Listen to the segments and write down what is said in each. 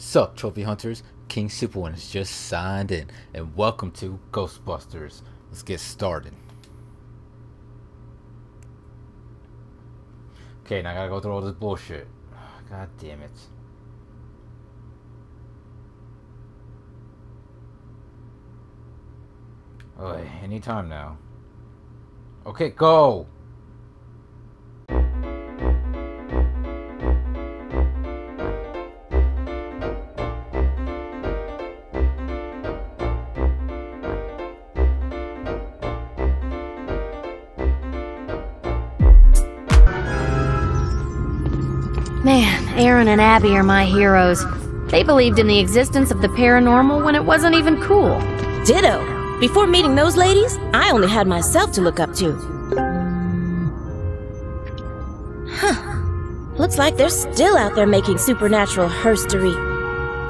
Sup, trophy hunters? King Super One has just signed in, and welcome to Ghostbusters. Let's get started. Okay, now I gotta go through all this bullshit. God damn it. Alright, anytime now. Okay, go! Man, and Abby are my heroes. They believed in the existence of the paranormal when it wasn't even cool. Ditto. Before meeting those ladies, I only had myself to look up to. Huh. Looks like they're still out there making supernatural herstory.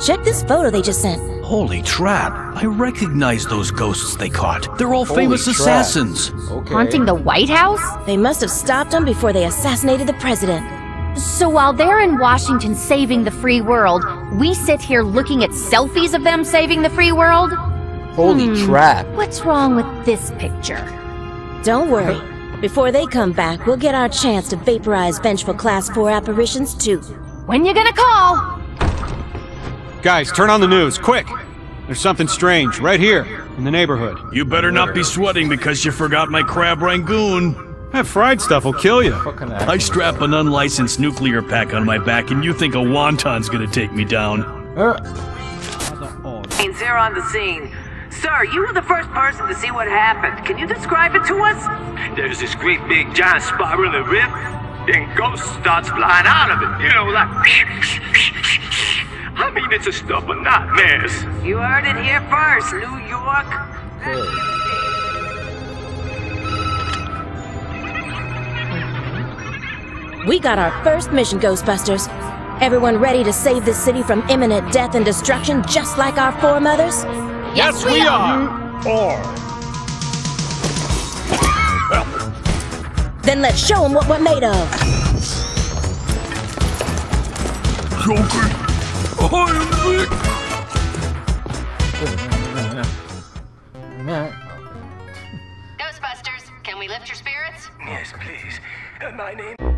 Check this photo they just sent. Holy trap! I recognize those ghosts they caught. They're all Holy famous crap. assassins. Okay. Haunting the White House? They must have stopped them before they assassinated the president. So while they're in Washington saving the free world, we sit here looking at selfies of them saving the free world? Holy Hmm. crap. What's wrong with this picture? Don't worry. Before they come back, we'll get our chance to vaporize vengeful Class 4 apparitions too. When you gonna call? Guys, turn on the news, quick! There's something strange right here in the neighborhood. You better not be sweating because you forgot my crab rangoon. That fried stuff will kill you. I strap an unlicensed nuclear pack on my back, and you think a wonton's gonna take me down? Uh, Means they're on the scene. Sir, you were the first person to see what happened. Can you describe it to us? There's this great big giant spiral in the rip, then ghost starts flying out of it. You know, like. I mean, it's a stuff of nightmares. You heard it here first, New York. We got our first mission, Ghostbusters. Everyone ready to save this city from imminent death and destruction just like our foremothers? Yes, we are. Then let's show them what we're made of. Joker, I'm Vic. Ghostbusters, can we lift your spirits? Yes, please. Uh, my name.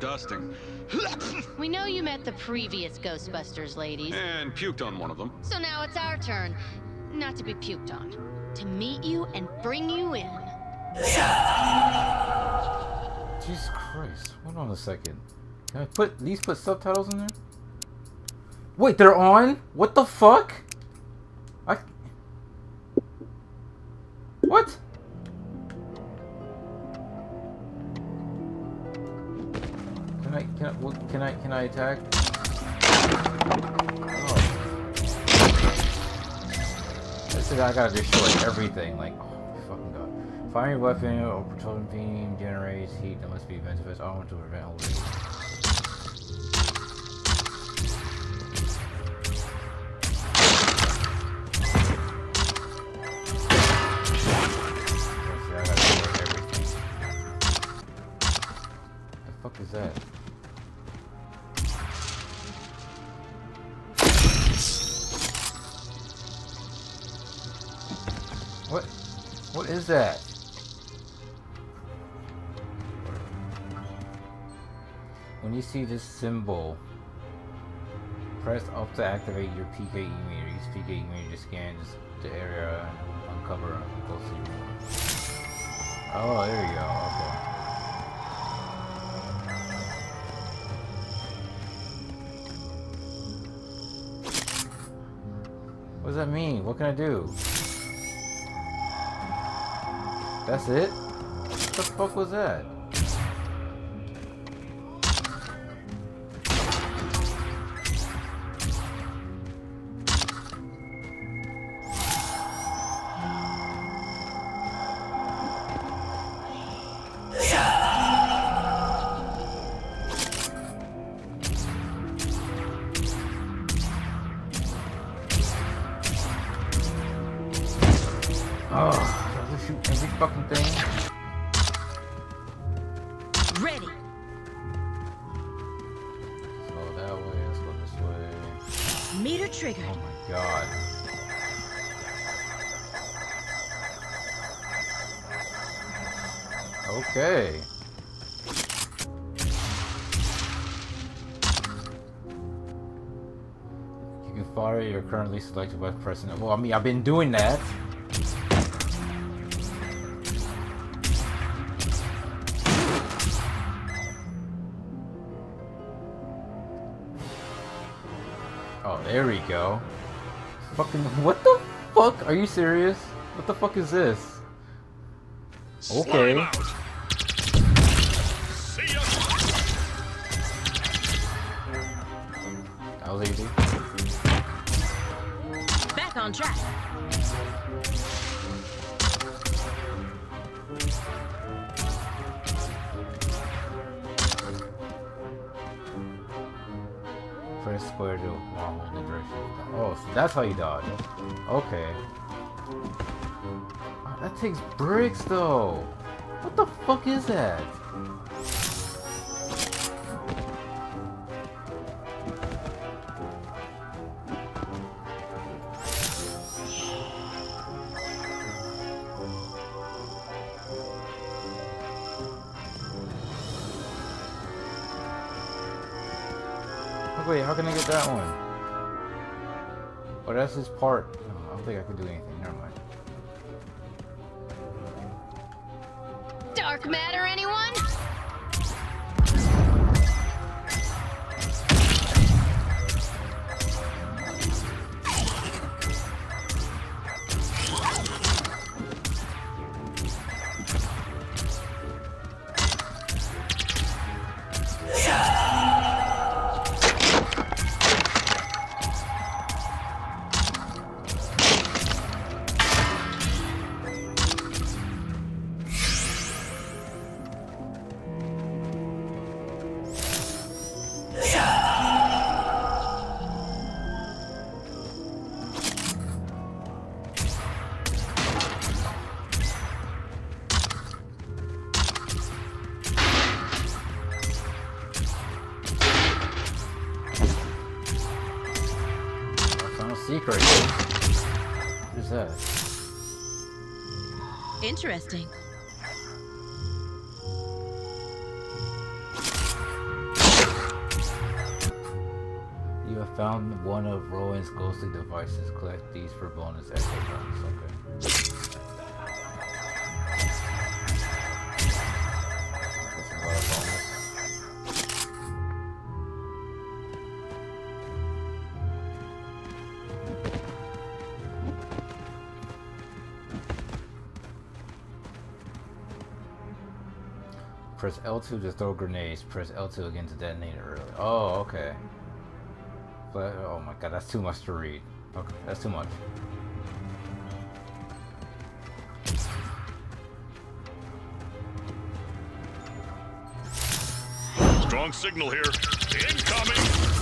dusting. we know you met the previous Ghostbusters ladies. And puked on one of them. So now it's our turn. Not to be puked on. To meet you and bring you in. Jesus Christ. Hold on a second. Can I put these put subtitles in there? Wait, they're on? What the fuck? I What? Can I can I Can I attack? Oh. This is I gotta destroy everything. Like, oh fucking god. Fire weapon or petroleum beam generates heat that must be vented with armor to prevent overheat. Okay, see, What? What is that? When you see this symbol, press up to activate your PKE meter. Use PKE meter to scan the area and uncover closely. Oh, there you go. Okay. What does that mean? What can I do? That's it? What the fuck was that? Currently selected by pressing. Well, I mean, I've been doing that. Oh, there we go. Fucking, what the fuck? Are you serious? What the fuck is this? Okay. That was easy. On track. Press square to while holding the direction. Oh, so that's how you dodge. Okay. Oh, that takes bricks though. What the fuck is that? Wait, how can I get that one? Oh, that's his part. Oh, I don't think I can do anything. Never mind. Dark matter, anyone? Devices. Collect these for bonus echo rounds. Okay. Bonus. Press L2 to throw grenades. Press L2 again to detonate it early. Oh, okay. But oh my god, that's too much to read. Okay, that's too much. Strong signal here. Incoming!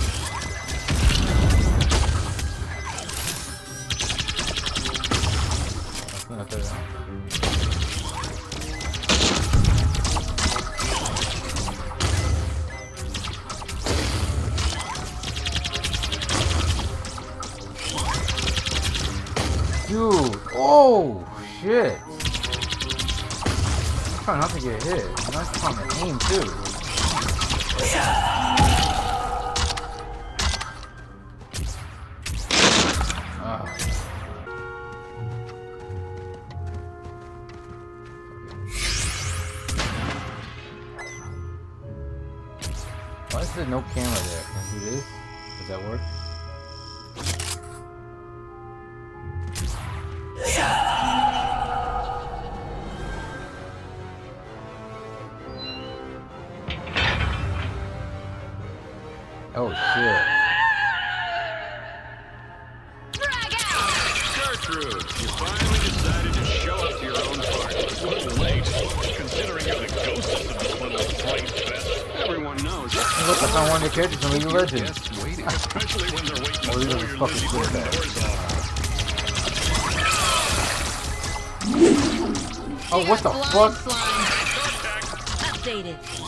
You finally decided to show up to your own party. A little late, considering you're the ghostess of this little. Everyone knows. Look, I found one of the characters from League of Legends. Especially when they're waiting Oh, for are. Oh, what the fuck? Updated.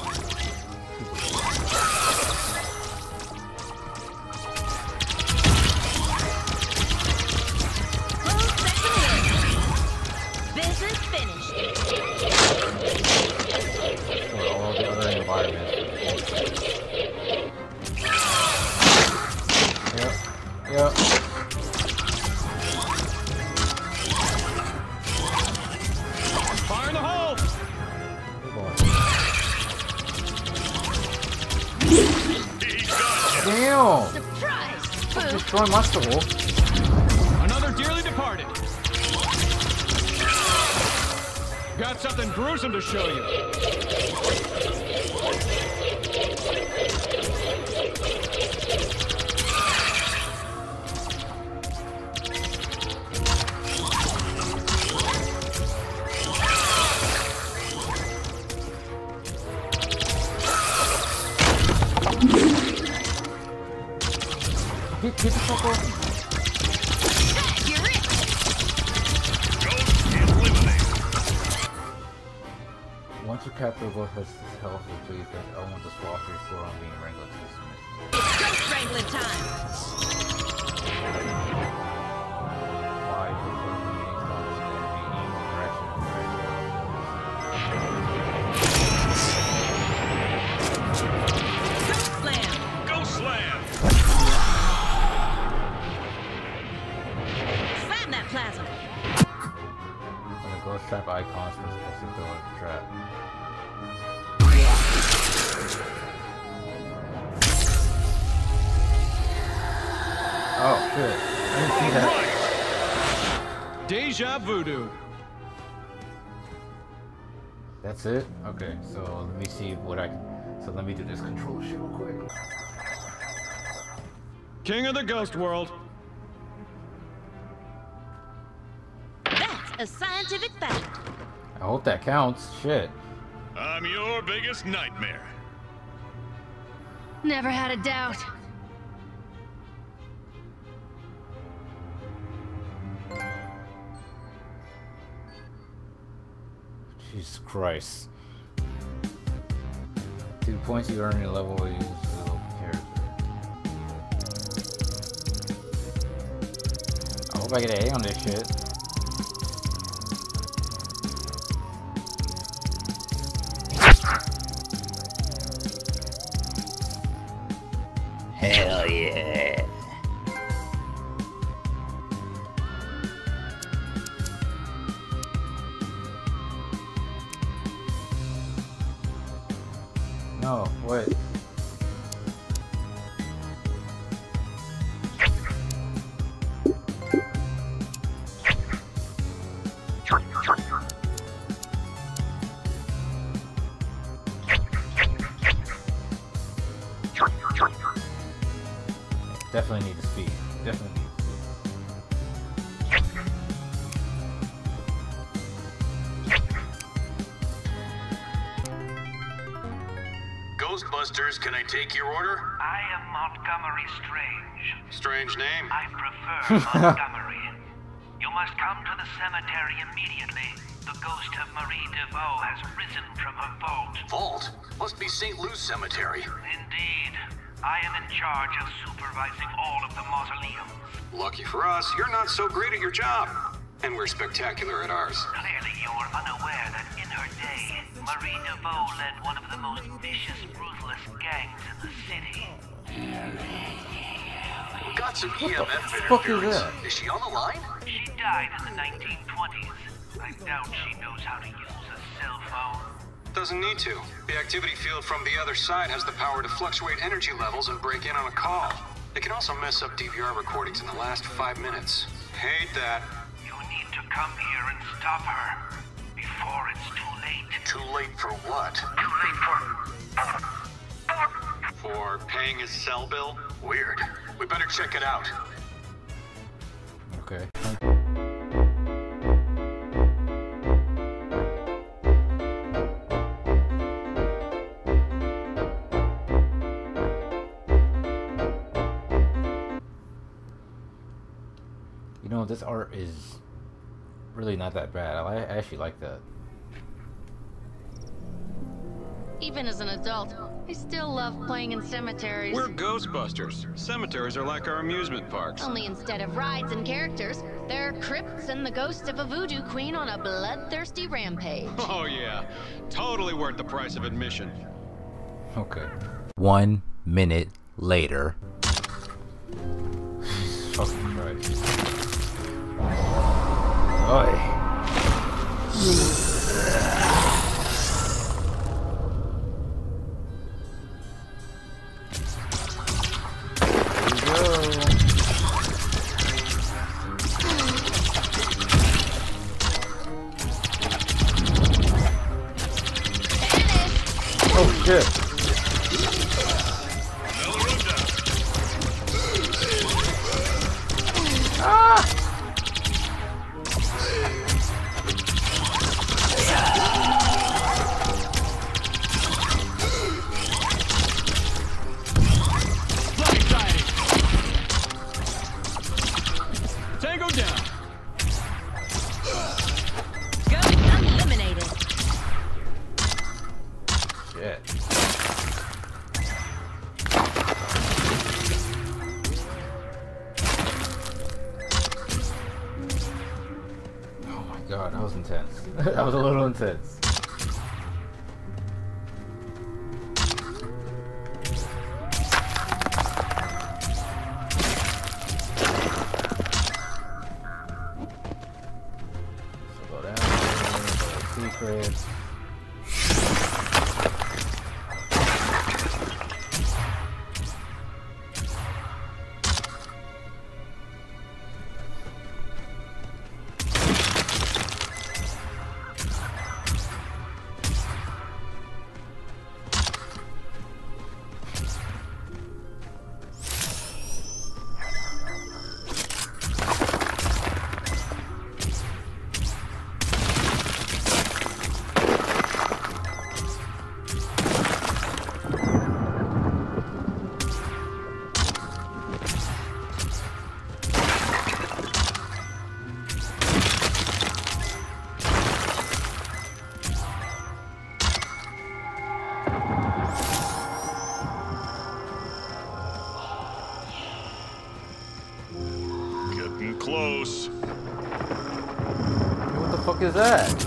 Soul. Another dearly departed. Got something gruesome to show you. Voodoo. That's it? Okay, so let me see what I can... so let me do this control shit real quick. King of the ghost world. That's a scientific fact. I hope that counts. Shit. I'm your biggest nightmare. Never had a doubt. Christ. Two points you earn in a level character. I hope I get an A on this shit. Take your order? I am Montgomery Strange. Strange name. I prefer Montgomery. You must come to the cemetery immediately. The ghost of Marie DeVoe has risen from her vault. Vault? Must be St. Lou's Cemetery. Indeed. I am in charge of supervising all of the mausoleums. Lucky for us, you're not so great at your job. And we're spectacular at ours. Clearly, you're unaware that in her day, Marie DeVoe led one of the most vicious, ruthless gangs in the city. We got some EMF fuck is interference. that? Is she on the line? She died in the 1920s. I doubt she knows how to use a cell phone. Doesn't need to. The activity field from the other side has the power to fluctuate energy levels and break in on a call. It can also mess up DVR recordings in the last five minutes. Hate that. You need to come here and stop her before it's too late. Too late for what? Too late for. For paying his cell bill? Weird. We better check it out. Okay. You know, this art is really not that bad. I, I actually like that. Even as an adult, I still love playing in cemeteries. We're Ghostbusters. Cemeteries are like our amusement parks. Only instead of rides and characters, there are crypts and the ghost of a voodoo queen on a bloodthirsty rampage. Oh, yeah. Totally worth the price of admission. Okay. One minute later. Fucking Christ. Oi. Oh is that?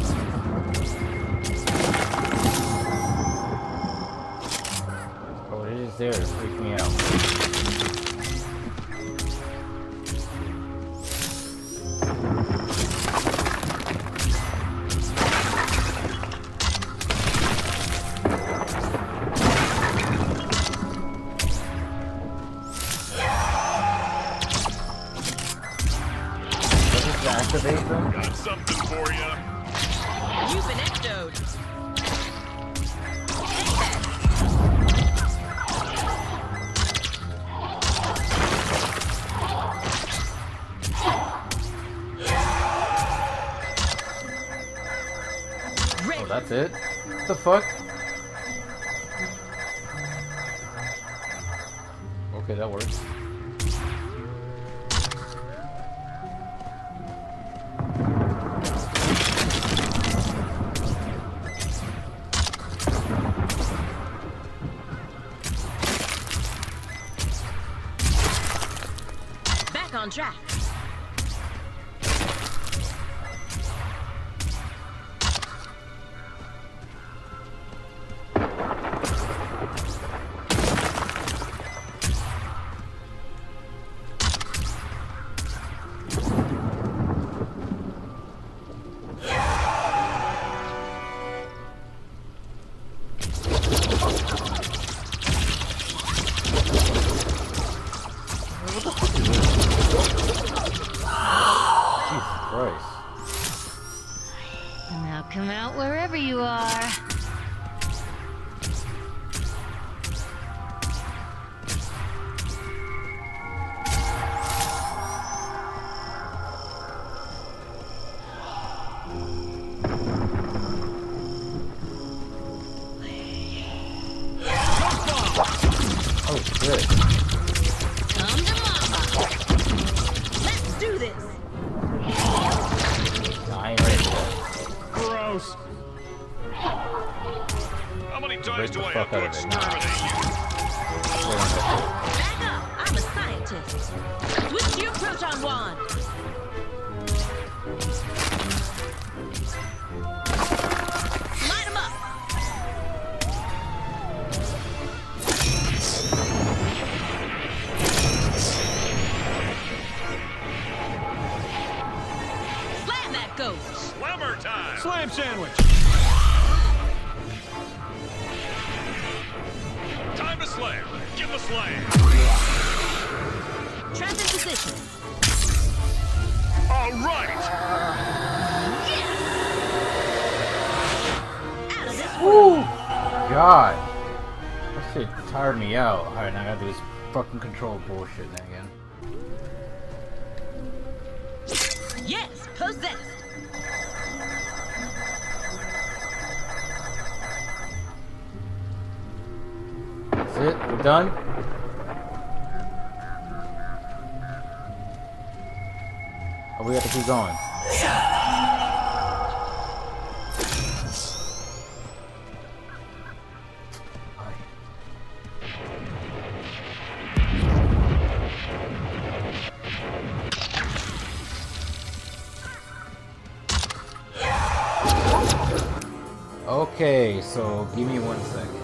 Okay, so give me one second.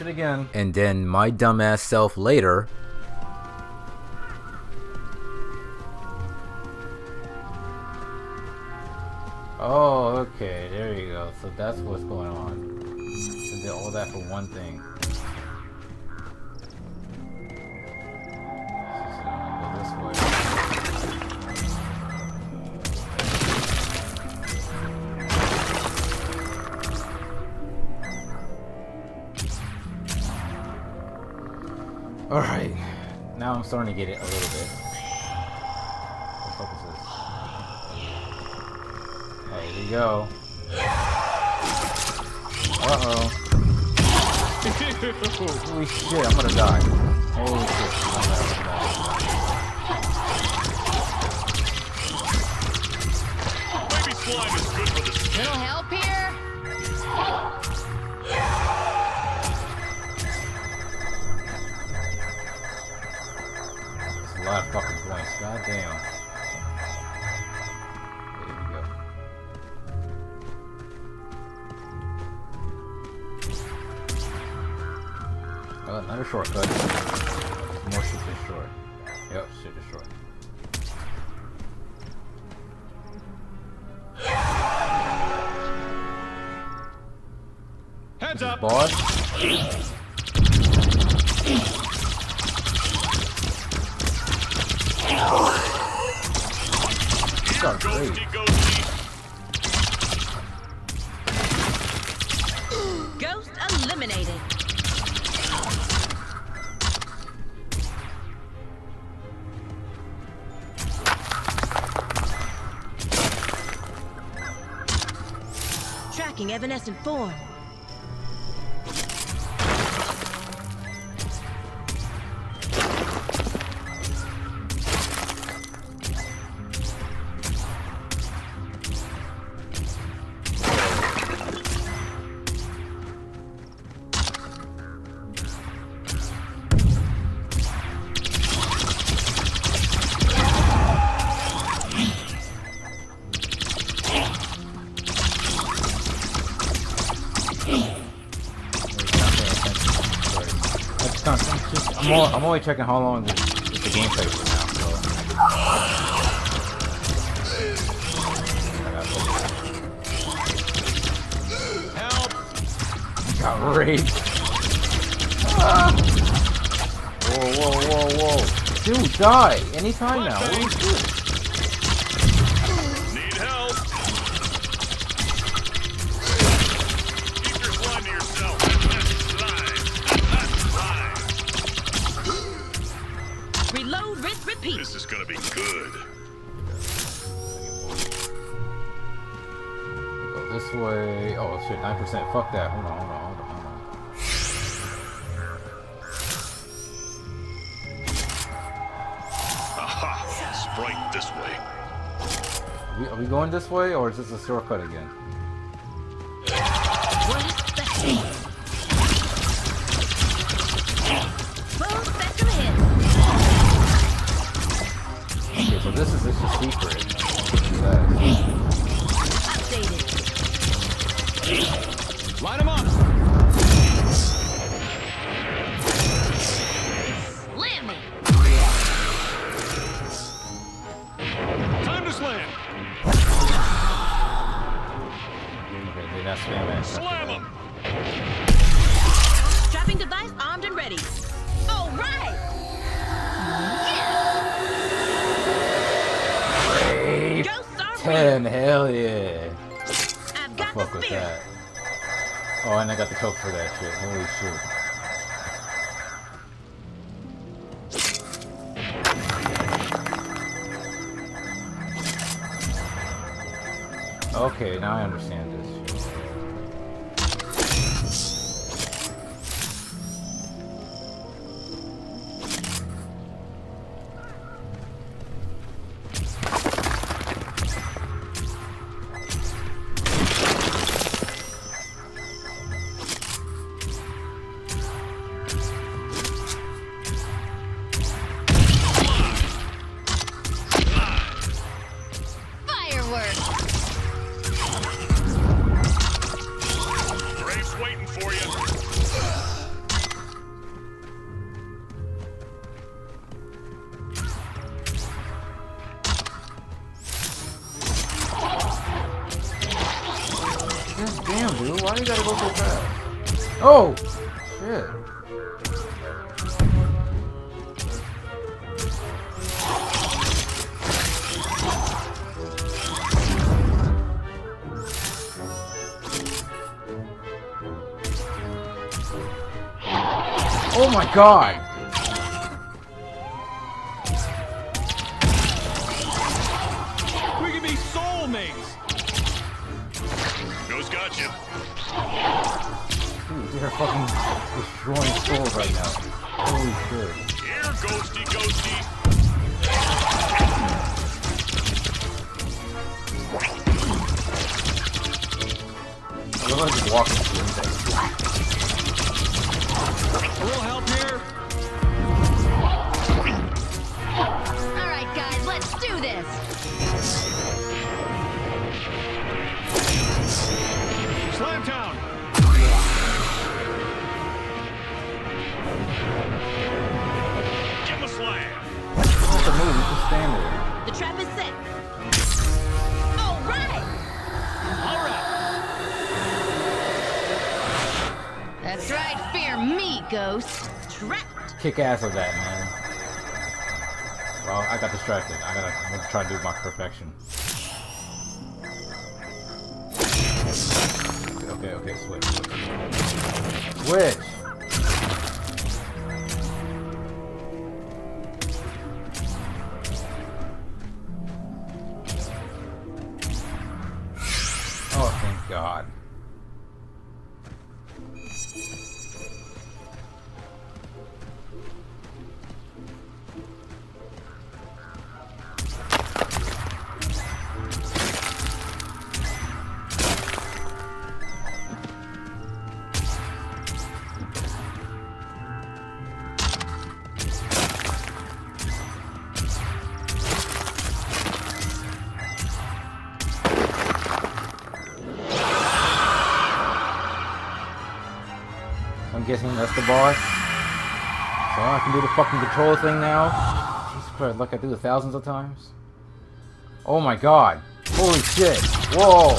it again. And then my dumbass self later unpleasant form. only checking how long the, the takes is now, so. Help! Got raped. Ah. Whoa, whoa, whoa, whoa. Dude, die! Anytime now. What are you doing? way or is this a shortcut again? god! ass of that, man. Well, I got distracted. I gotta, I'm gonna try to do my perfection. that's the boss. So I can do the fucking controller thing now. Jesus Christ, like I do it thousands of times. Oh my god. Holy shit. Whoa.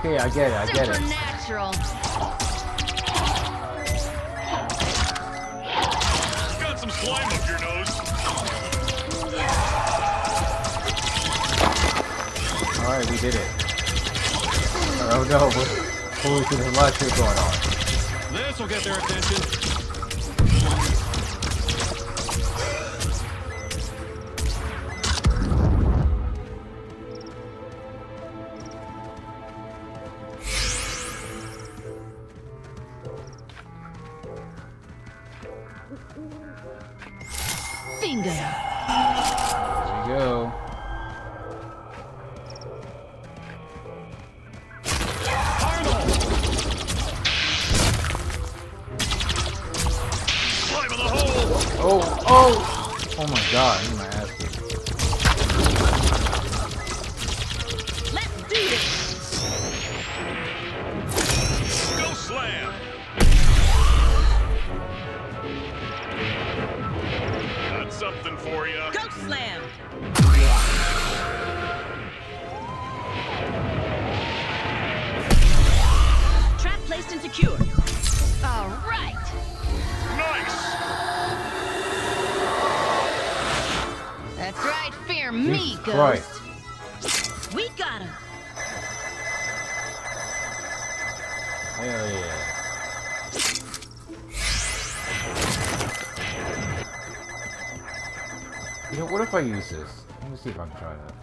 okay, I get it, I get it. Supernatural. Got some slime up your nose. Alright, we did it. Oh no, but holy shit, there's a lot of shit going on. This'll get their attention. this. Let me see if I can try that.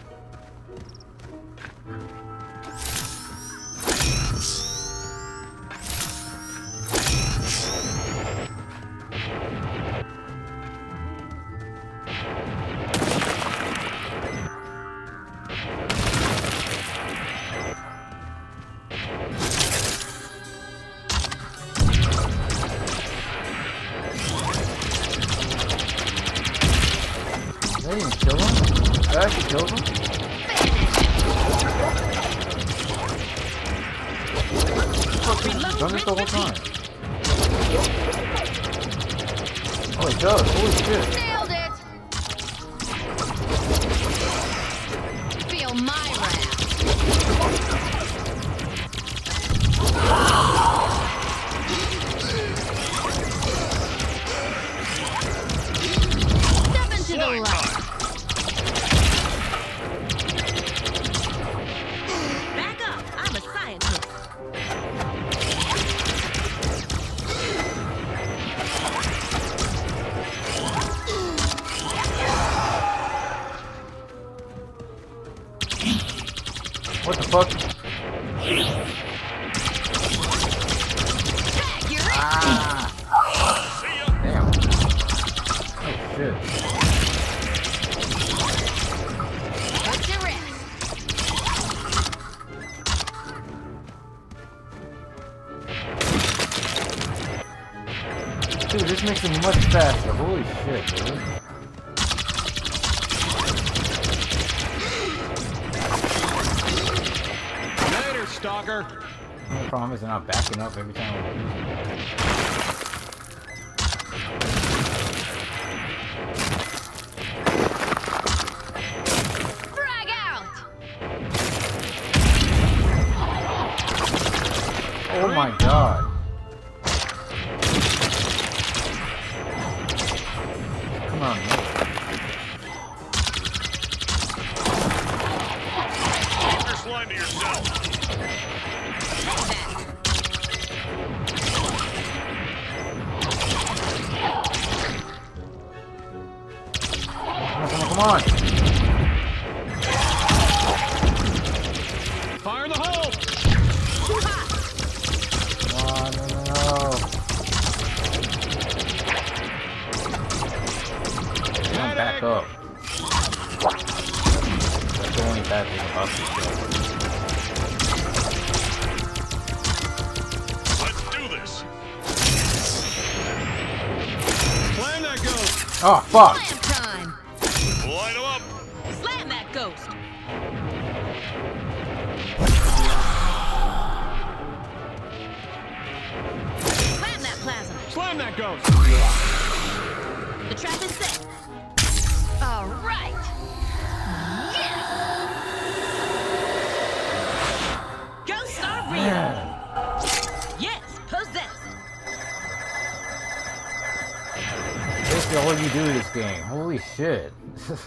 shit.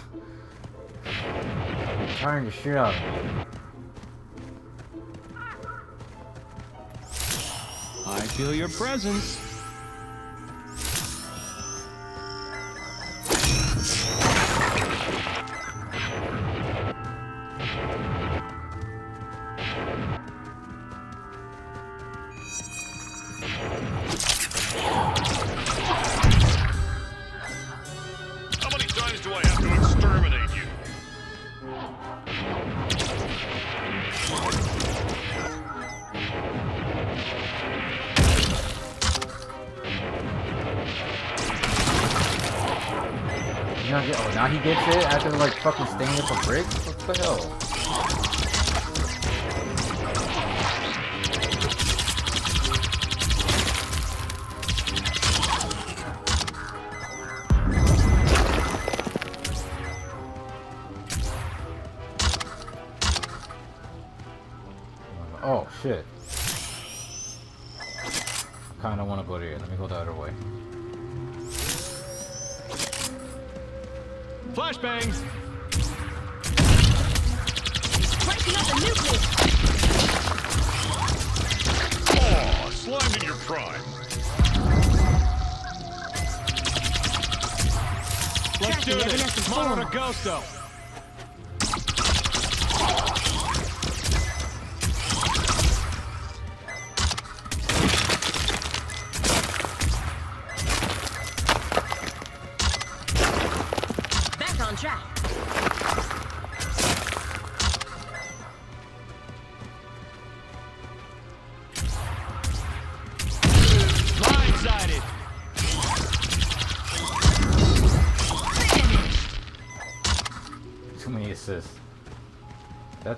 trying to shoot out I feel your presence. Flashbangs! Breaking up the nucleus! Oh, slime in your prime! Let's do this! Come ghost though!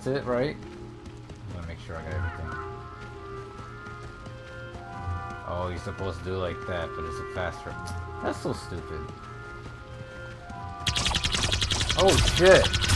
that's it, right? I'm gonna make sure I got everything. Oh, you're supposed to do like that, but it's a faster... That's so stupid. Oh, shit!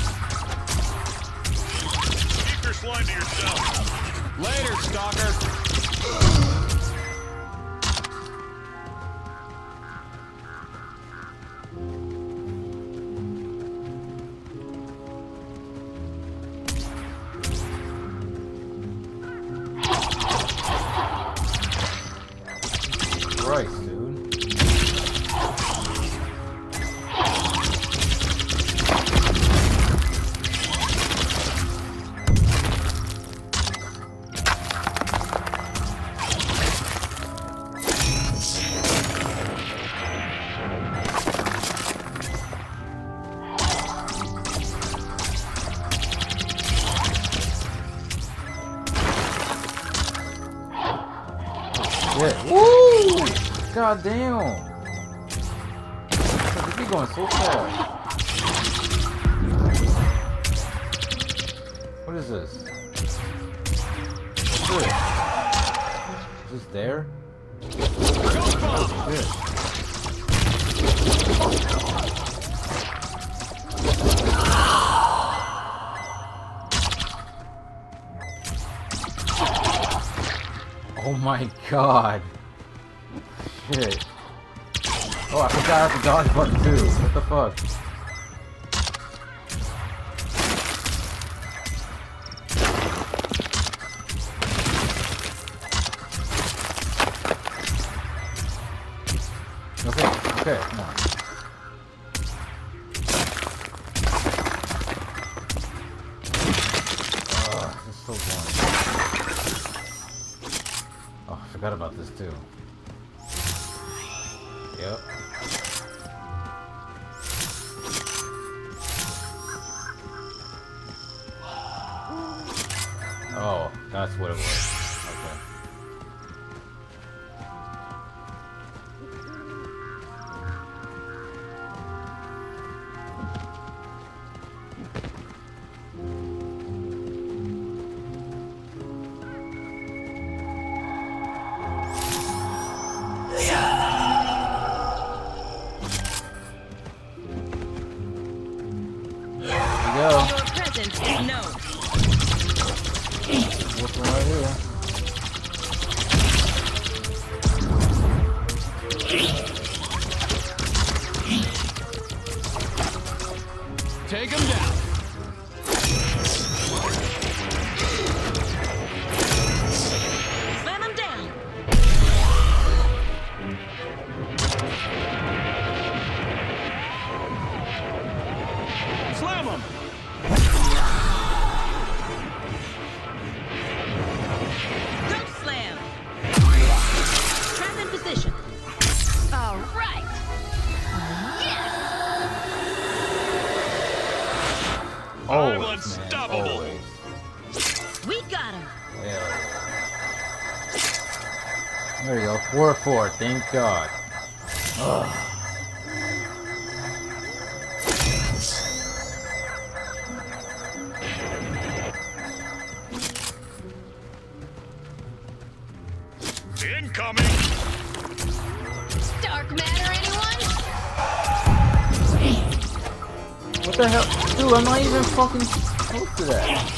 Adem There you go. 4 4. Thank God. Ugh. Incoming! Dark matter, anyone? What the hell? Dude, I'm not even fucking close to that.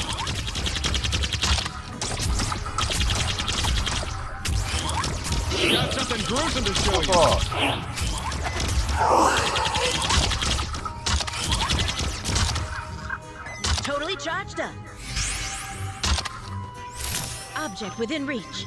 gruesome to show you. Totally charged up. Object within reach.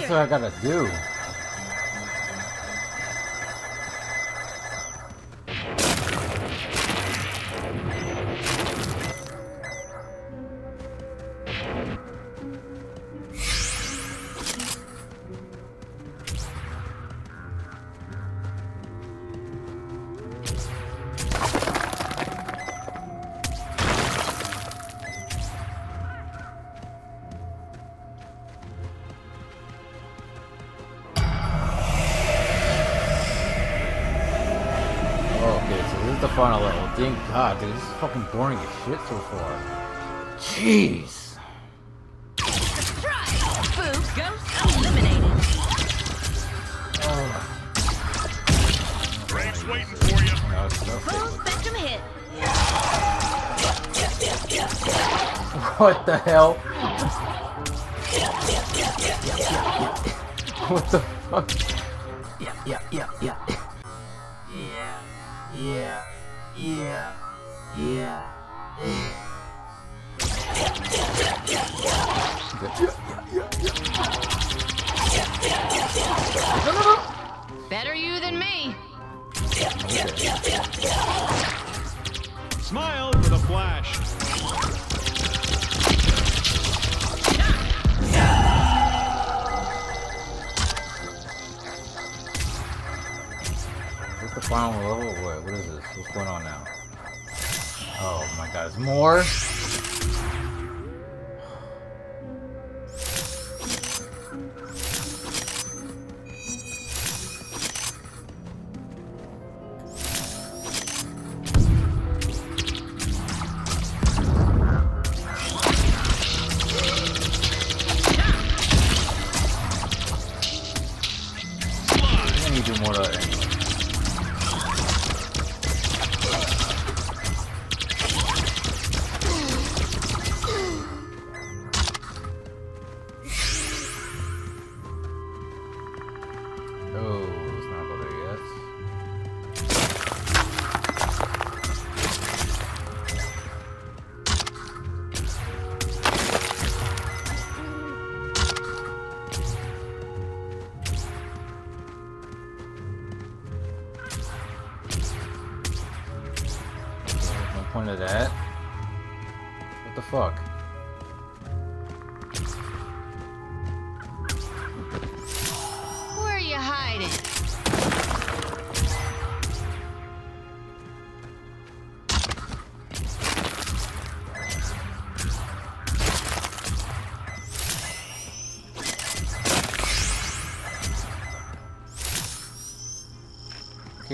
that's what I gotta do. fucking boring as shit so far. Jeez. Surprise! Eliminated. Waiting for you. Spectrum hit. What the hell?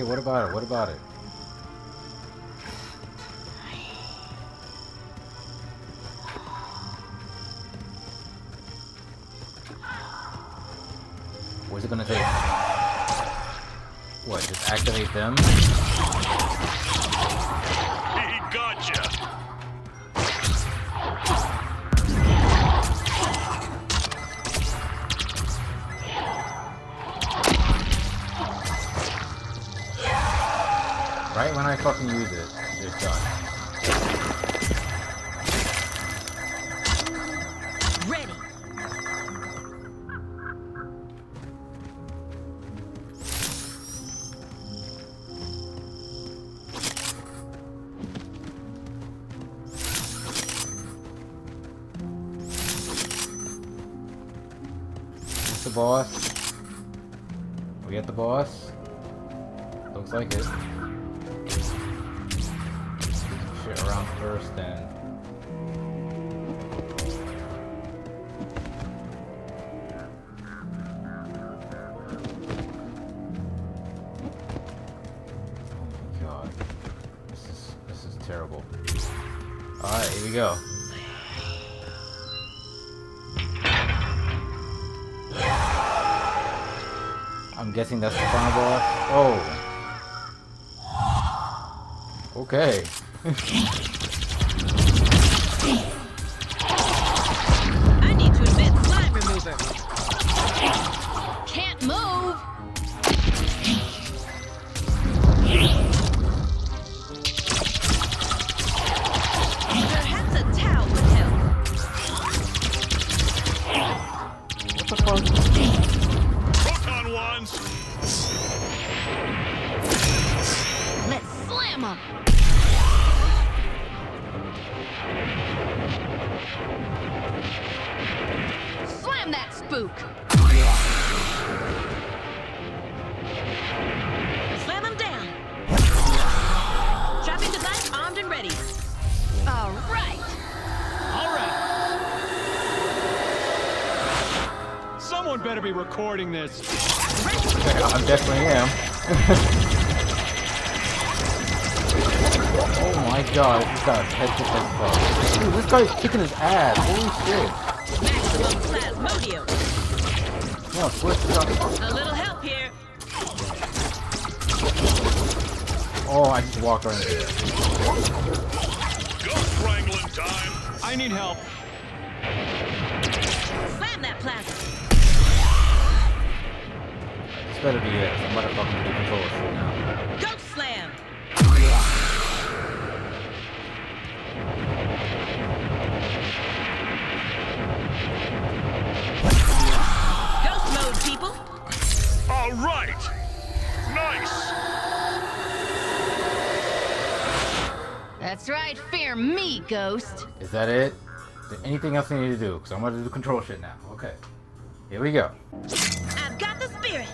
What about it? What about it? What's it gonna take? What, just activate them? I'm guessing that's the final. Kicking his ass. Is that it? Is there anything else I need to do? Because I'm going to do control shit now. Okay. Here we go. I've got the spirit.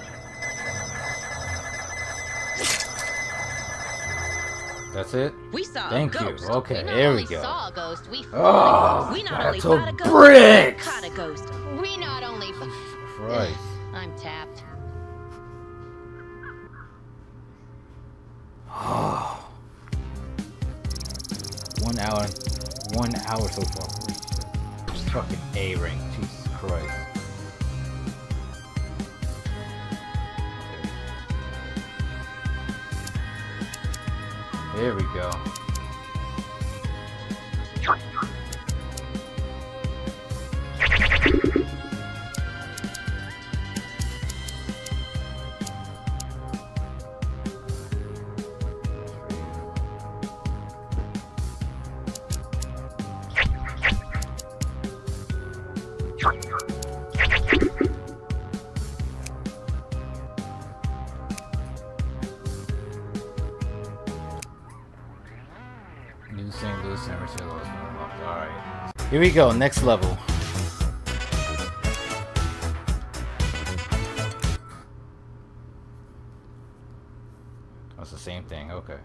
That's it? We saw Thank a you. ghost. Okay, there we go. saw a ghost, we Oh, we not that's a fought a ghost, brick! we caught a ghost. we not only Christ. I'm tapped. One hour, one hour so far. Fucking A rank, Jesus Christ. There we go. Here we go, next level. That's the same thing, okay.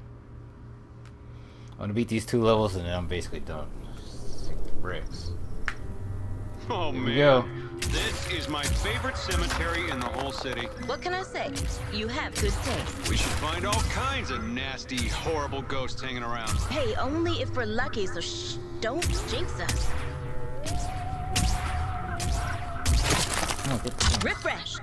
I'm gonna beat these two levels and then I'm basically done. Sick bricks. Oh Here man. Go. Is my favorite cemetery in the whole city. What can I say? You have good taste. We should find all kinds of nasty, horrible ghosts hanging around. Hey, only if we're lucky, so shh, don't jinx us. Oh, good. Refreshed.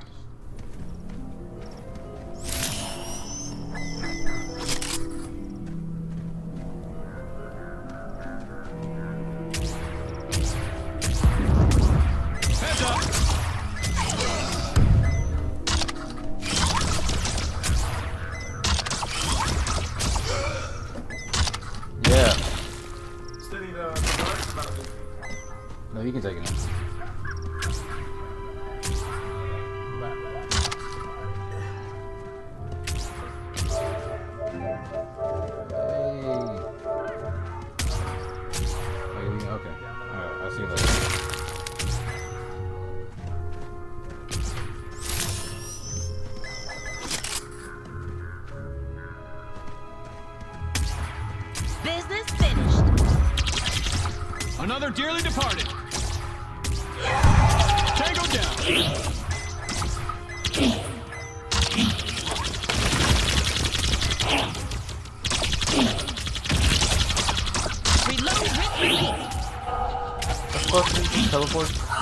Teleport?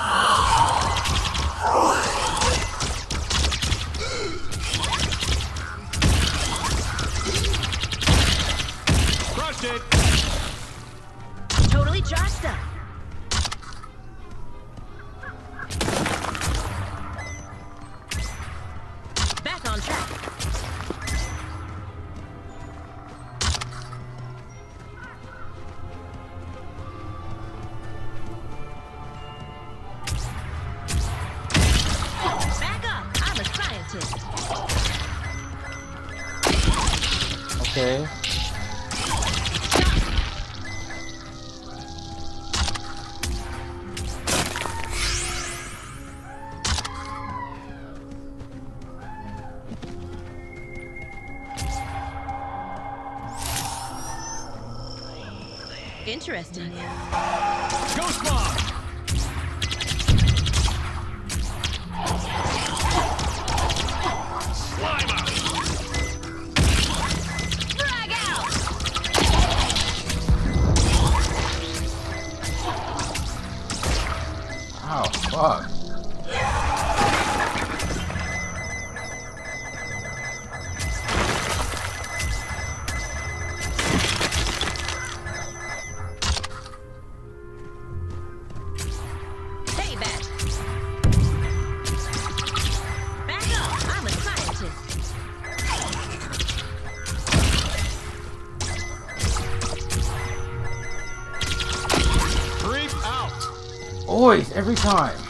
Every time.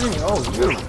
kidding? Oh, you.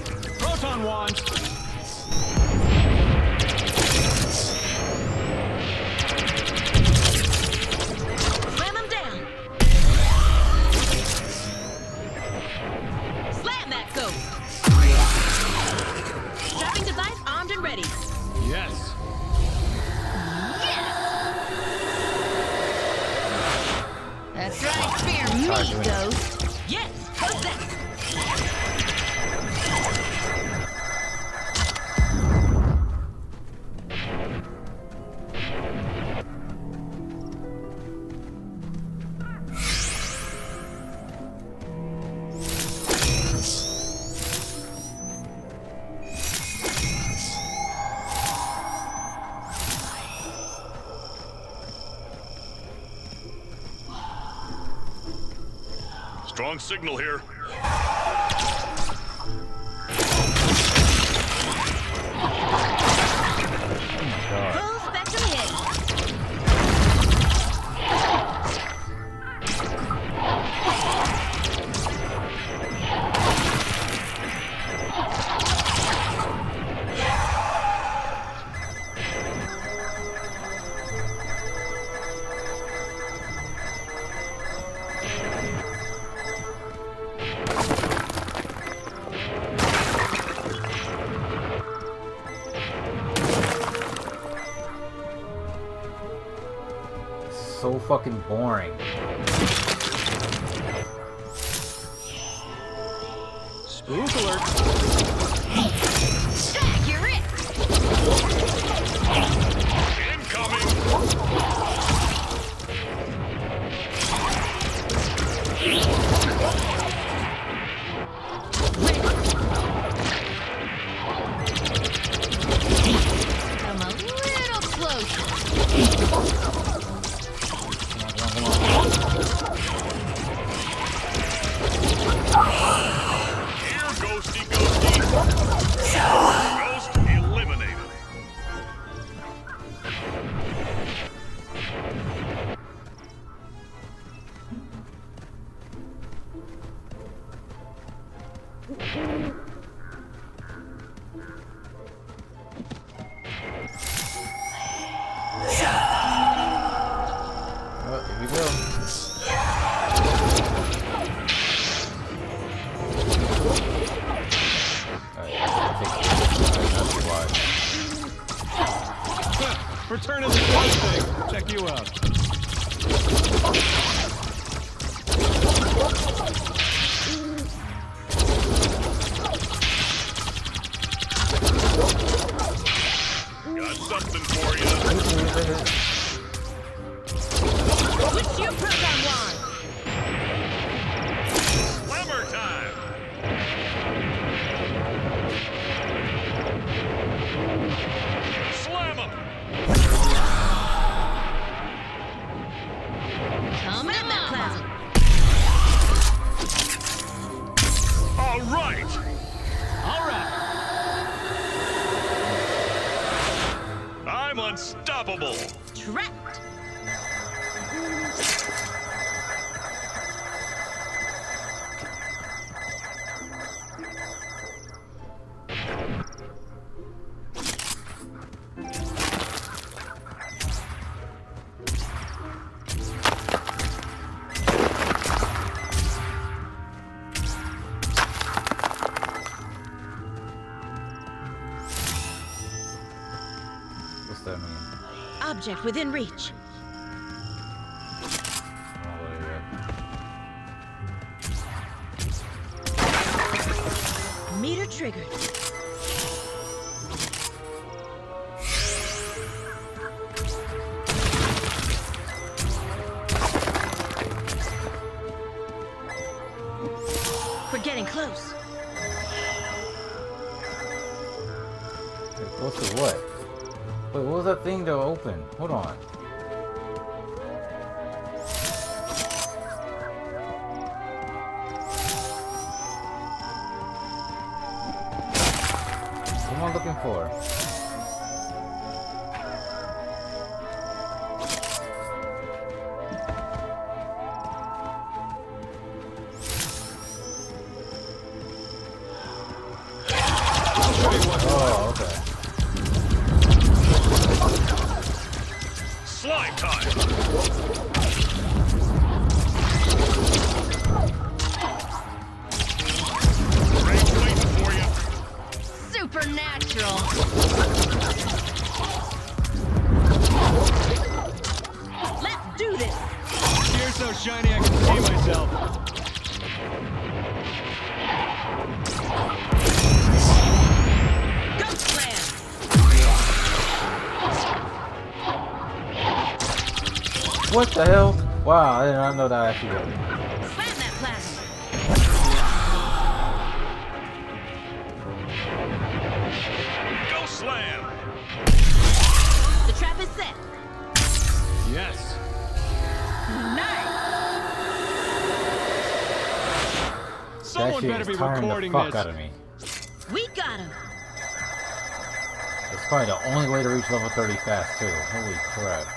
signal here. object within reach. thing to open. Hold on. I did not know that actually worked. Slam that plasma! Go slam! The trap is set. Yes. Nice! Someone better be recording the fuck this. out of me. We got him! It's probably the only way to reach level 30 fast too. Holy crap.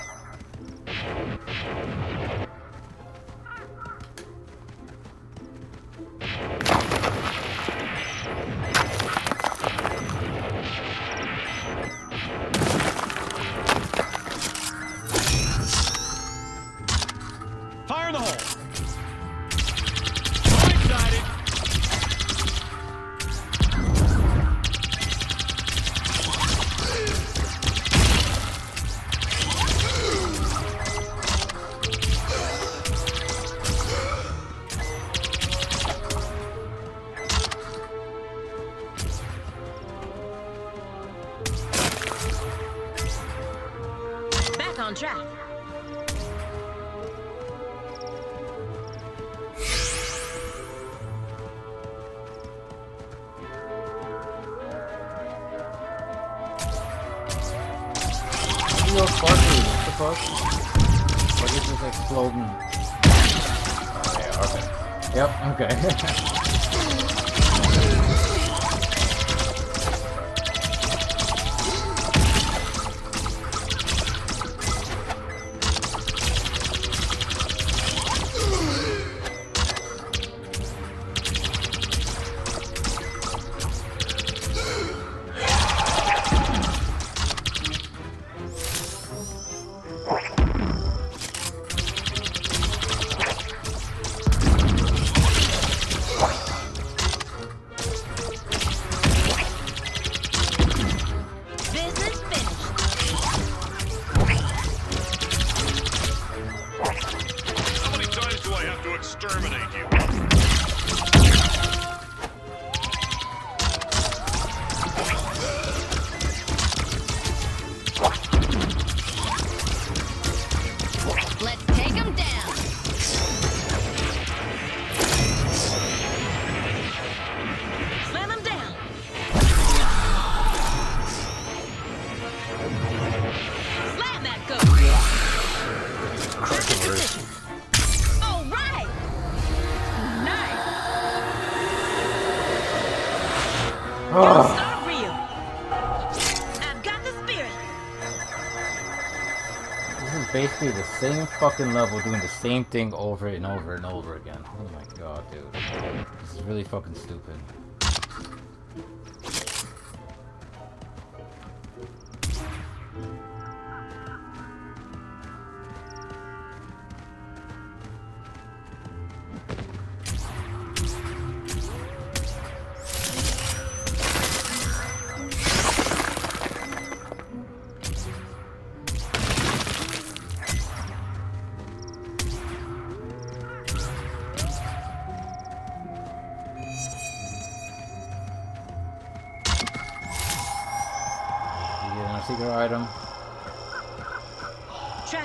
Basically the same fucking level doing the same thing over and over and over again. Oh my god, dude. This is really fucking stupid.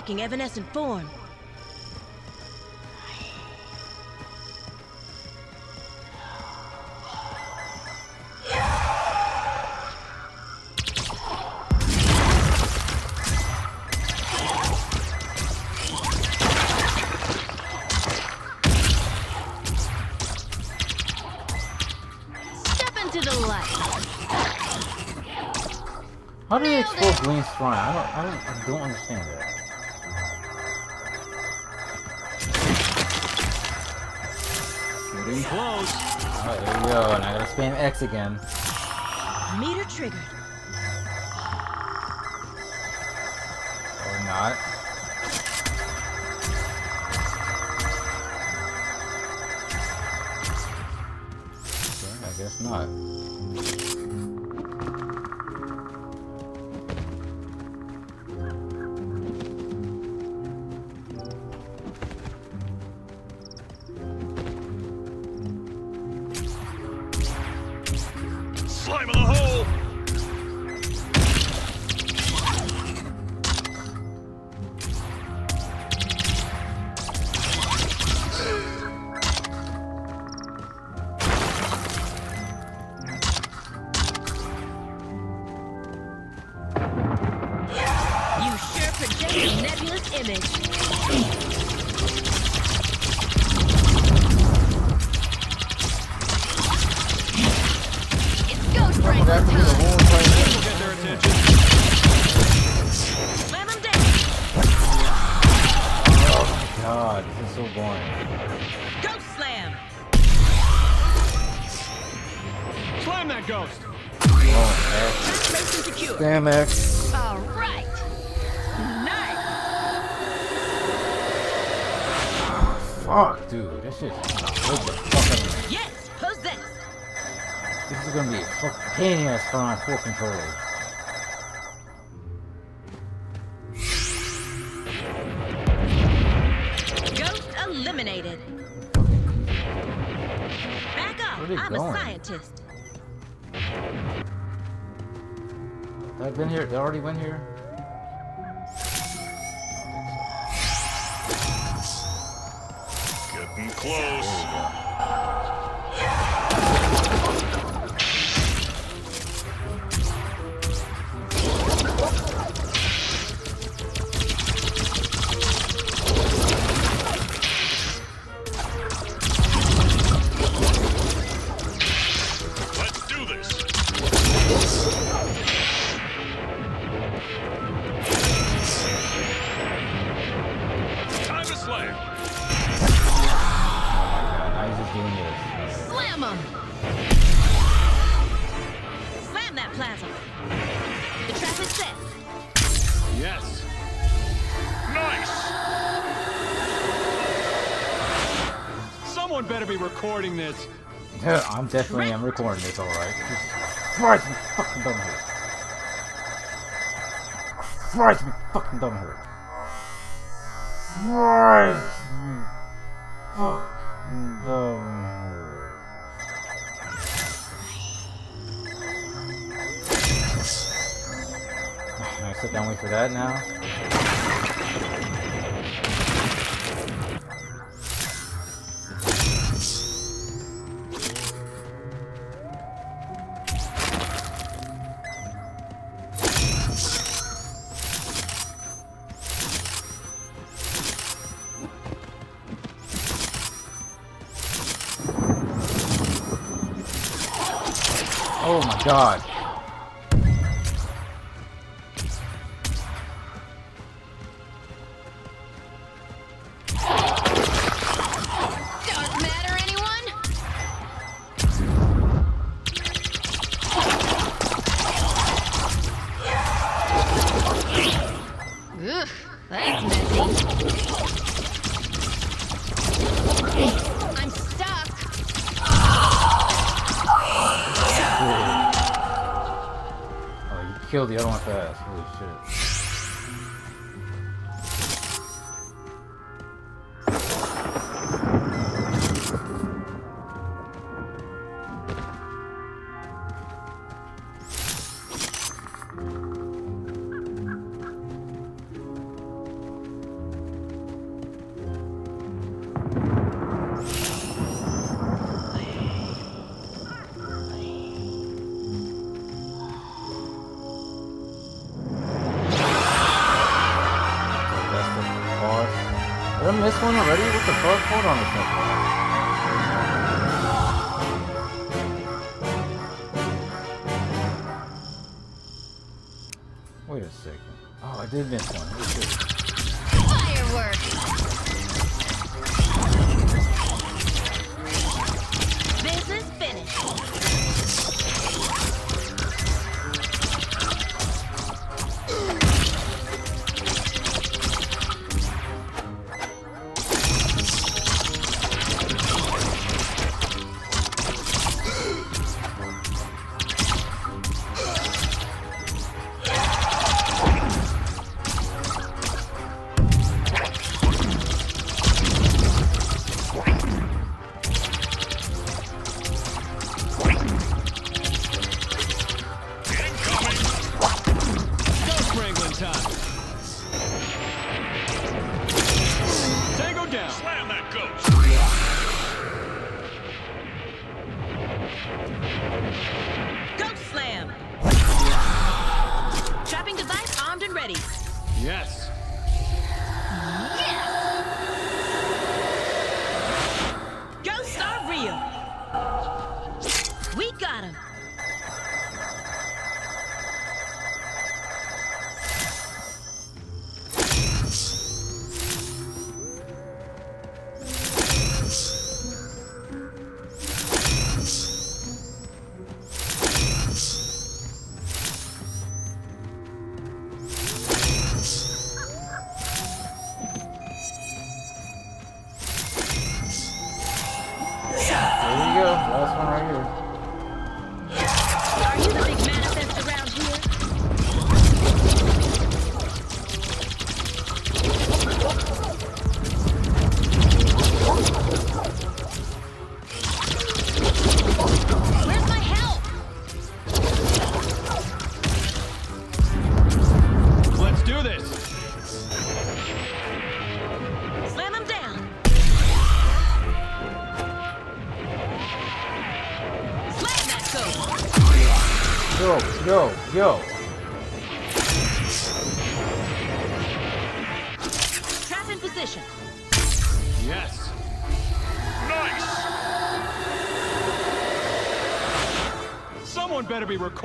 Tracking evanescent form. Step into the light. How do they Nailed explode green slime? I don't, I don't, I don't understand that. close. Alright, there we go, and I gotta spam X again. Meter triggered. Or not. current fuel control. recording this. I'm definitely am recording this, alright. Christ, me fucking dumb hurt. Christ, me fucking dumb hurt. Christ, me fucking dumb hurt. I sit down wait for that now.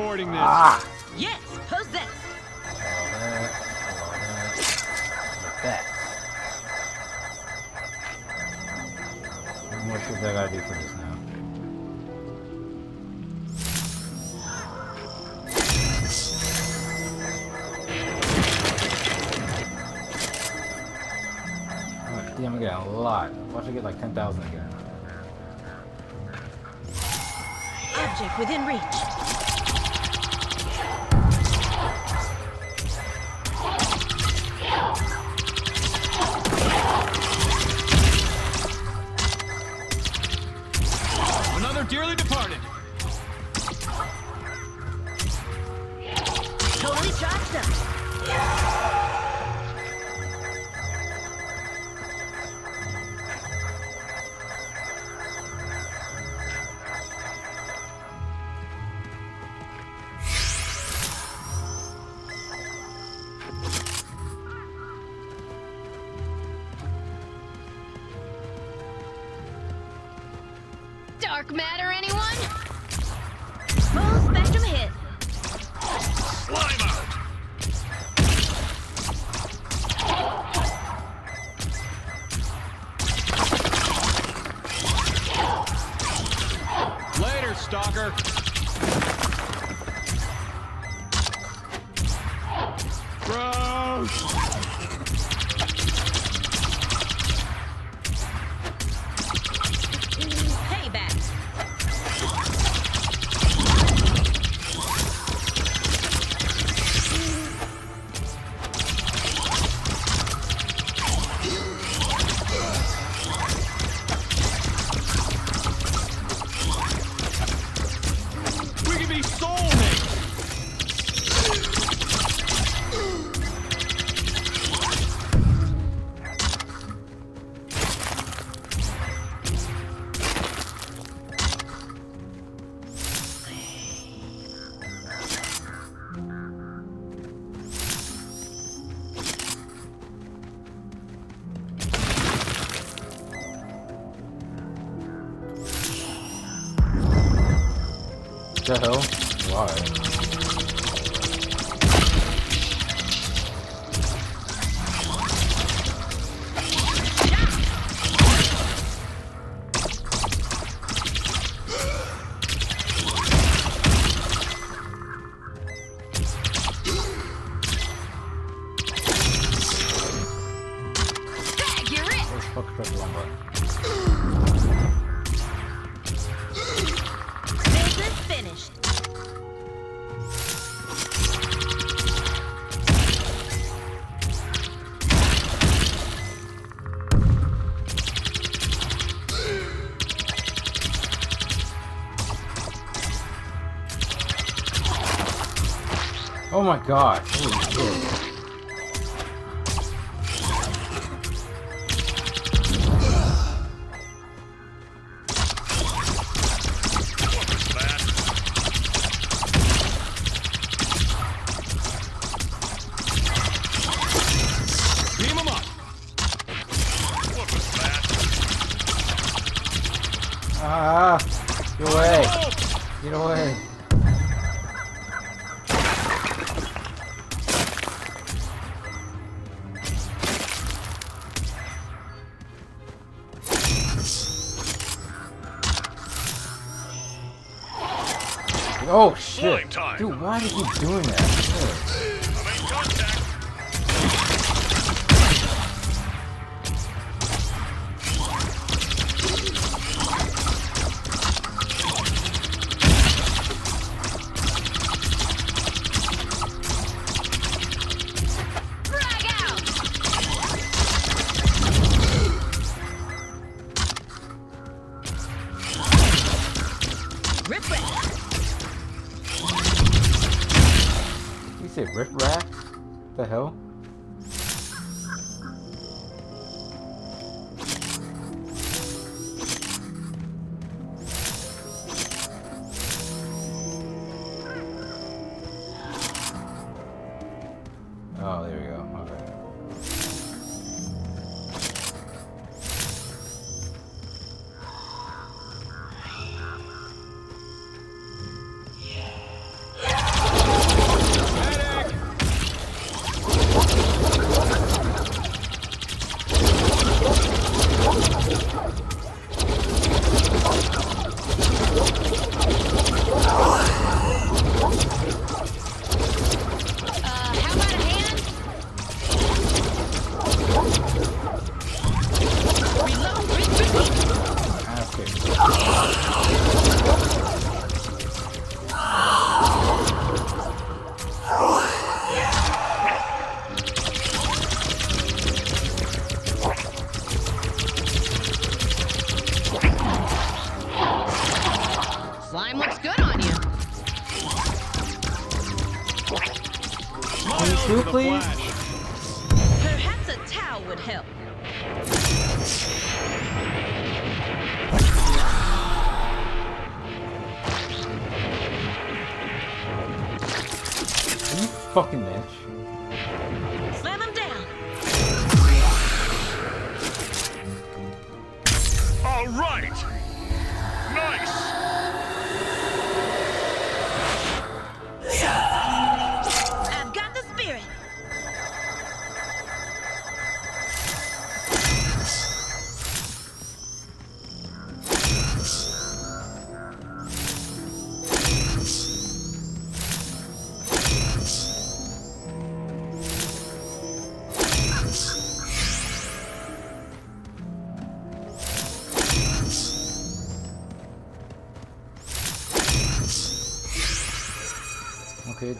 Recording this. Ah! Gross. My god.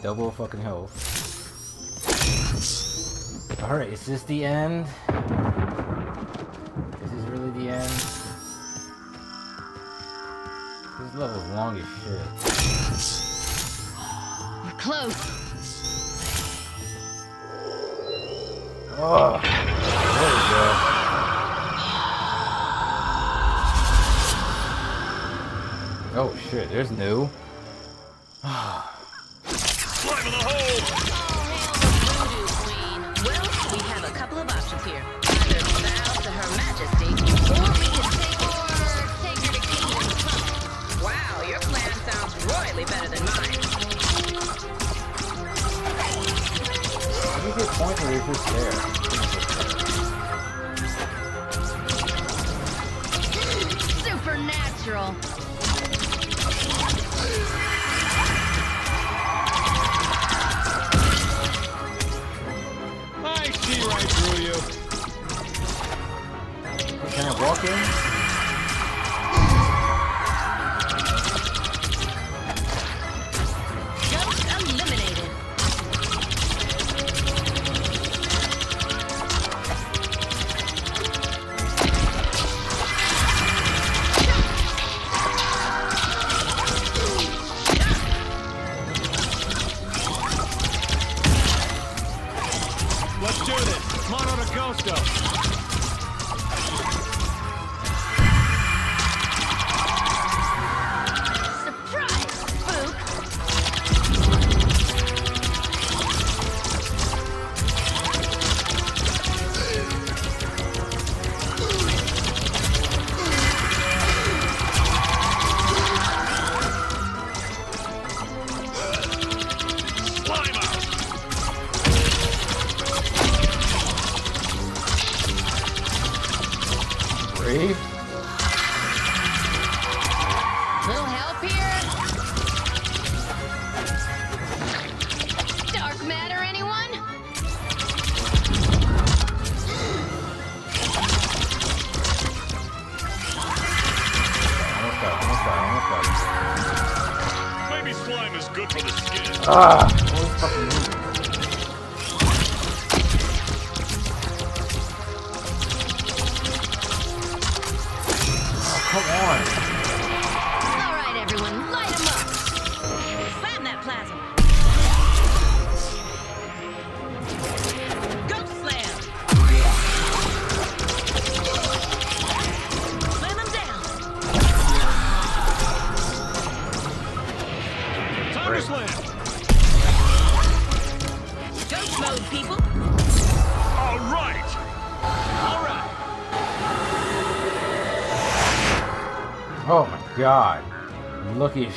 double fucking health. Alright, is this the end? Is this really the end? This level's long as shit. We're close. Oh, there we go. Oh shit, there's new.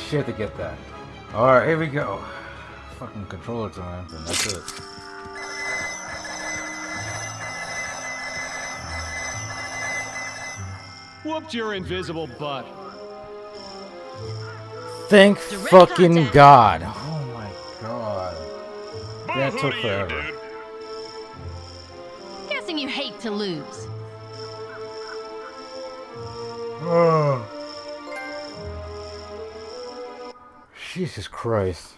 shit to get that. Alright, here we go. Fucking controller time, and that's it. Whooped your invisible butt. Thank Direct fucking. God. Oh my god. That took forever. Christ.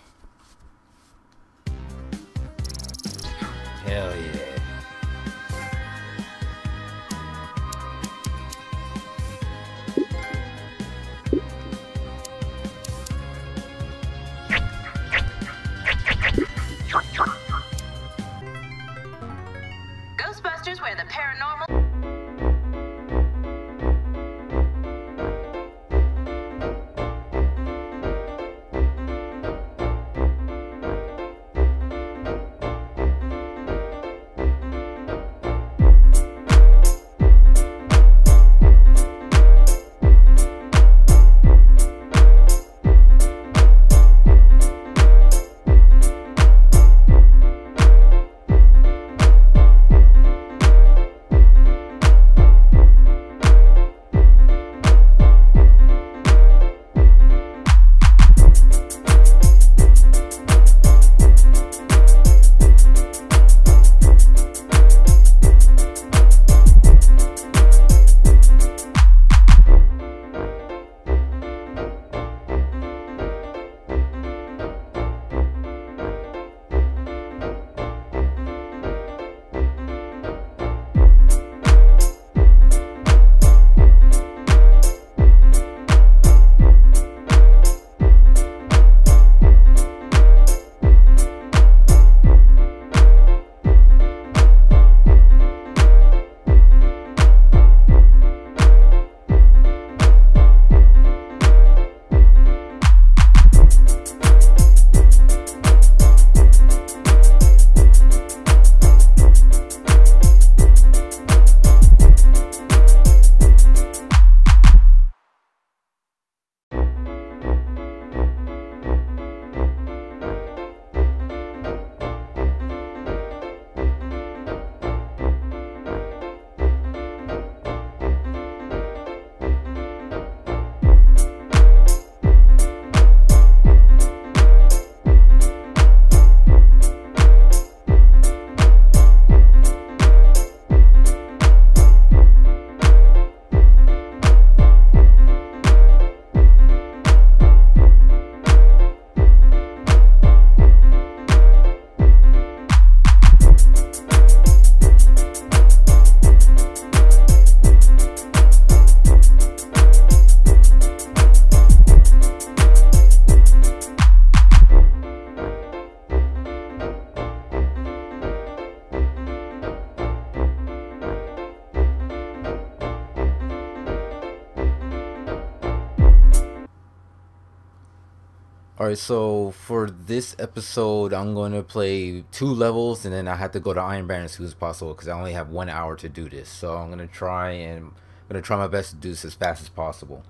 Alright, so for this episode, I'm going to play two levels, and then I have to go to Iron Banner as soon as possible because I only have one hour to do this. So I'm going to try and I'm going to try my best to do this as fast as possible.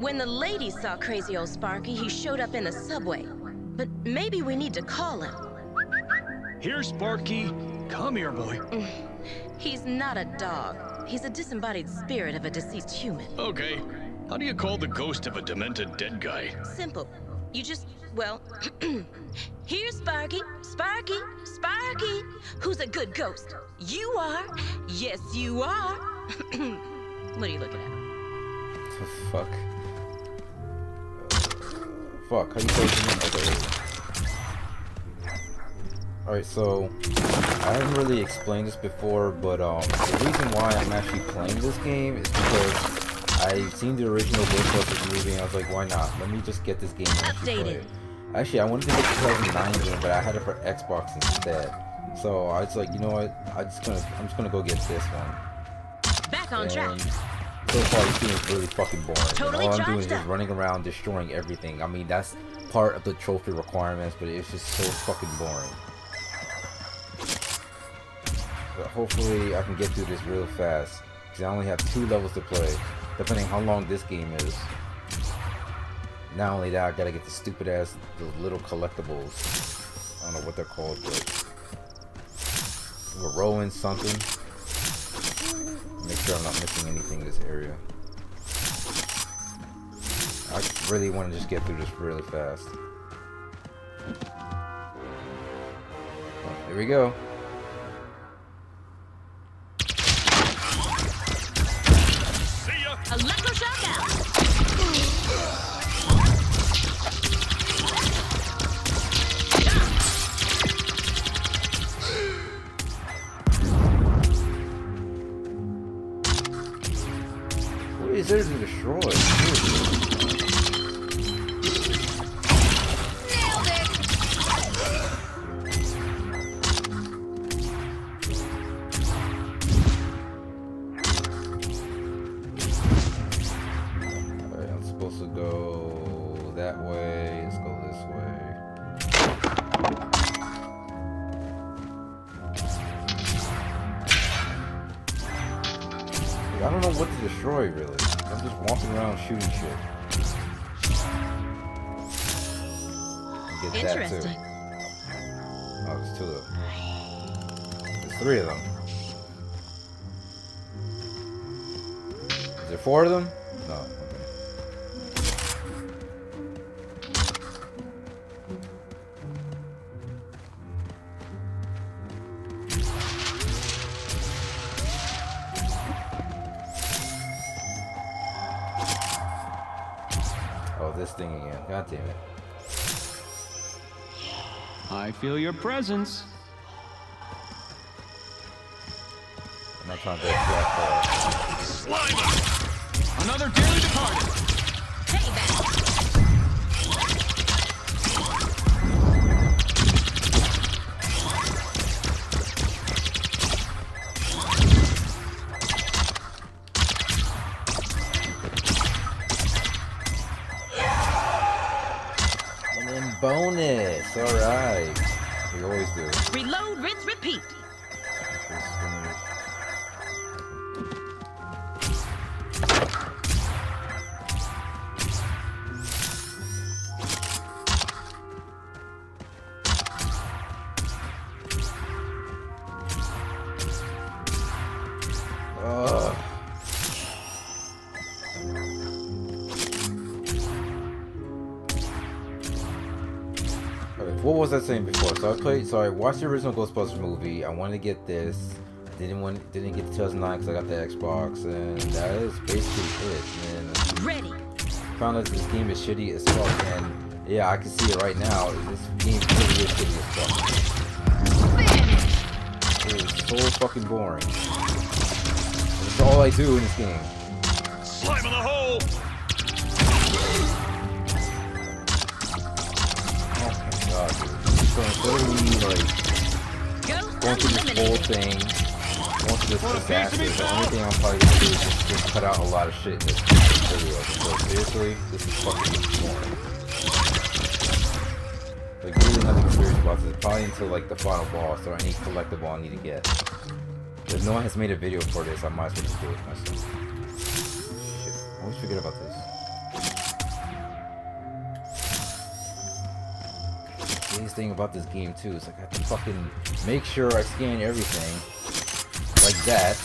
When the ladies saw crazy old Sparky, he showed up in the subway. But maybe we need to call him. Here, Sparky. Come here, boy. He's not a dog. He's a disembodied spirit of a deceased human. Okay. How do you call the ghost of a demented dead guy? Simple. You just, well, here's Sparky. Sparky. Sparky. Who's a good ghost? You are. Yes, you are. what are you looking at? The fuck? Fuck, how do you say your name? Okay. Alright, so I haven't really explained this before, but um, the reason why I'm actually playing this game is because I've seen the original Ghostbusters movie and I was like, why not? Let me just get this game and actually play it. Actually, I wanted to get the 2009 game, but I had it for Xbox instead. So I was like, you know what? I just gonna, I'm just gonna go get this one. Back on track. So far, this game is really fucking boring. Totally all I'm doing is just running around destroying everything. I mean, that's part of the trophy requirements, but it's just so fucking boring. But hopefully, I can get through this real fast. Because I only have two levels to play, depending how long this game is. Not only that, I gotta get the stupid ass, the little collectibles. I don't know what they're called, but we're rolling something. Make sure I'm not missing anything in this area. I really want to just get through this really fast. Oh, here we go. Electroshock out. What is there to destroy? Is of them? No. Okay. Oh, this thing again. God damn it. I feel your presence. I'm not trying to distract Slimer! Another dearly departed. Was saying before? So I played. So I watched the original Ghostbusters movie. I wanted to get this. Didn't want. Didn't get the 2009 because I got the Xbox, and that is basically it. And Ready. found out this game is shitty as fuck. And yeah, I can see it right now. This game really is shitty as fuck. It is so fucking boring. That's all I do in this game. Slime in the hole! So instead of me like going through this whole thing, going through this disaster, the only thing I'm probably gonna do is just, just cut out a lot of shit in this video. So seriously, this is fucking boring. Like really nothing serious about this. Probably until like the final boss or any collectible I need to get. If no one has made a video for this, I might as well just do it myself. Shit. I always forget about this. Biggest thing about this game too is like I have to fucking make sure I scan everything like that.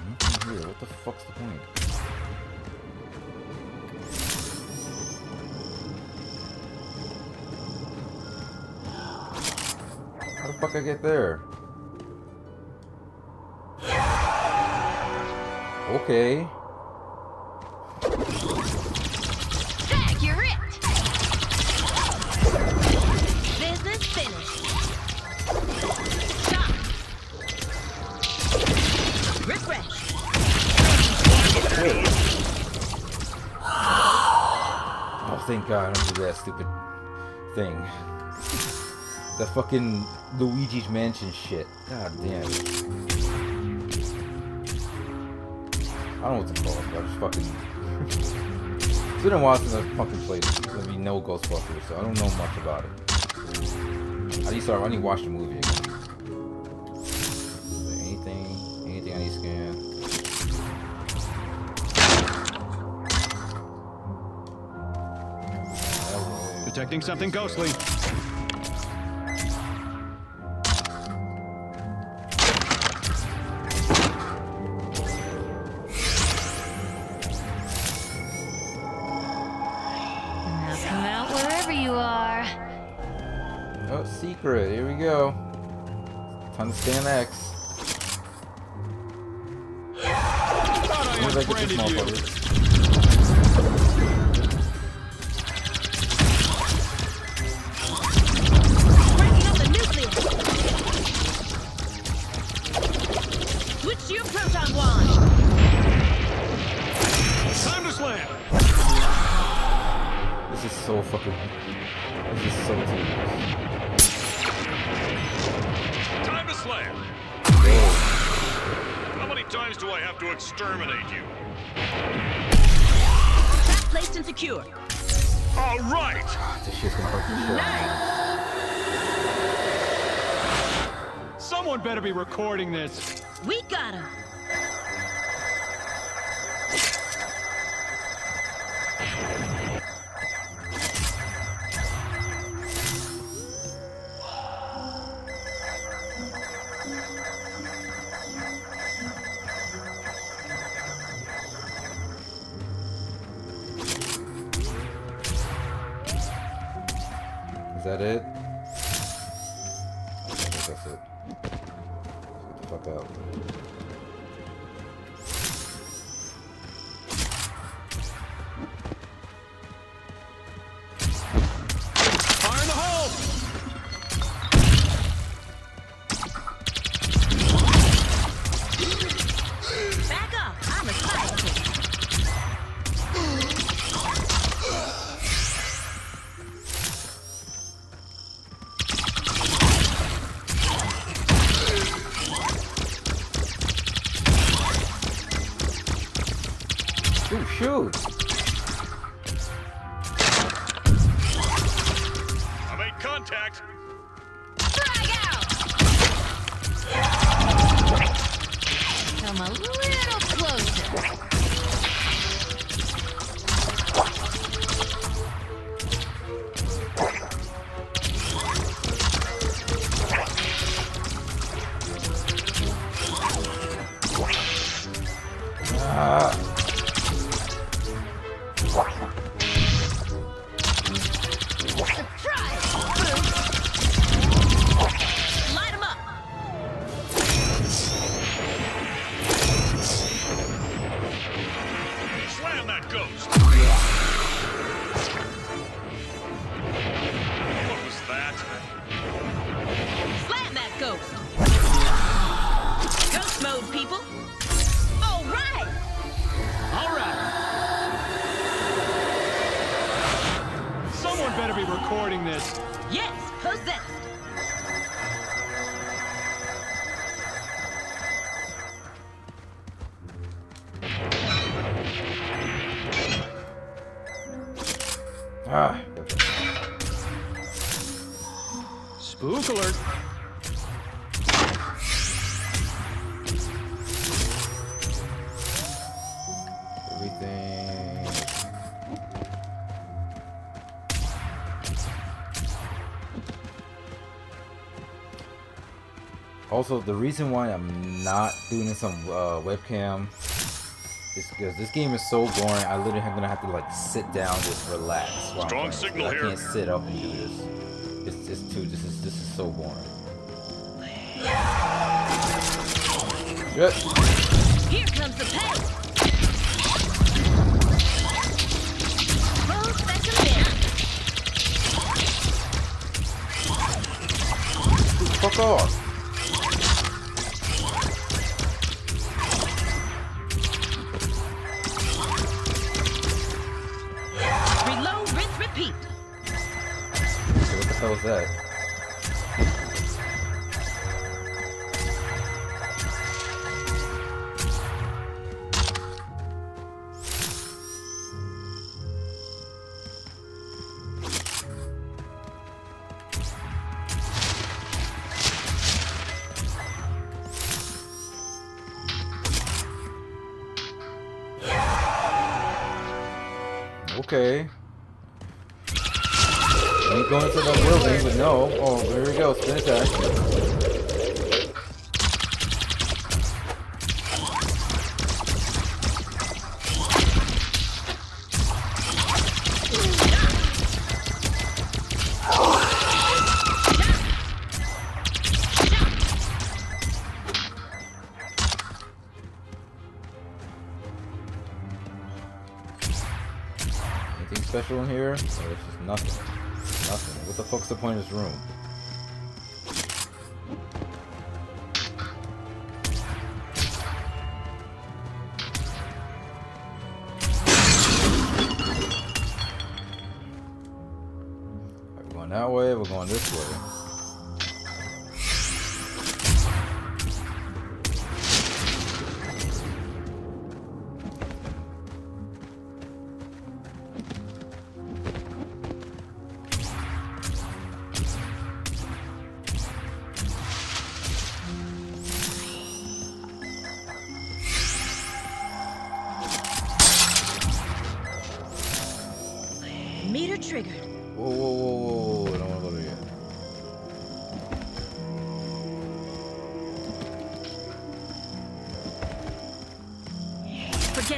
Mm-hmm. What the fuck's the point? How the fuck I get there? Okay. Tag, you're it! Business finished. Stop. Refresh. Oh, thank God I don't do that stupid thing. That fucking Luigi's Mansion shit. God damn it. I don't know what to call it, I just fucking... it's been since I fucking played it. I mean, no Ghostbusters, so I don't know much about it. I need to I need to watch the movie again. Anything, anything I need to scan? Detecting something ghostly. Secret. Here we go. Time to scan X. I As soon as I Better be recording this. We got him. Also, the reason why I'm not doing this on uh, webcam is because this game is so boring. I literally am gonna have to like sit down, just relax. while I'm Strong playing. signal I here. can't sit up and do this. It's just too. This is this is so boring. Shit. So what hell is that? The point of this room?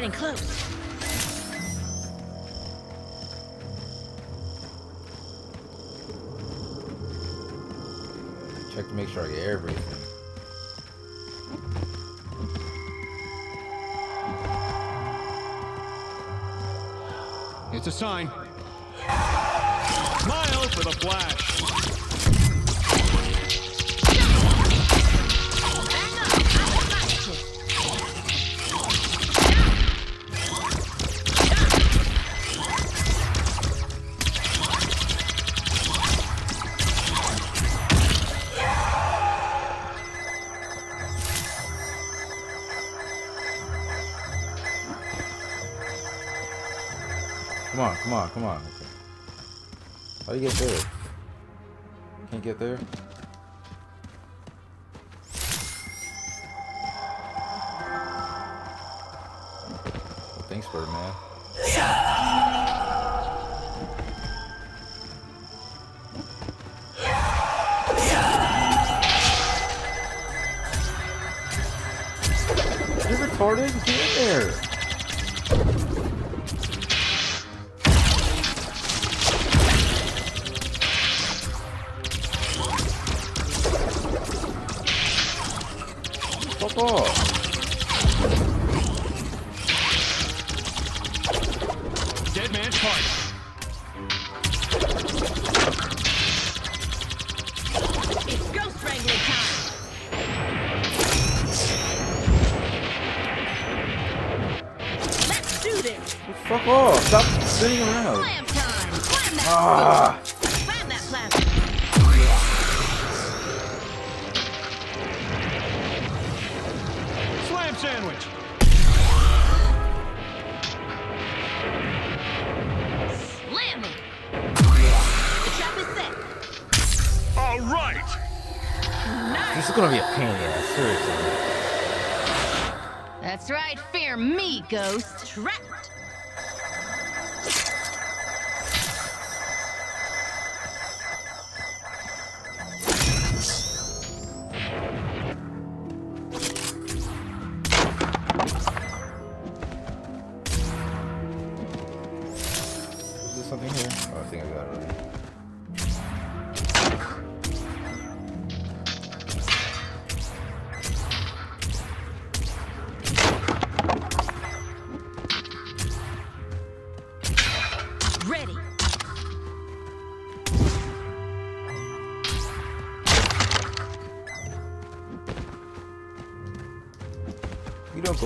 Getting close. Check to make sure I get air breathing. It's a sign.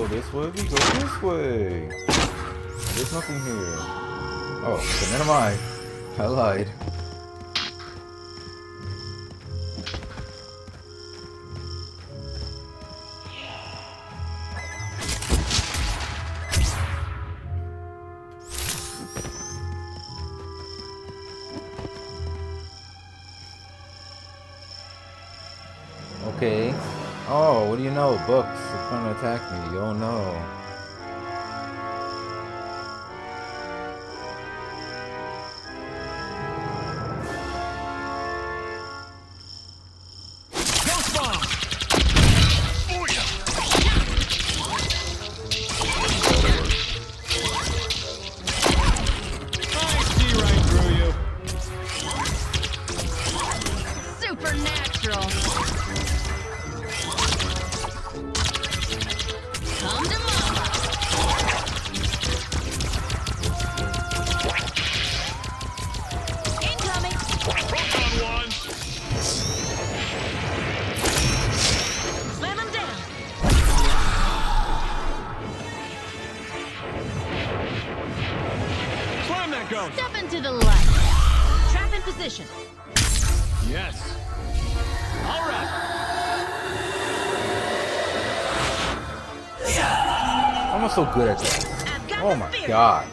this way, we go this way. There's nothing here. Oh, so never mind. I lied. attack me. Oh no. good at. Oh my god.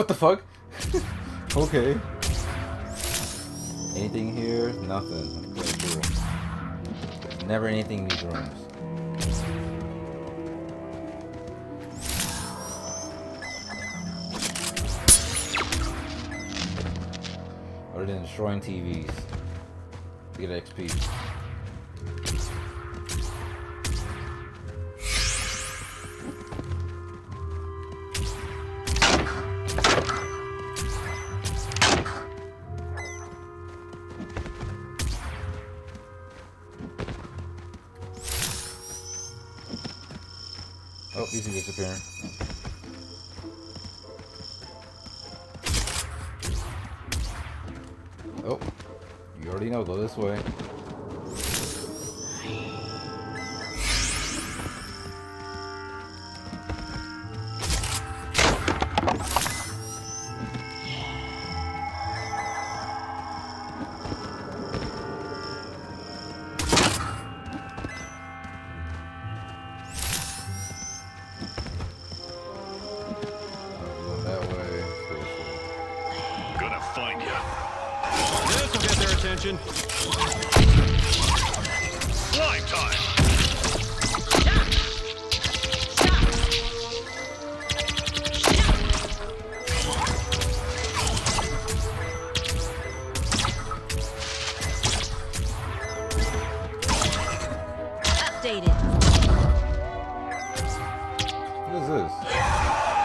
What the fuck? okay. Anything here? Nothing. Okay, cool. Never anything in these rooms. Other than destroying TVs. To get XP.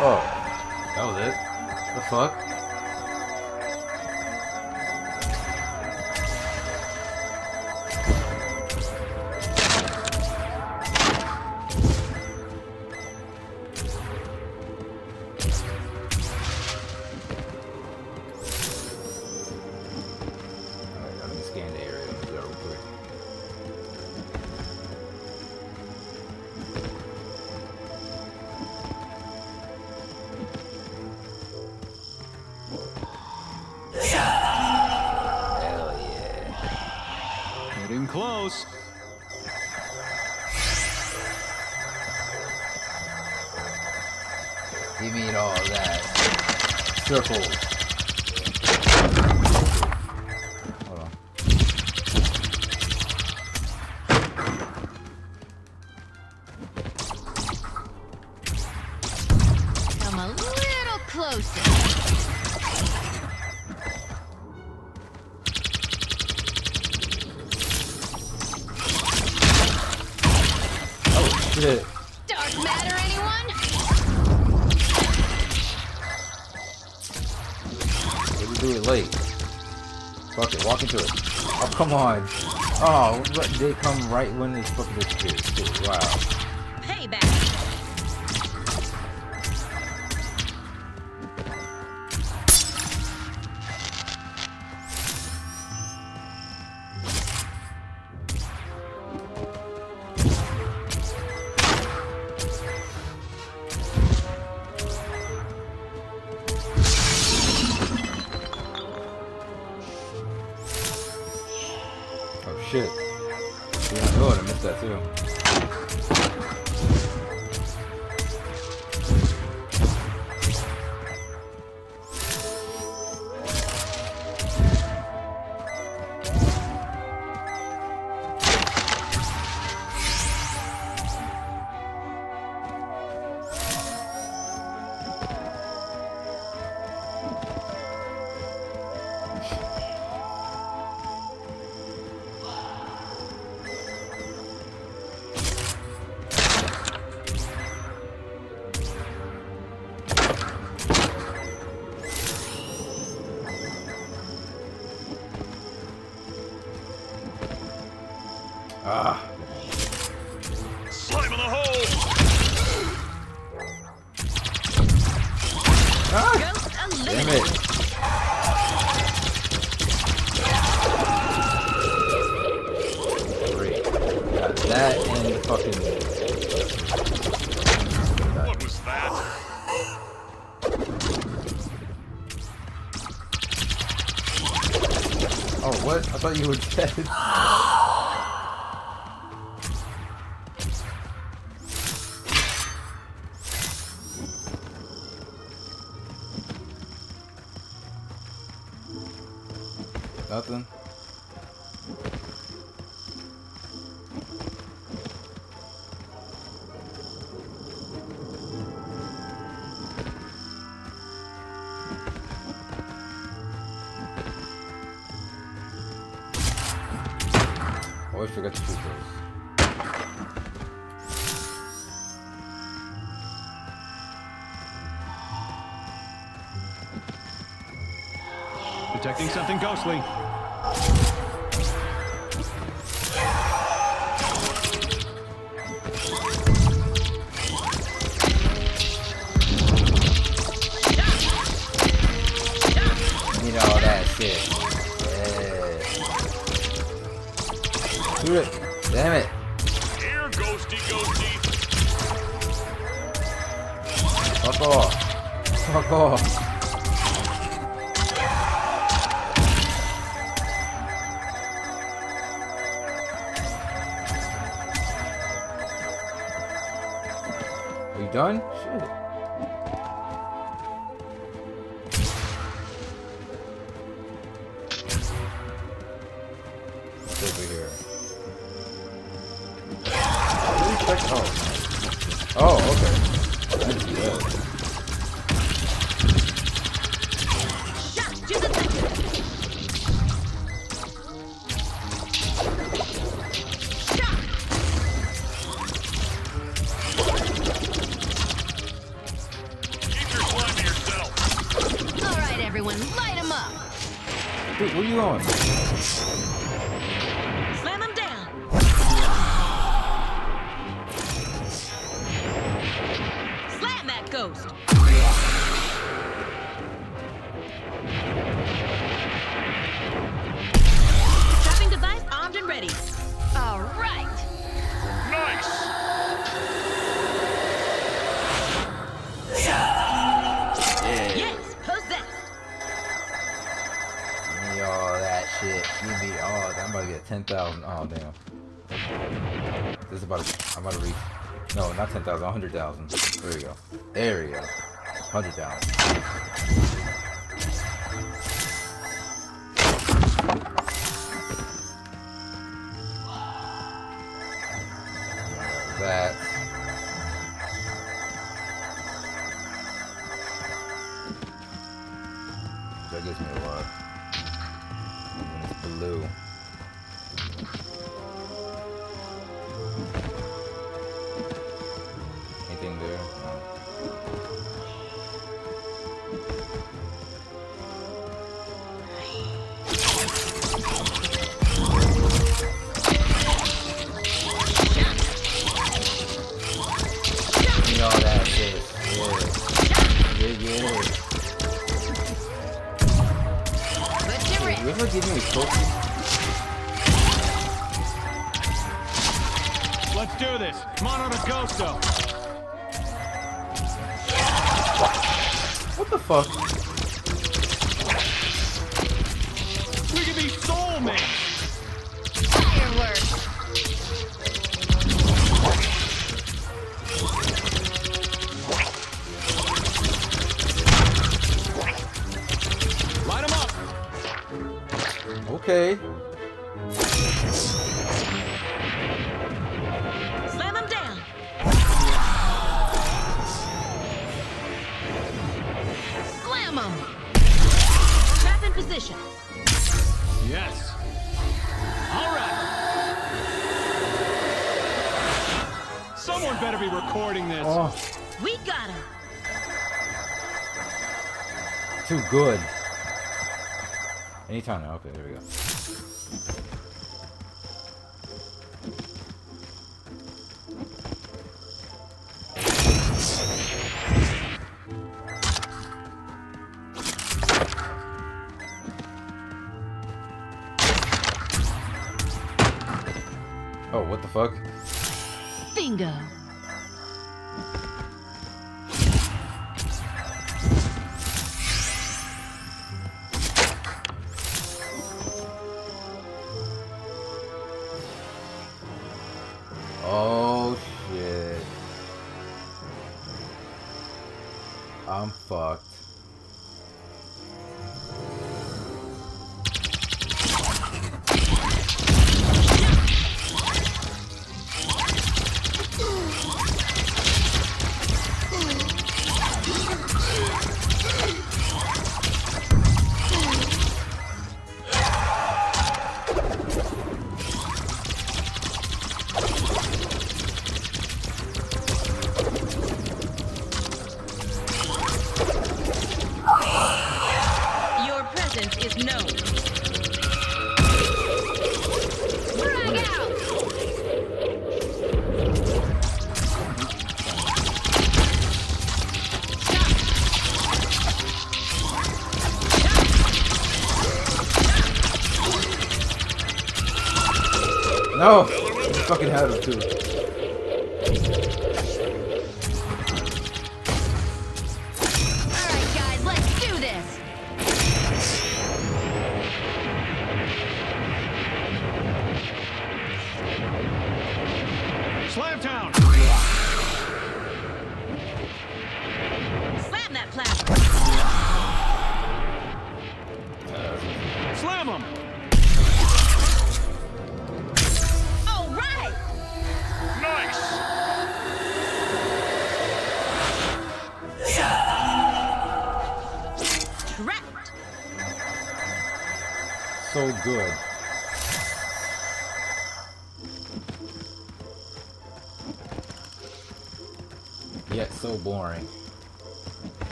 Oh. That was it. The fuck? Apple. come on. Oh, but they come right when it's supposed to be. Wow. thought you were dead. expecting something ghostly. 100,000. There you go. There we go. 100,000. ton out there.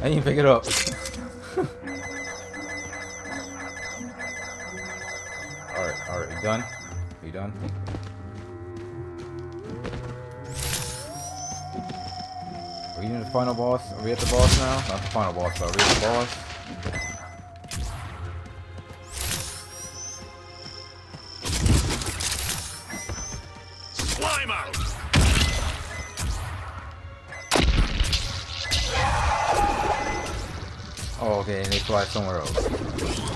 I didn't pick it up. alright, alright, you done? Are you done? Are we in the final boss? Are we at the boss now? Not the final boss, but are we at the boss? fly somewhere else.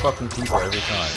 fucking people every time.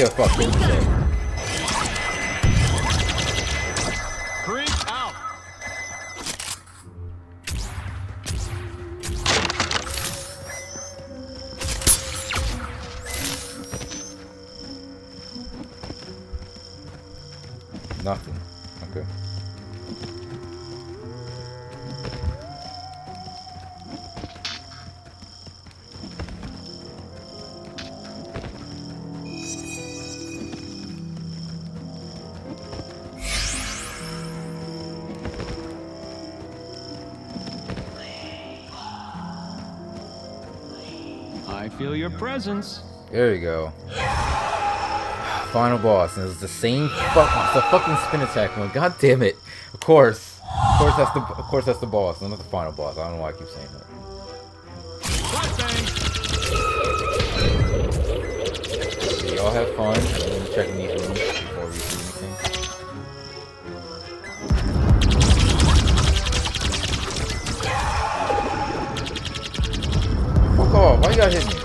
give a fuck. presents. There you go. Final boss, and it's the same fuck. It's the fucking spin attack one. God damn it! Of course, of course that's the of course that's the boss. Not the final boss. I don't know why I keep saying that. Y'all have fun. I'm gonna checking these rooms before we do anything. Fuck off! Why you gotta hit me?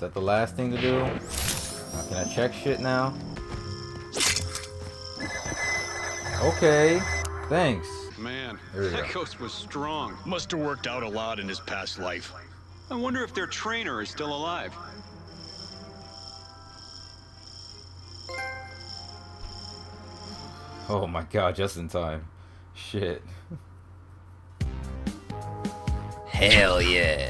Is that the last thing to do? Now, can I check shit now? Okay, thanks. Man, There we that go. ghost was strong. Must have worked out a lot in his past life. I wonder if their trainer is still alive. Oh my god, just in time. Shit. Hell yeah.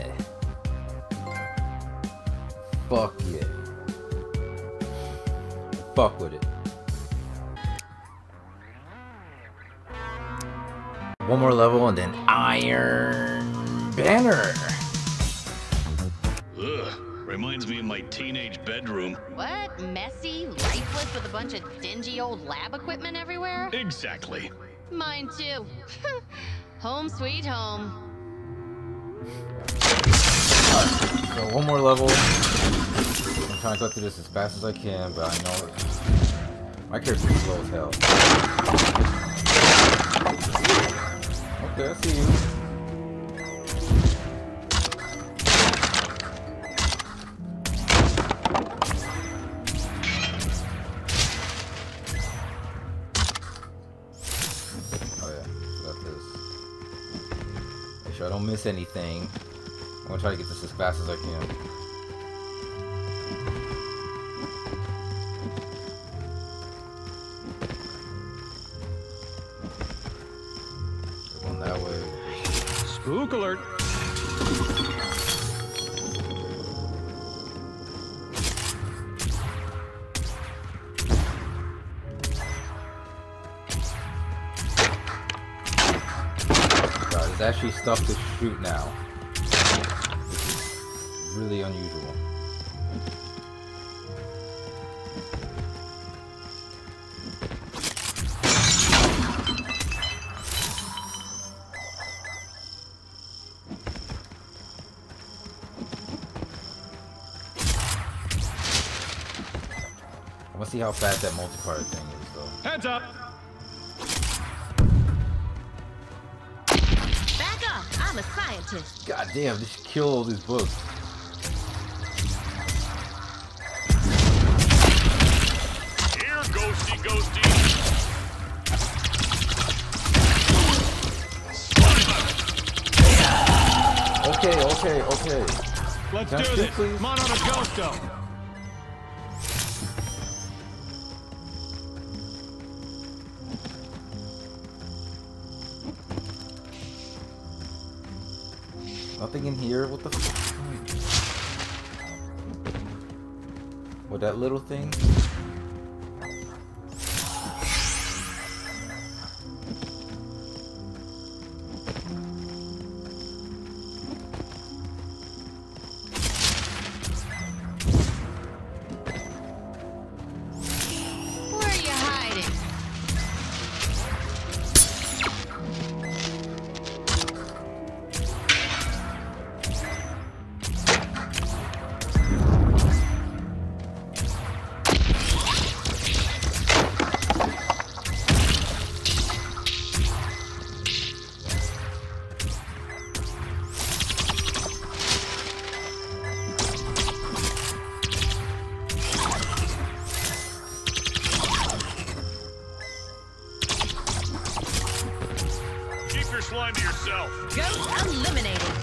Bunch of dingy old lab equipment everywhere? Exactly. Mine too. home sweet home. So one more level. I'm trying to go through this as fast as I can, but I know my character's slow as hell. Okay, I see you. Miss anything. I'm gonna try to get this as fast as I can. Going that way. Spook alert. Actually stuff to shoot now. This is really unusual. To see how fast that multiplier thing is, though. Heads up. Scientist. God damn, this should kill all these books. Here, ghosty, ghosty. Okay, okay, okay. Let's Can do shoot, this. please? Come on on a ghosto. Nothing in here. What the? F what that little thing? Slime to yourself. Ghost eliminated.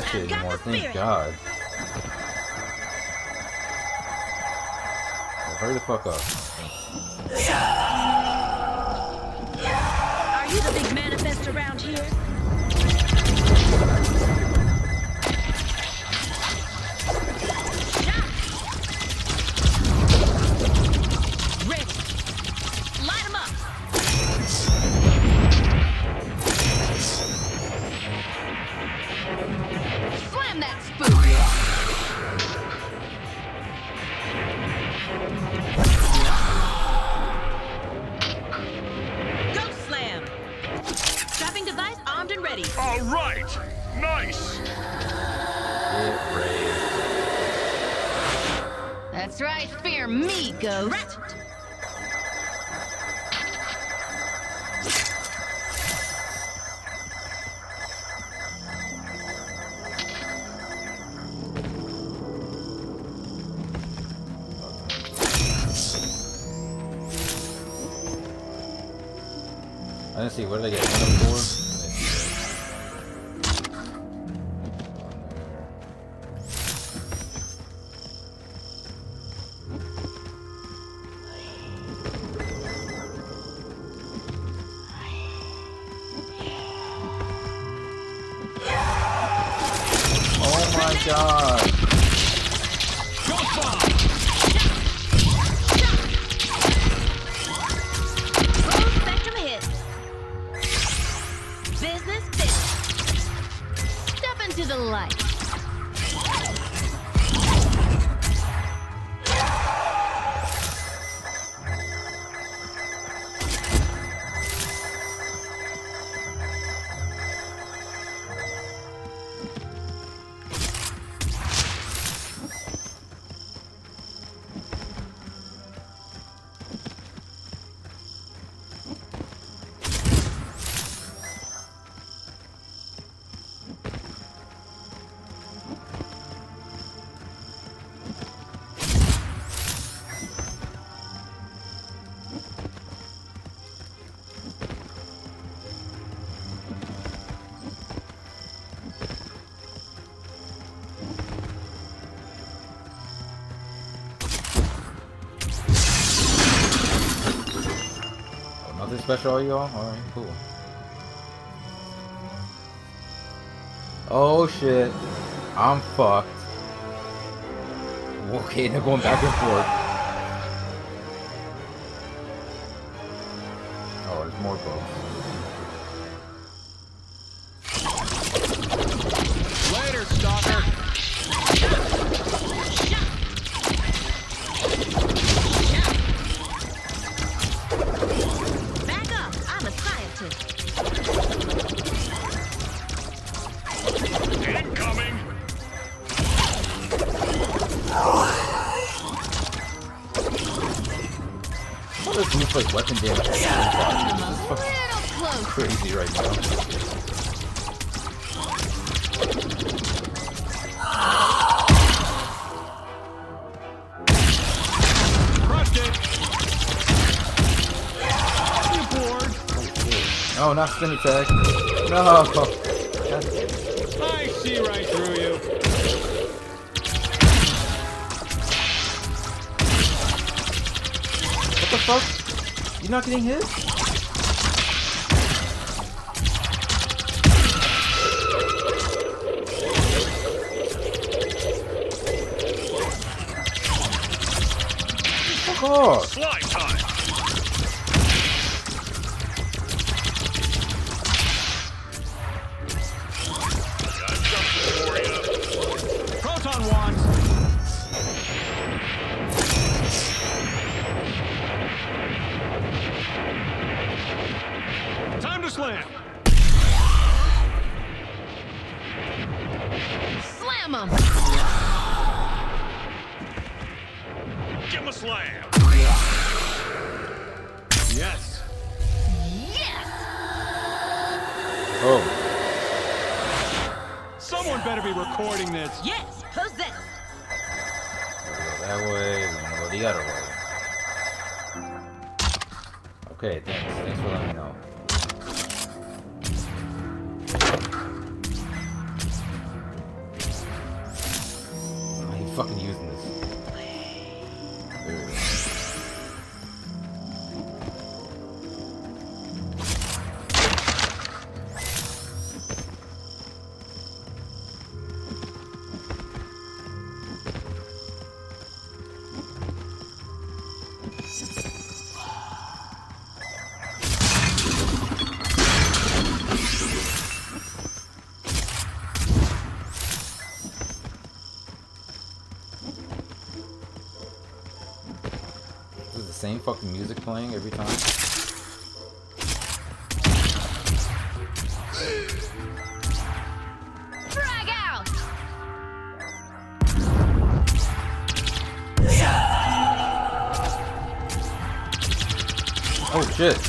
that shit anymore, thank God. Hurry the fuck up. special all y'all? Alright, cool. Oh shit. I'm fucked. Okay, they're going back and forth. any trash. No. I see right through you. What the fuck? You're not getting hit? Fuck off. Playing every time? Frag out! Oh shit!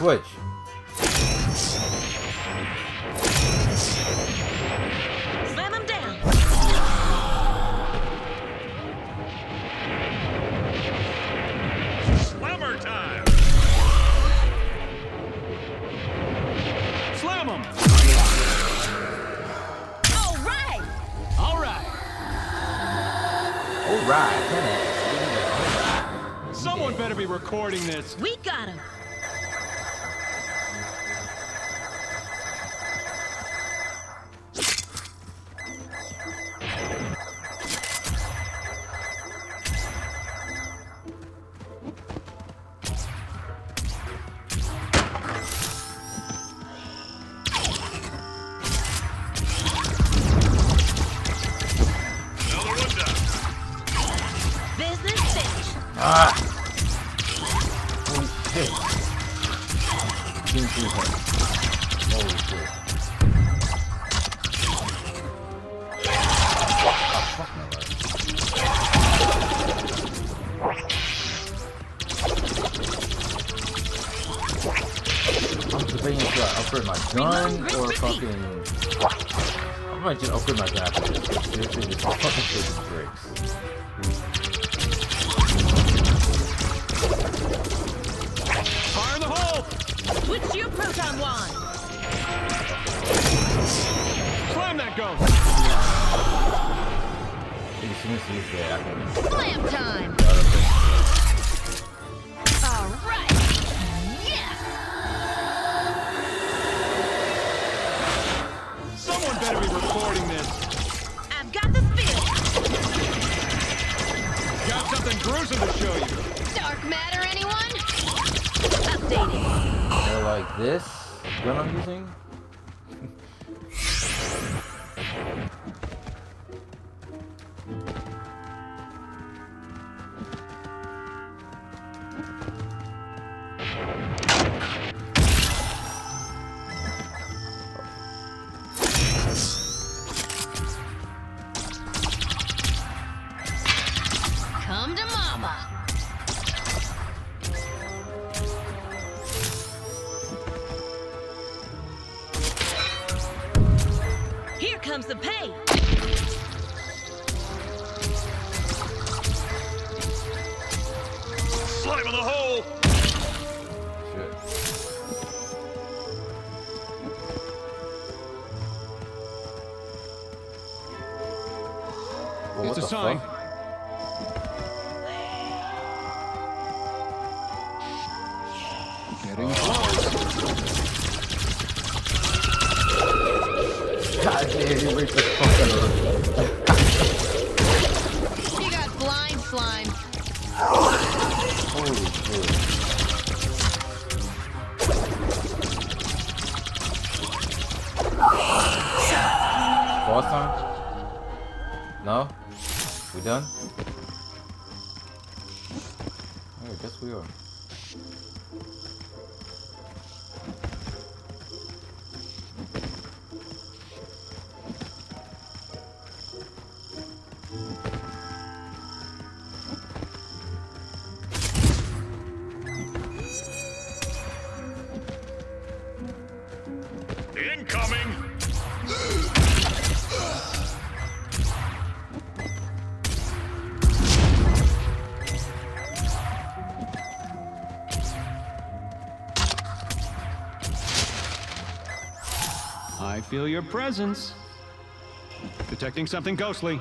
Switch. Feel your presence. Detecting something ghostly.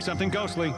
Something ghostly.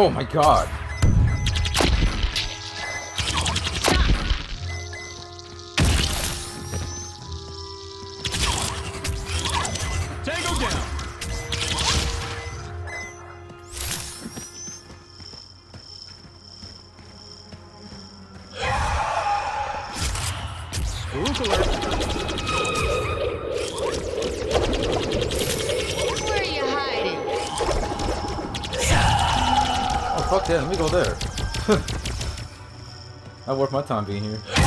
Oh my god. Worth my time being here.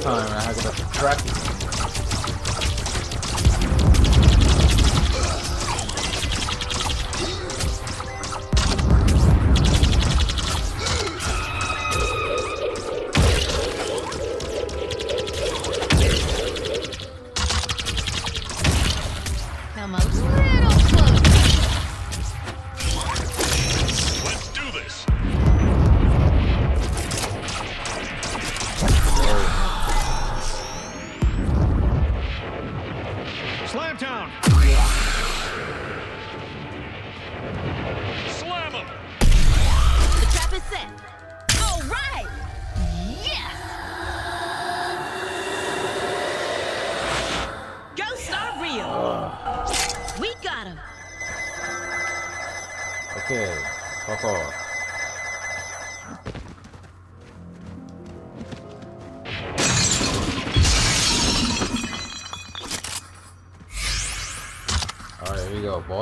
time.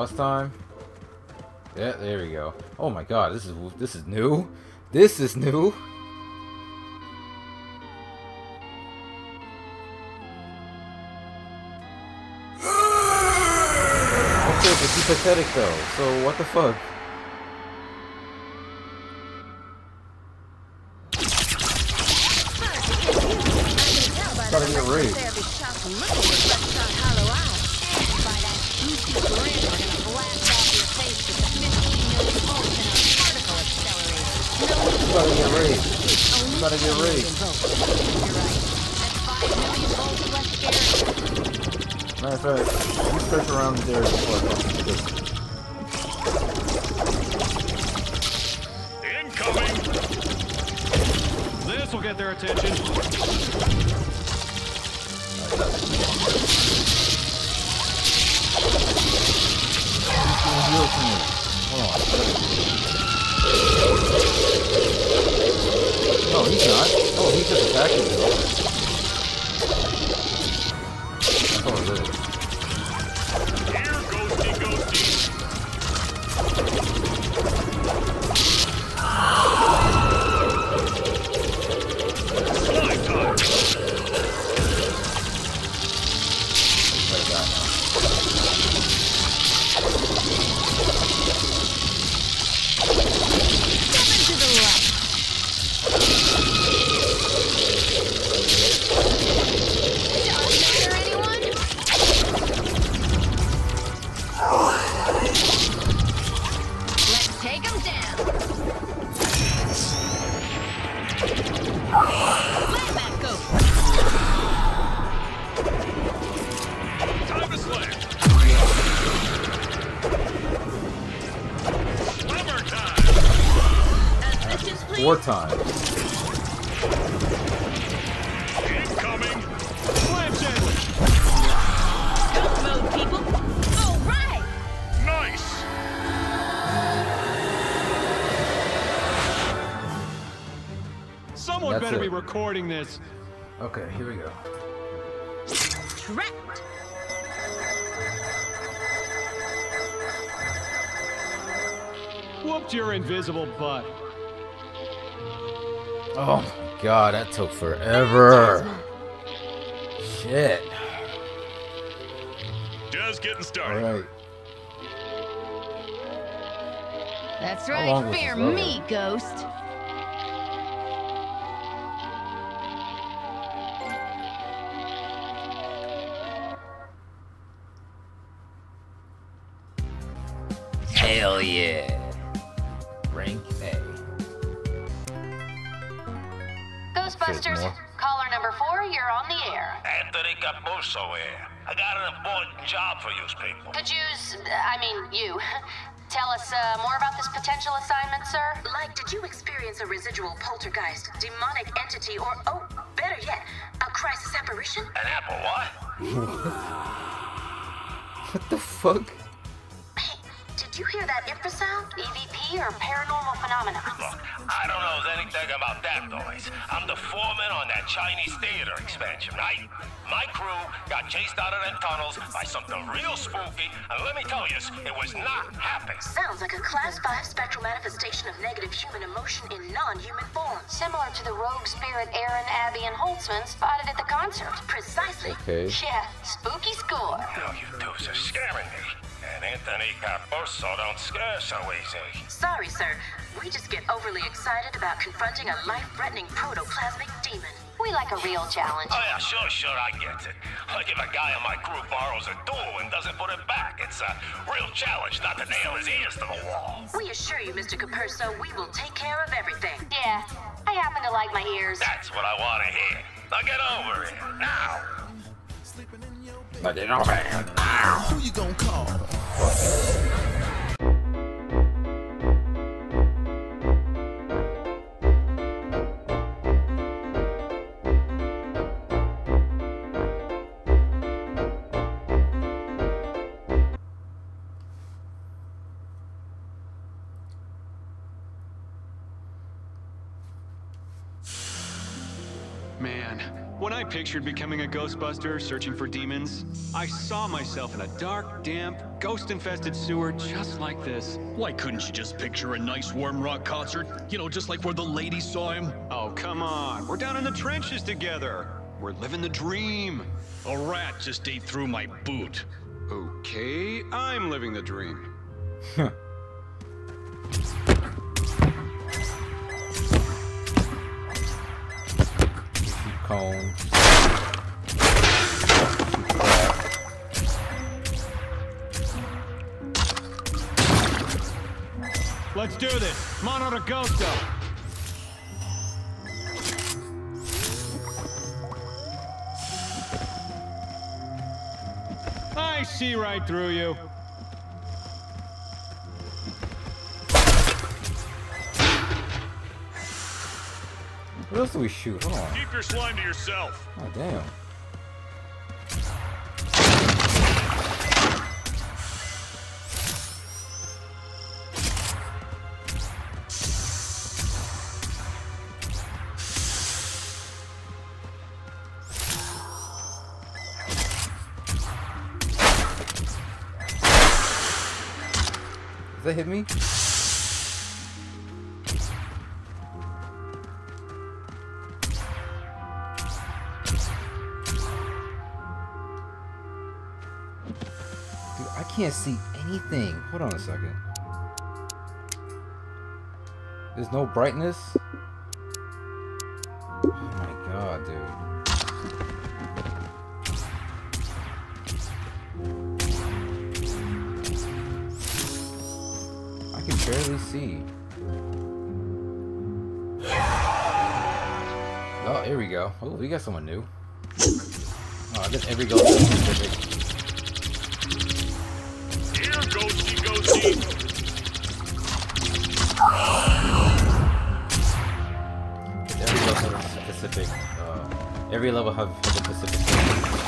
last time. Yeah, there we go. Oh my god, this is this is new. This is new. Okay, but you pathetic though, so what the fuck? recording this. Okay, here we go. Trapped. Whooped your invisible butt. Oh my god, that took forever. Shit. Just getting started. All right. That's right, fear me, ghost. Erin, and Holtzmann spotted at the concert. Precisely. Okay. Yeah, spooky score. Hell, you dudes are scaring me. And Anthony Capuso don't scare so easy. Sorry, sir. We just get overly excited about confronting a life-threatening protoplasmic demon. We like a real challenge. Oh yeah, sure, sure, I get it. Like if a guy in my crew borrows a tool and doesn't put it back, it's a real challenge not to nail his ears to the wall. We assure you, Mr. Capurso, we will take care of everything. Yeah, I happen to like my ears. That's what I want to hear. Now get over it, now. I did not now. Who you gonna call? Pictured becoming a Ghostbuster searching for demons, I saw myself in a dark, damp, ghost-infested sewer just like this. Why couldn't you just picture a nice warm rock concert? You know, just like where the ladies saw him? Oh, come on. We're down in the trenches together. We're living the dream. A rat just ate through my boot. Okay, I'm living the dream. Keep calm. Let's do this. Mono to Ghosto. I see right through you. What else do we shoot? Hold on. Keep your slime to yourself. Oh, damn. That hit me? I can't see anything. Hold on a second. There's no brightness? Oh my god, dude. See. Oh, here we go. Oh, we got someone new. Oh, I guess every ghost is specific. Every level has a specific. Uh, every level have, has a specific.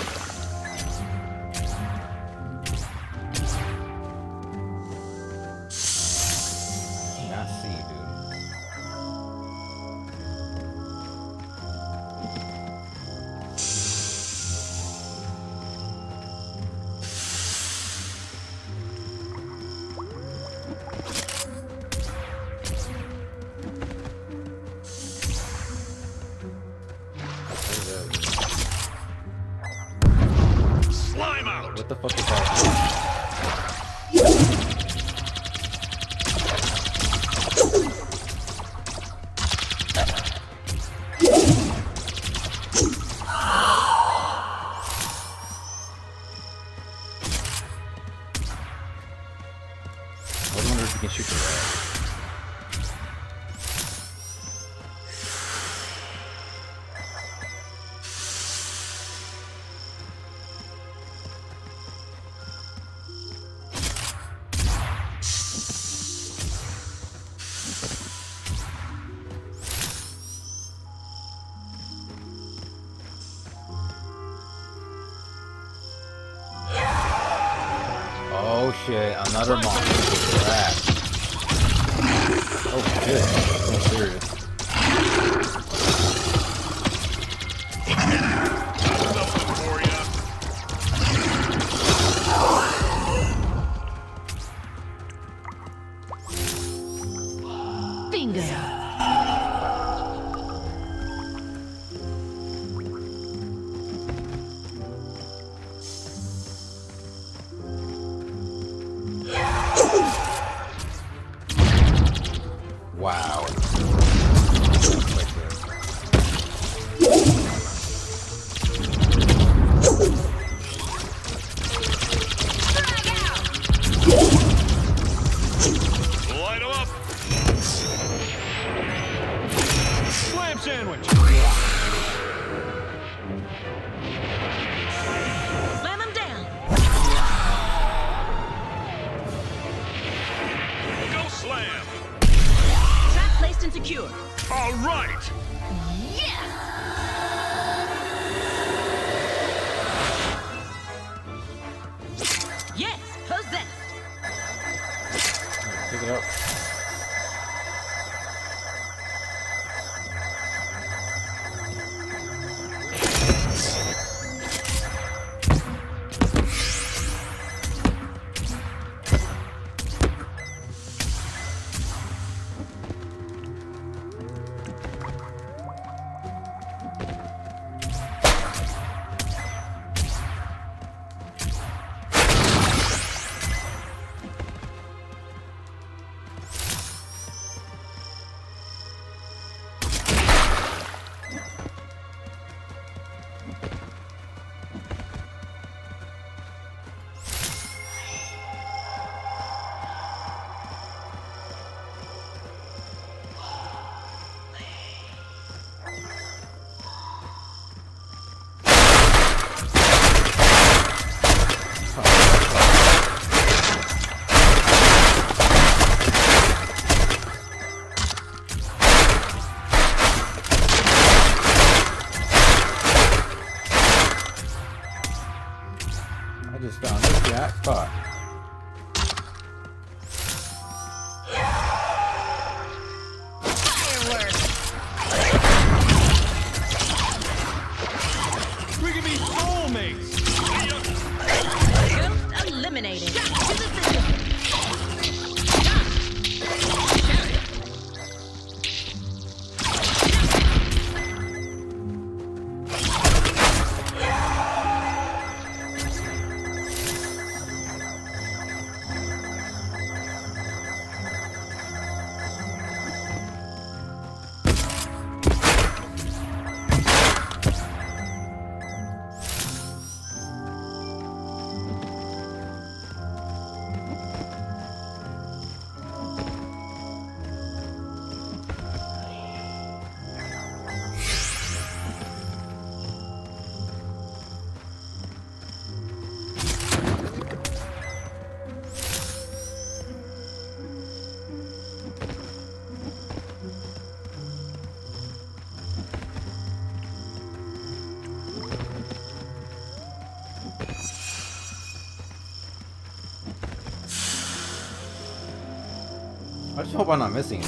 Just hope I'm not missing.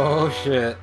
Oh shit.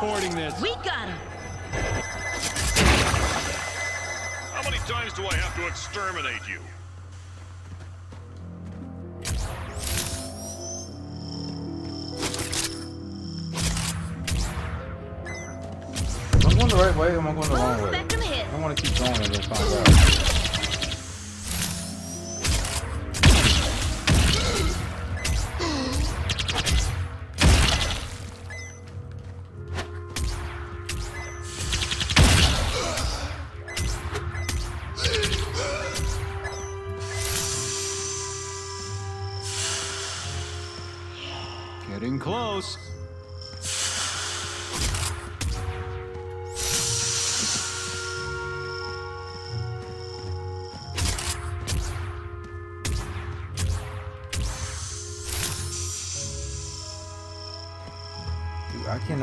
recording this. We got him. How many times do I have to exterminate you?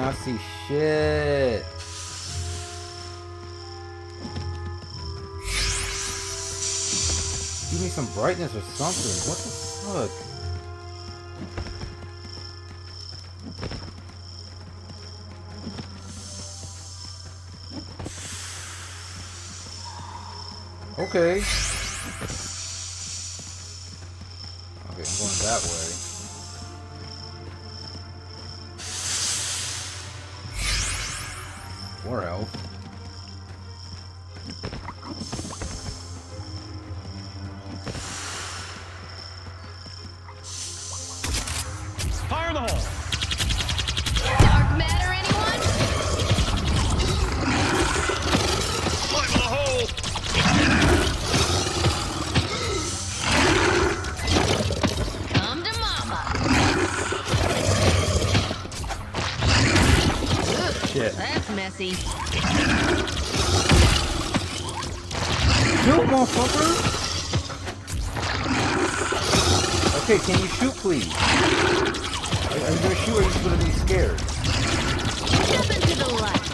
I see shit. Give me some brightness or something. What the fuck? Okay. it. That's messy. Shoot, motherfucker! Okay, can you shoot, please? Are you gonna shoot or are you just gonna be scared? Open into the light.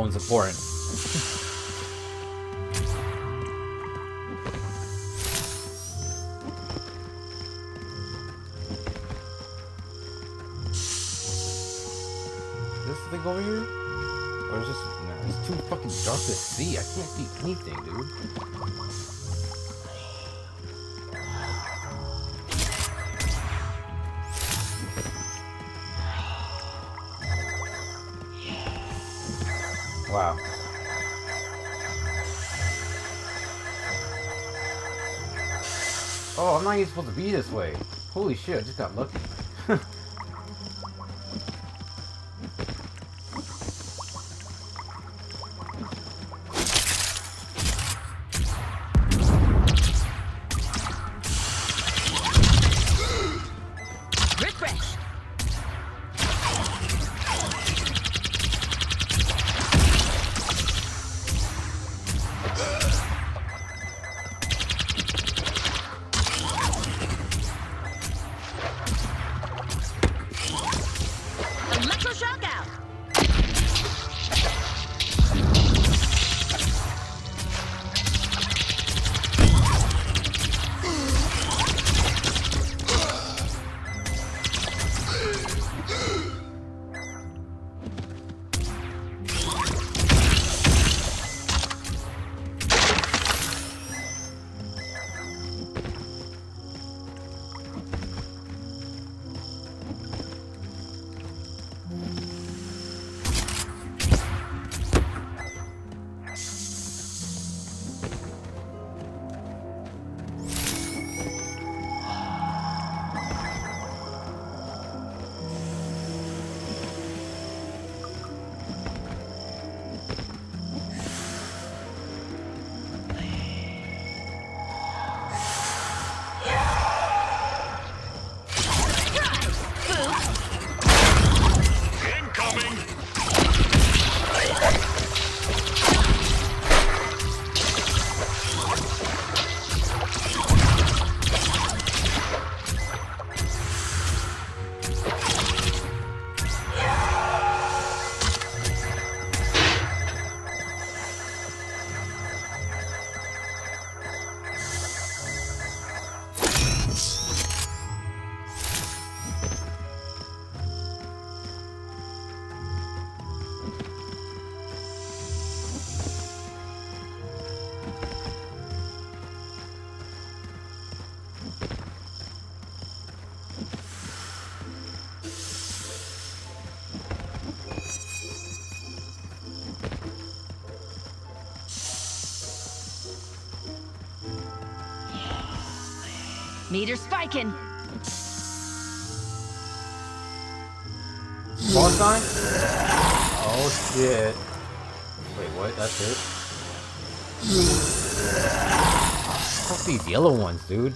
phone's important. this thing over here? Or is this... Nah, it's too fucking dark to see. I can't see anything, dude. Wow. Oh, I'm not even supposed to be this way. Holy shit, I just got lucky. Meter spiking. Ball sign? Oh shit. Wait, what? That's it? Fuck these yellow ones, dude.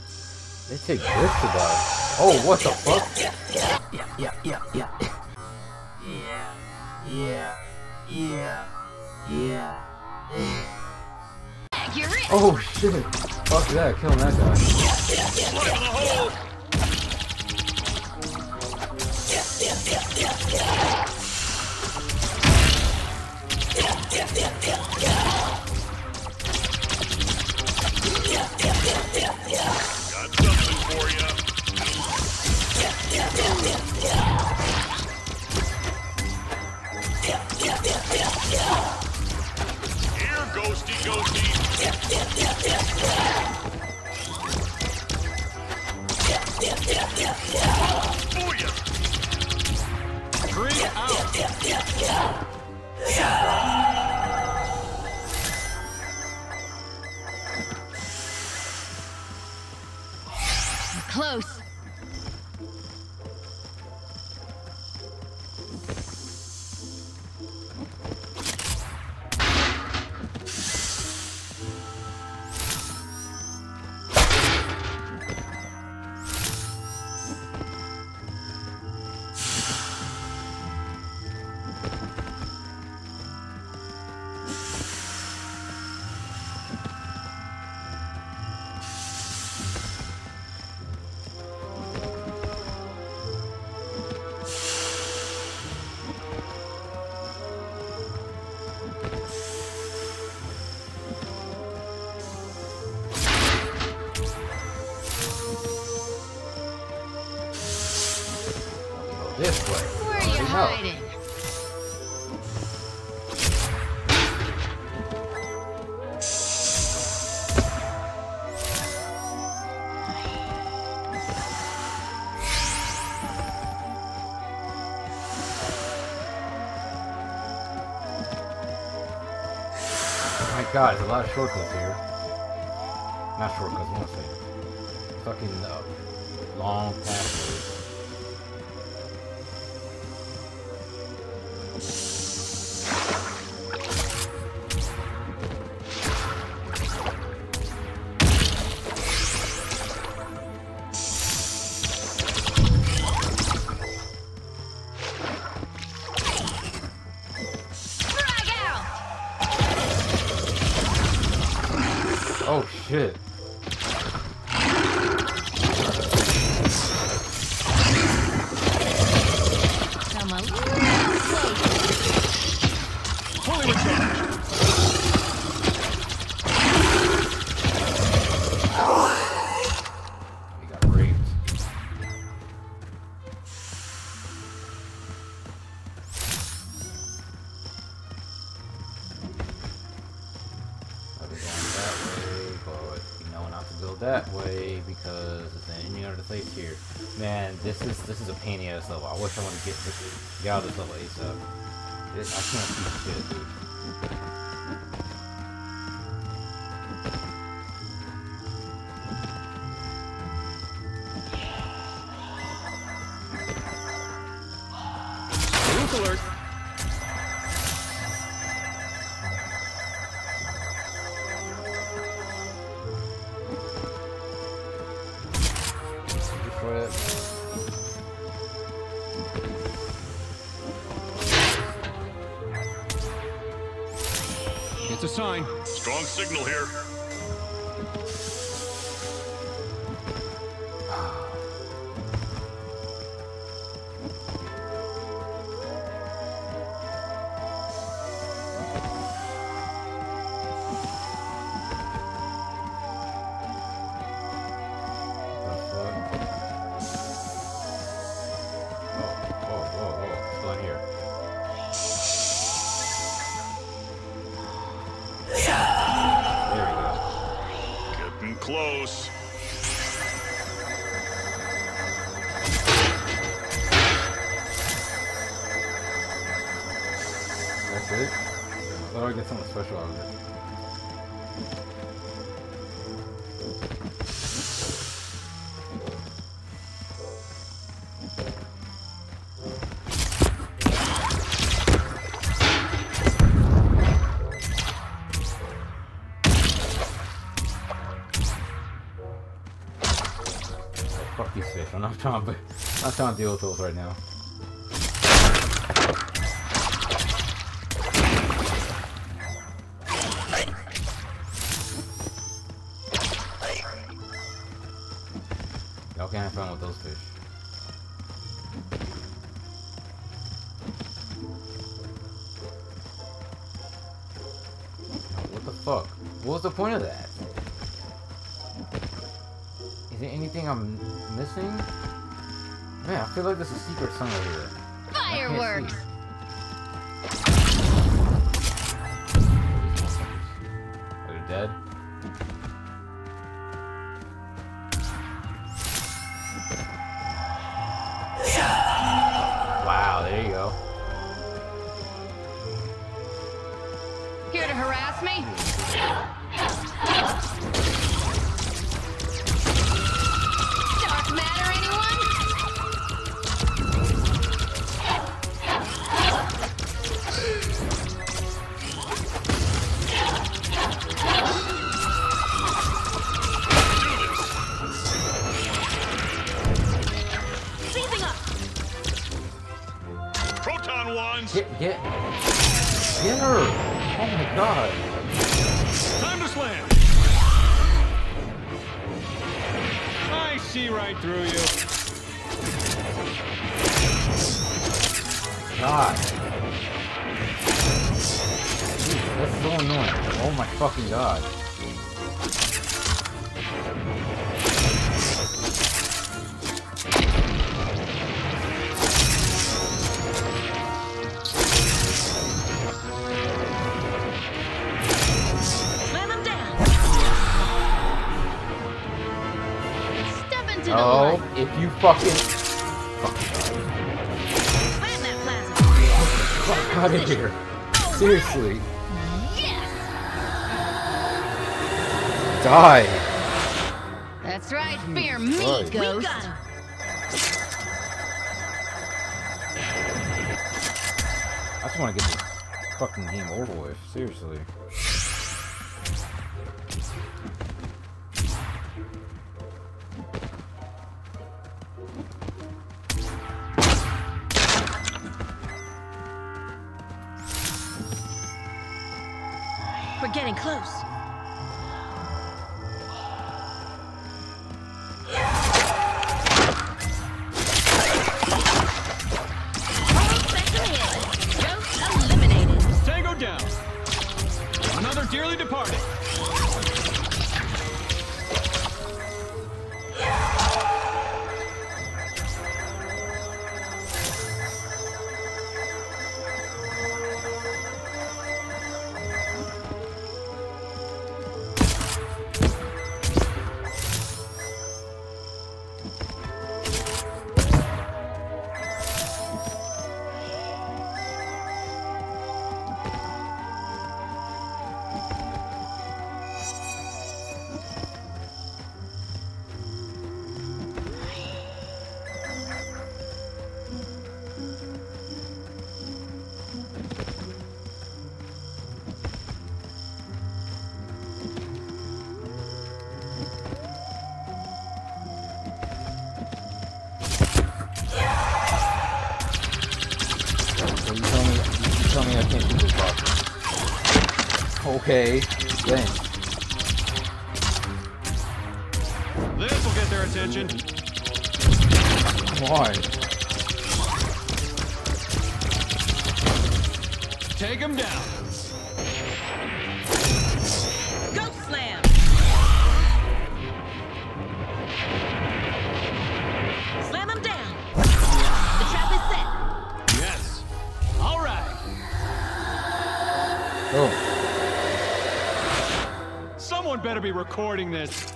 They take good to die. Oh, what the fuck? Yeah, yeah, yeah, yeah. Yeah, yeah, yeah, yeah. You're it. Oh shit. Fuck that, killing that This way. Where are you know. hiding? Oh my god, there's a lot of shortcuts here. Not shortcuts, what am I saying? Fucking uh, long pathways. This get out signal here. can't, I can't deal with those right now. feel like there's a secret somewhere here. fucking be recording this.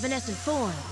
evanescent form.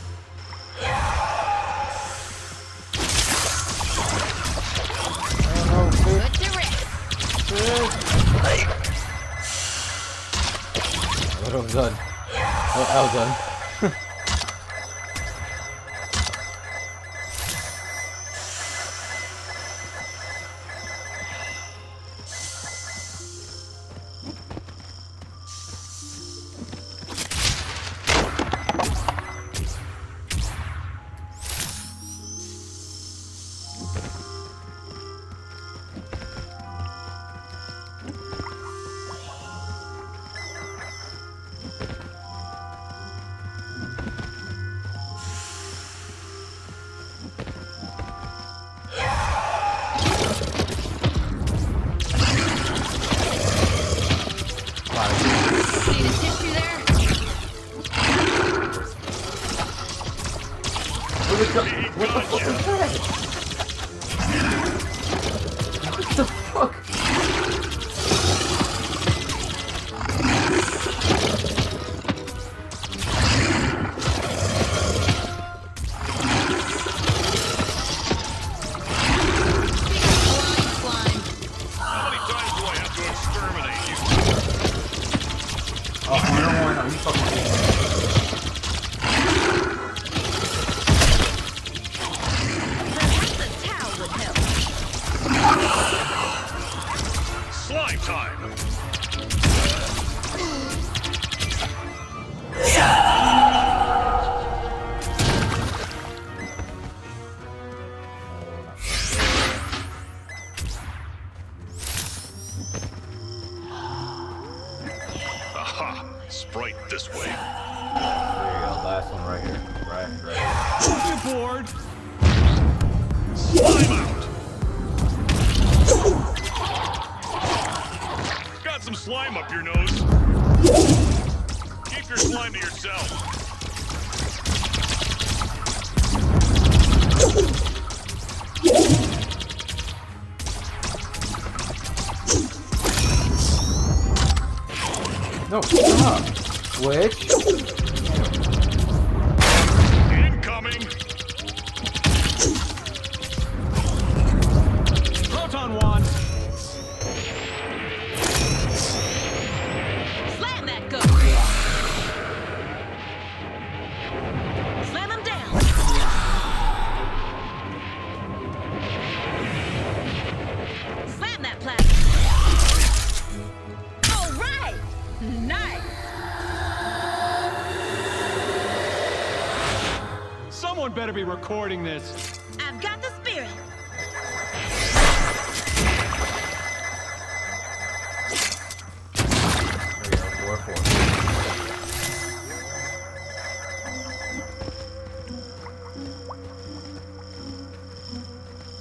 recording this. I've got the spirit.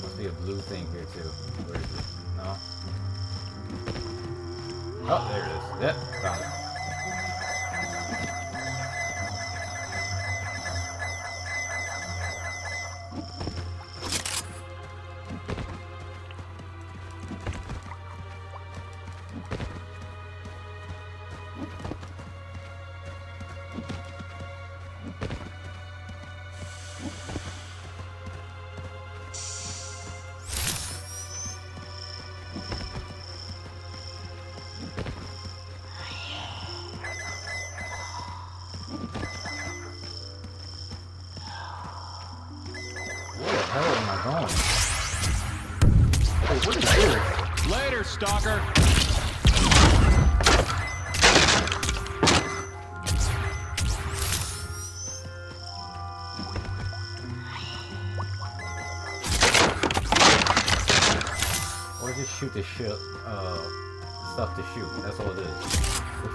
Must be a blue thing here too. No. Oh, there it is. Yep, it.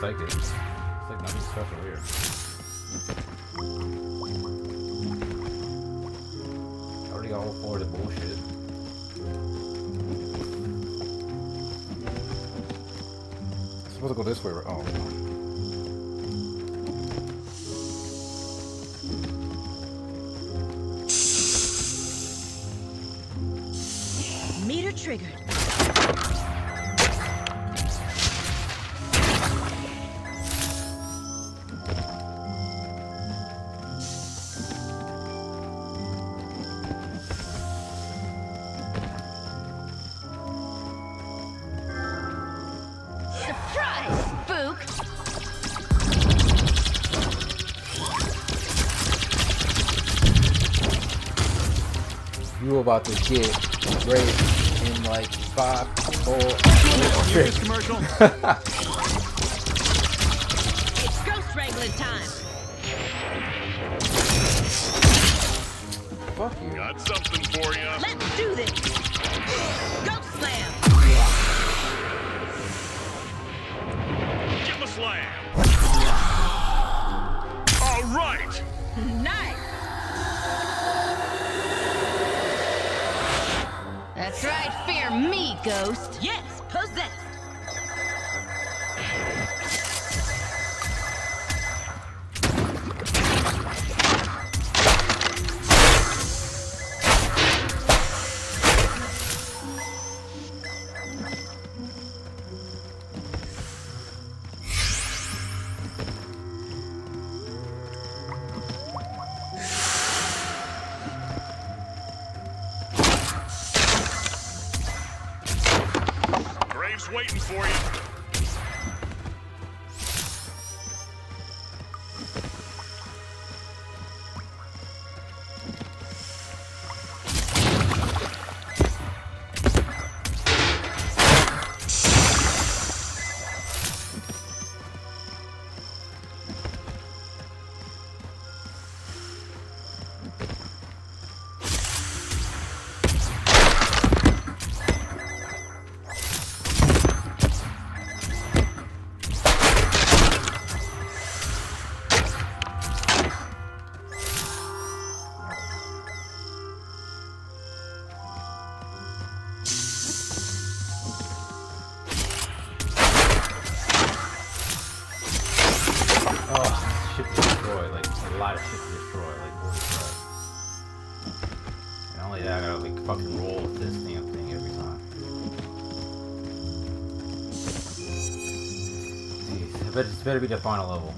psychic. It's like nothing special here. I already got all four of the bullshit. I'm supposed to go this way. Right? Oh. Meter triggered. about to get great in like five, four, three. commercial. better be the final level.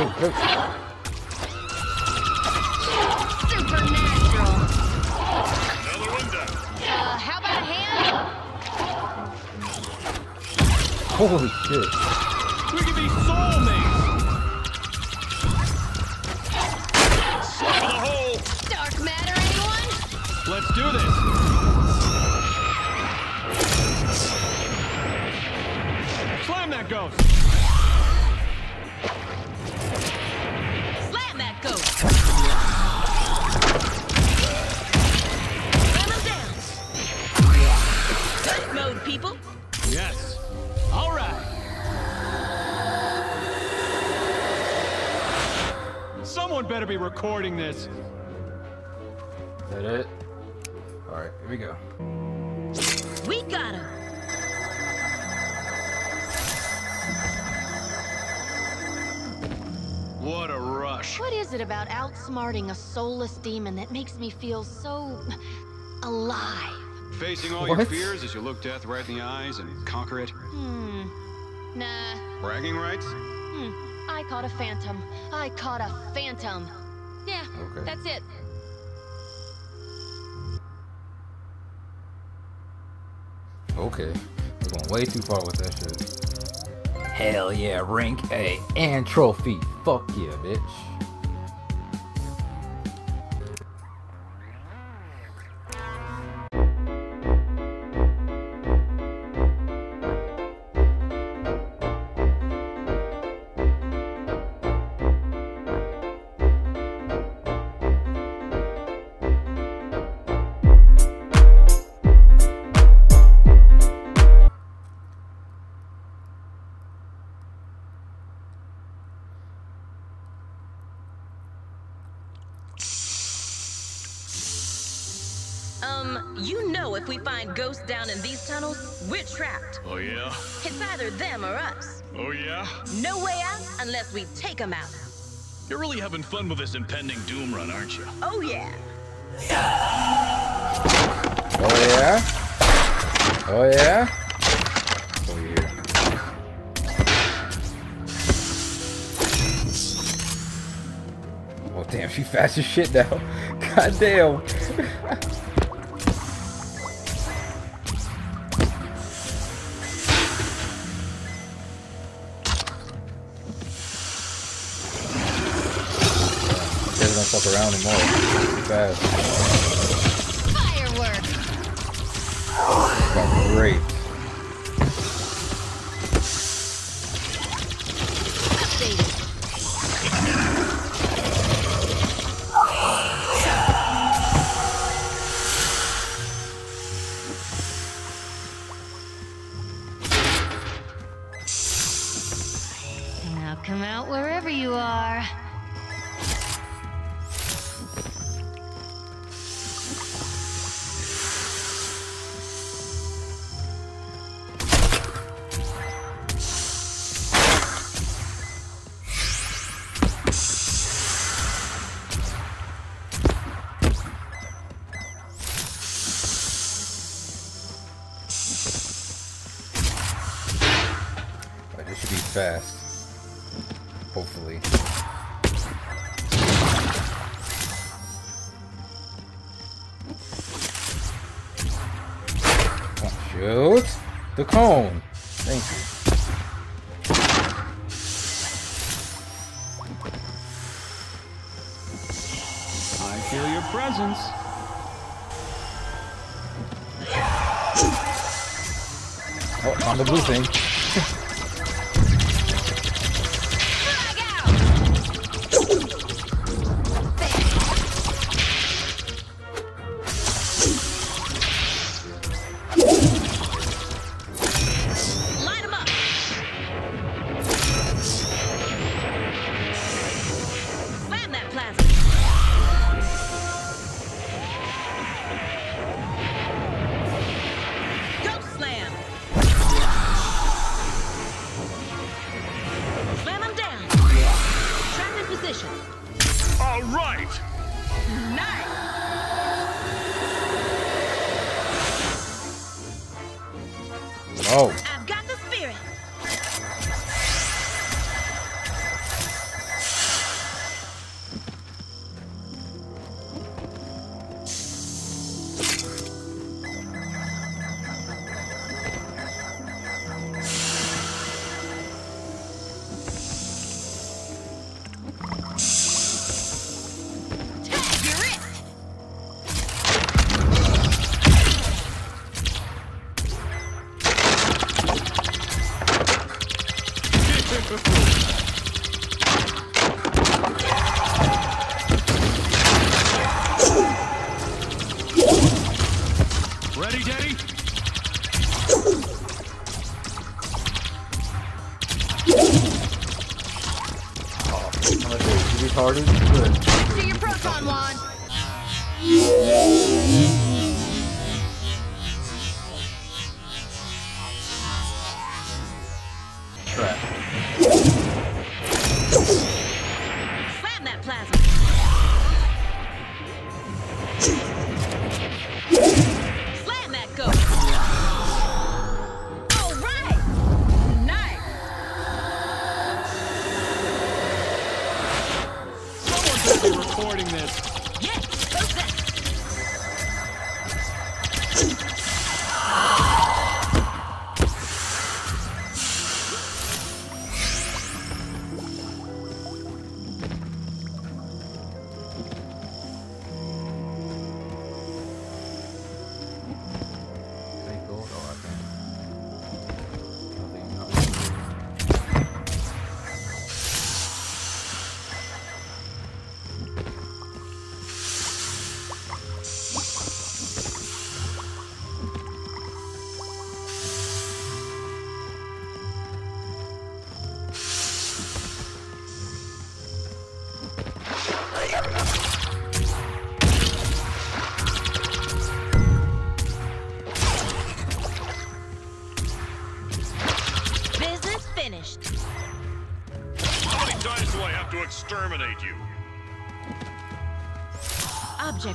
Oh, perfect. recording this. Is that it? All right, here we go. We got him. What a rush. What is it about outsmarting a soulless demon that makes me feel so alive? Facing all what? your fears as you look death right in the eyes and conquer it? Hmm. Nah. Bragging rights? Hmm. I caught a phantom. I caught a phantom. Yeah, Okay. that's it. Okay. We're going way too far with that shit. Hell yeah, rank A and trophy. Fuck yeah, bitch. Really having fun with this impending doom run, aren't you? Oh yeah. Oh yeah? Oh yeah? Oh yeah. Oh damn, she fast as shit now. God damn. Doesn't fuck around fast. Firework! Great. The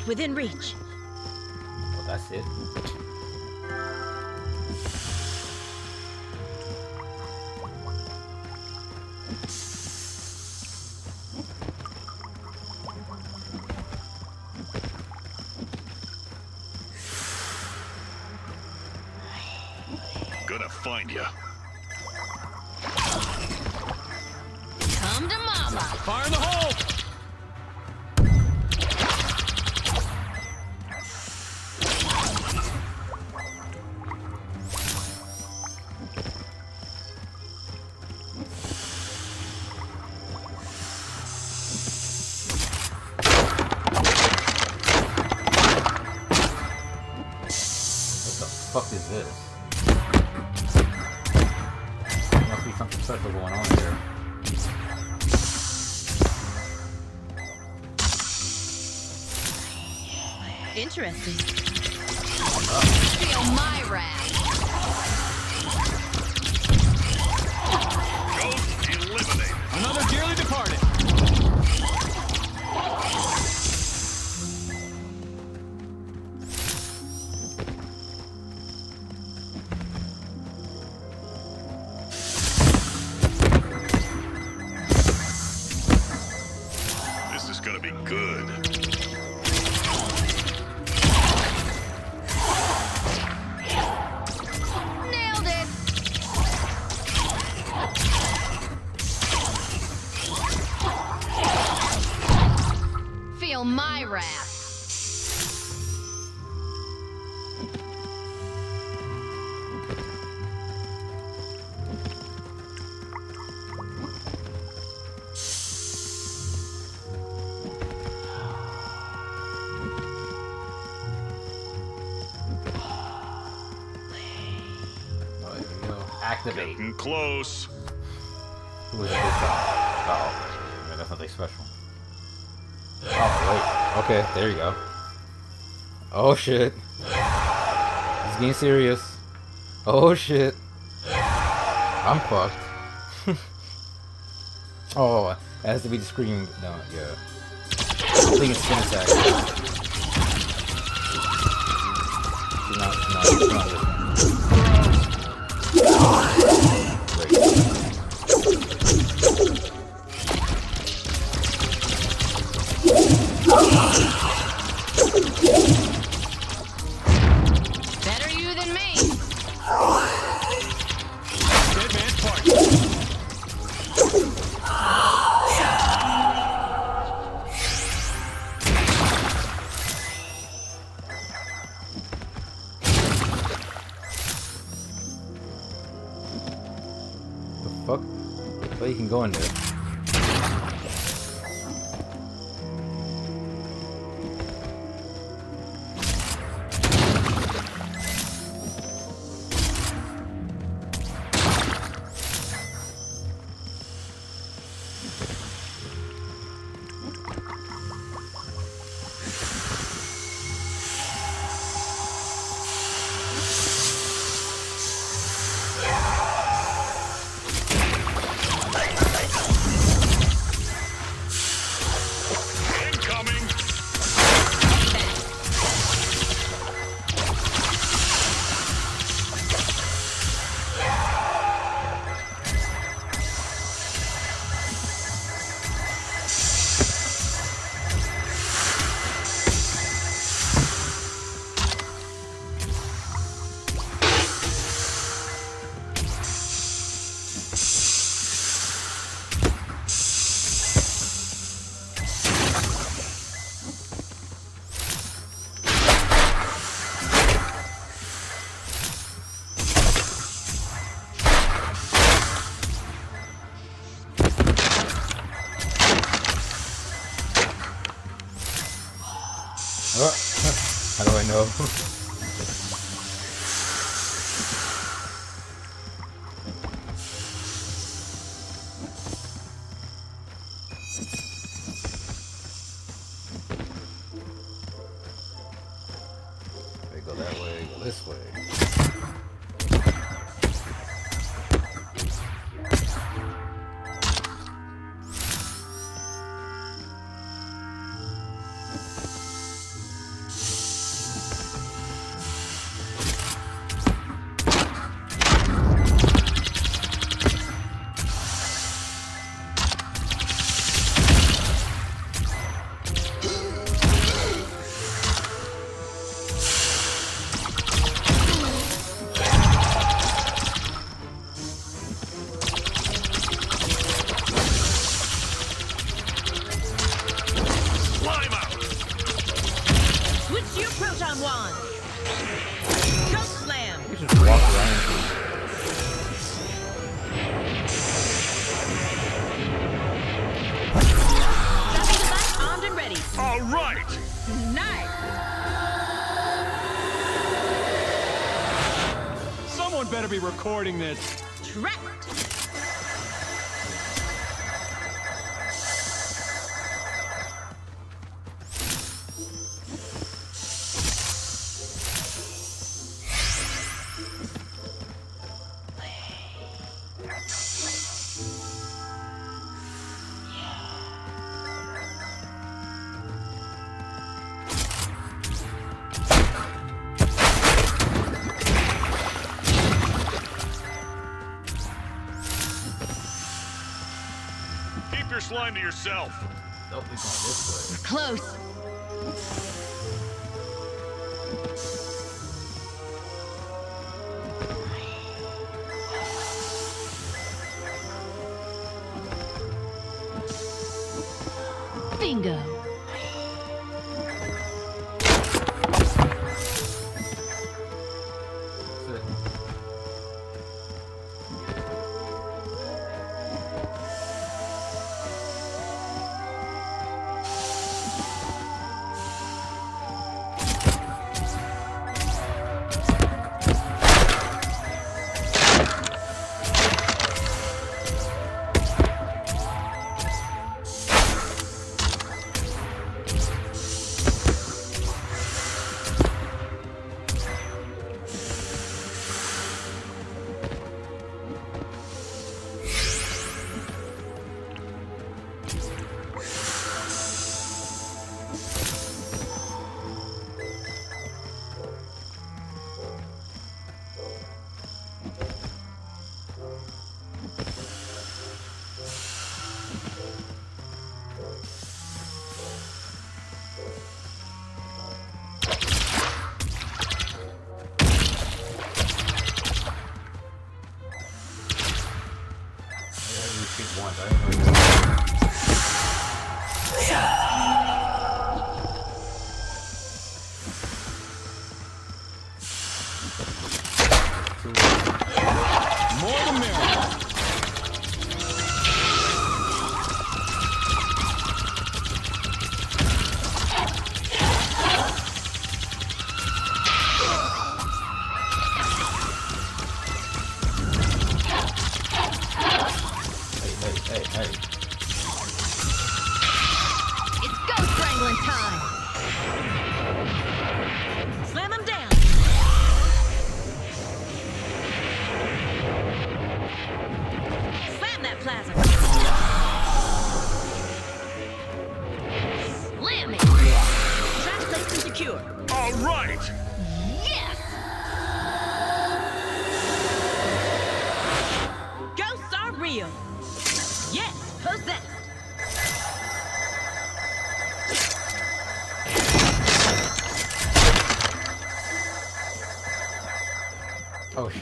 within reach. Well, that's it. Gonna find you. interesting. activate. Getting close. Who is this Oh, there's nothing special. Oh, wait. Okay, there you go. Oh, shit. He's getting serious. Oh, shit. I'm fucked. oh, it has to be the scream. No, yeah. I think it's recording this. Keep your to yourself. Nope, we going this way. Close.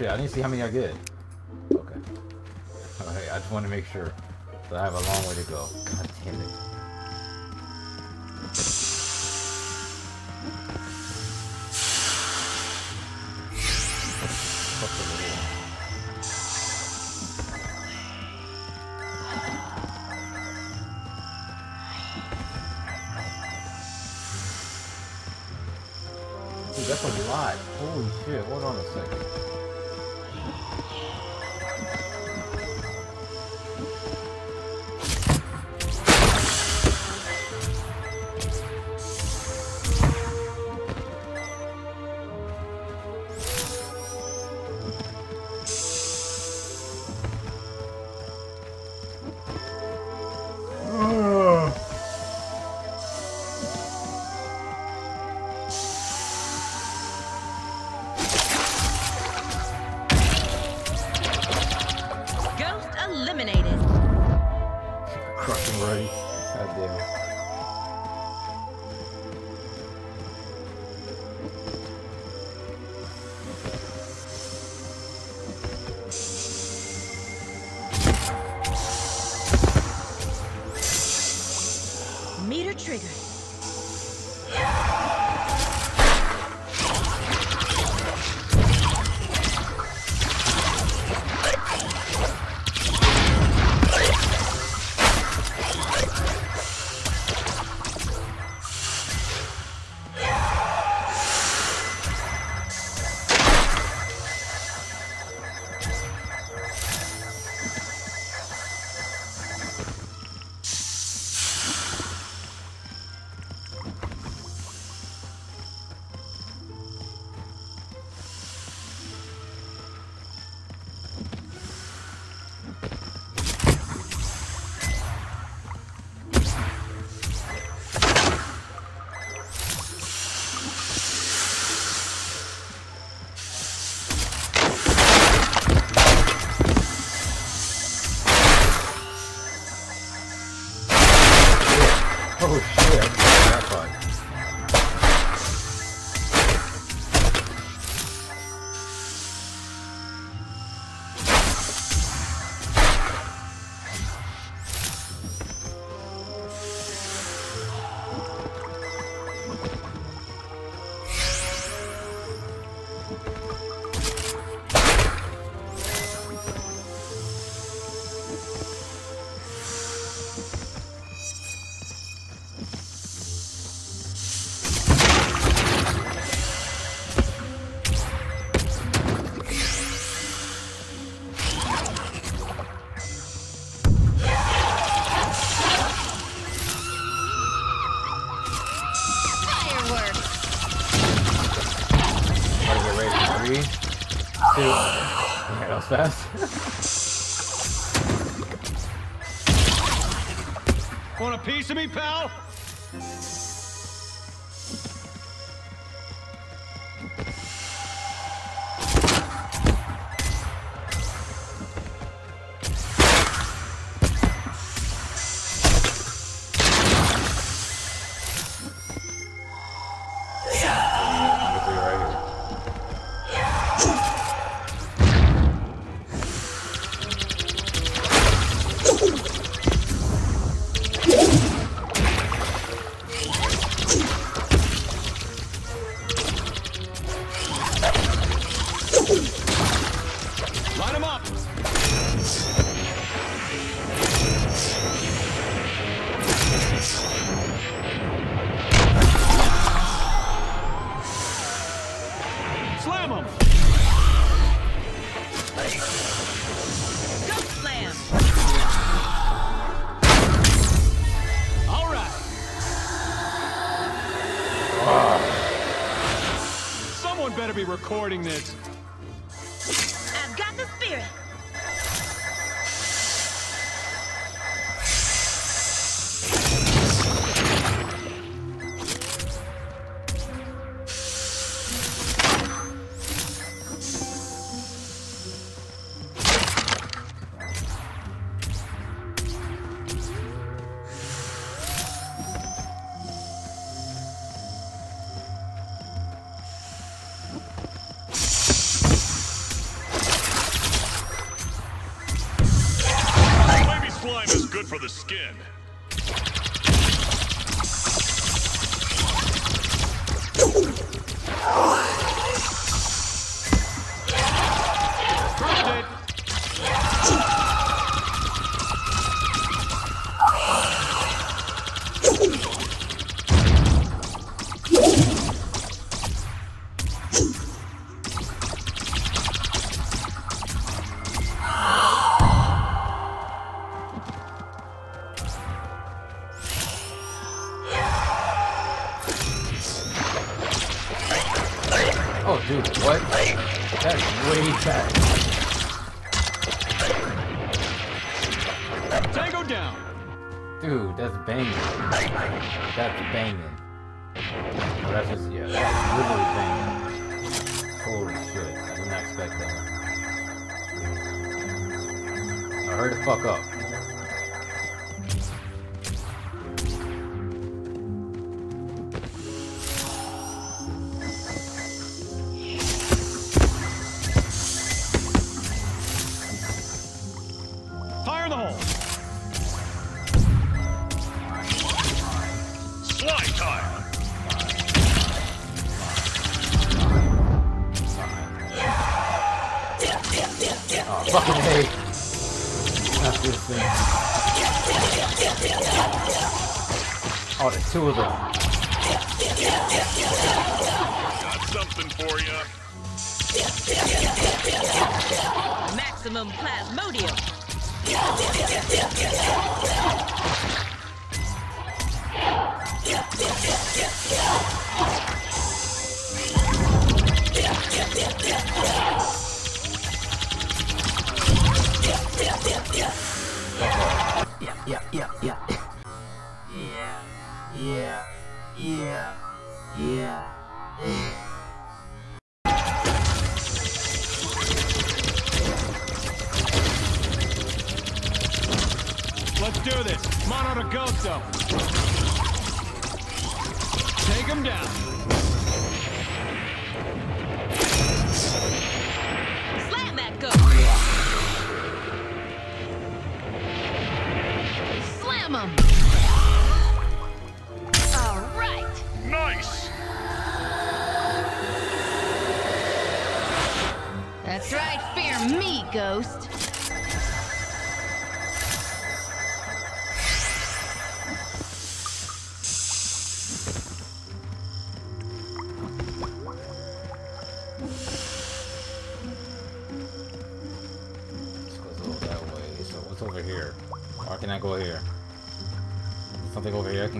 Shit, I didn't see how many I get. Okay. Alright, I just want to make sure. So I have a long way to go. God damn it. Fuck the little one. Dude, that's a lot. Holy shit, hold on a second. Recording this.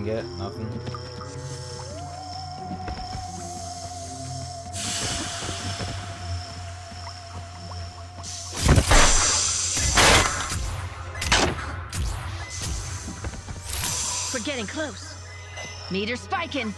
Can get? Nothing? We're getting close. Meter spiking.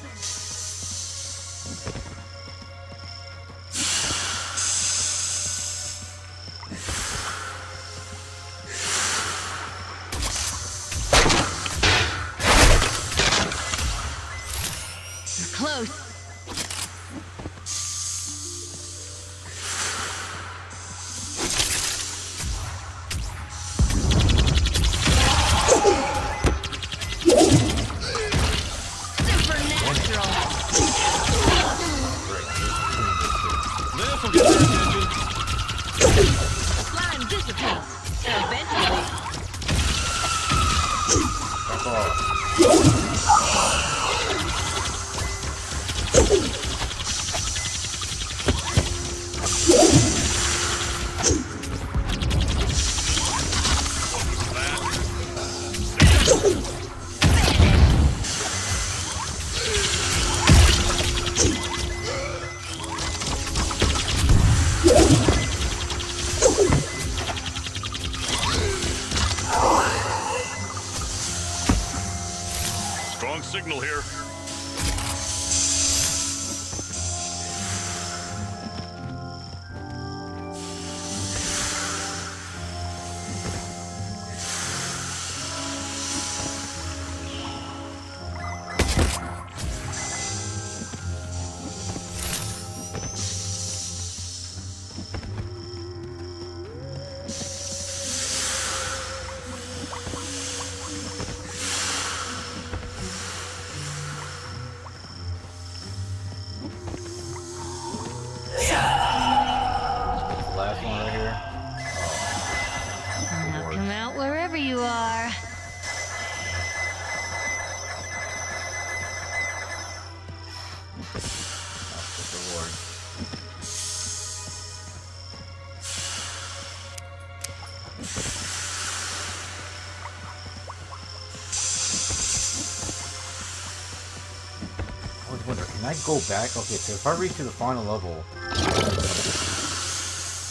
Go back? Okay, so if I reach to the final level...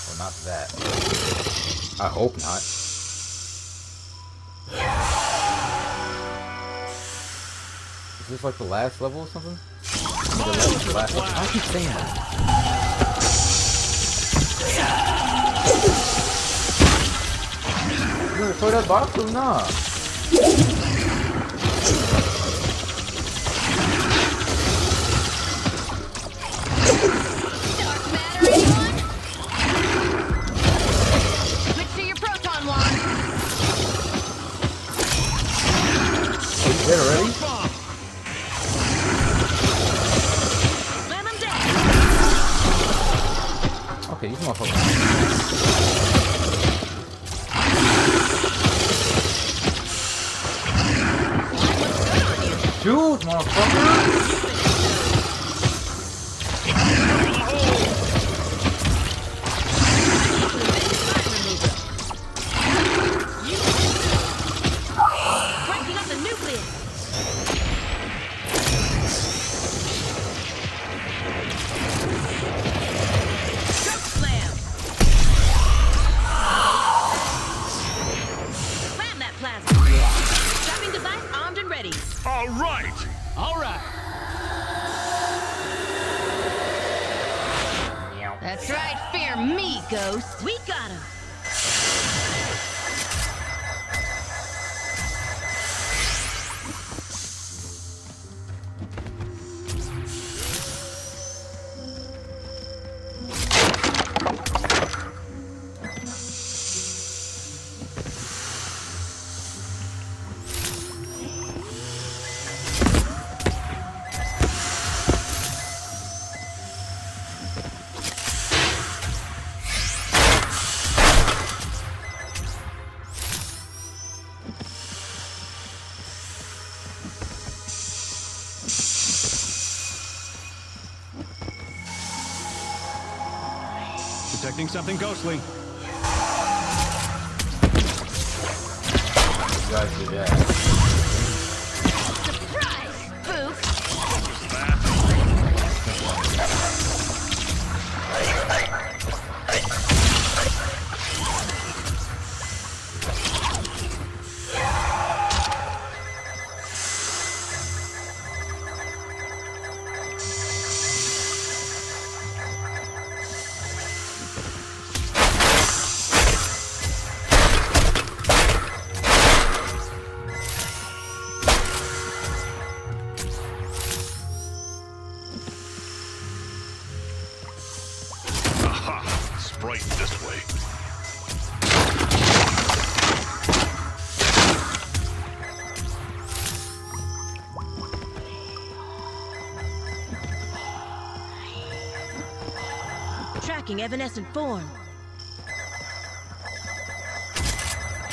Well, not that. I hope not. Is this like the last level or something? The last, the last level. I keep saying that. You gonna throw that box or not? Switch Something ghostly. That. Tracking evanescent form.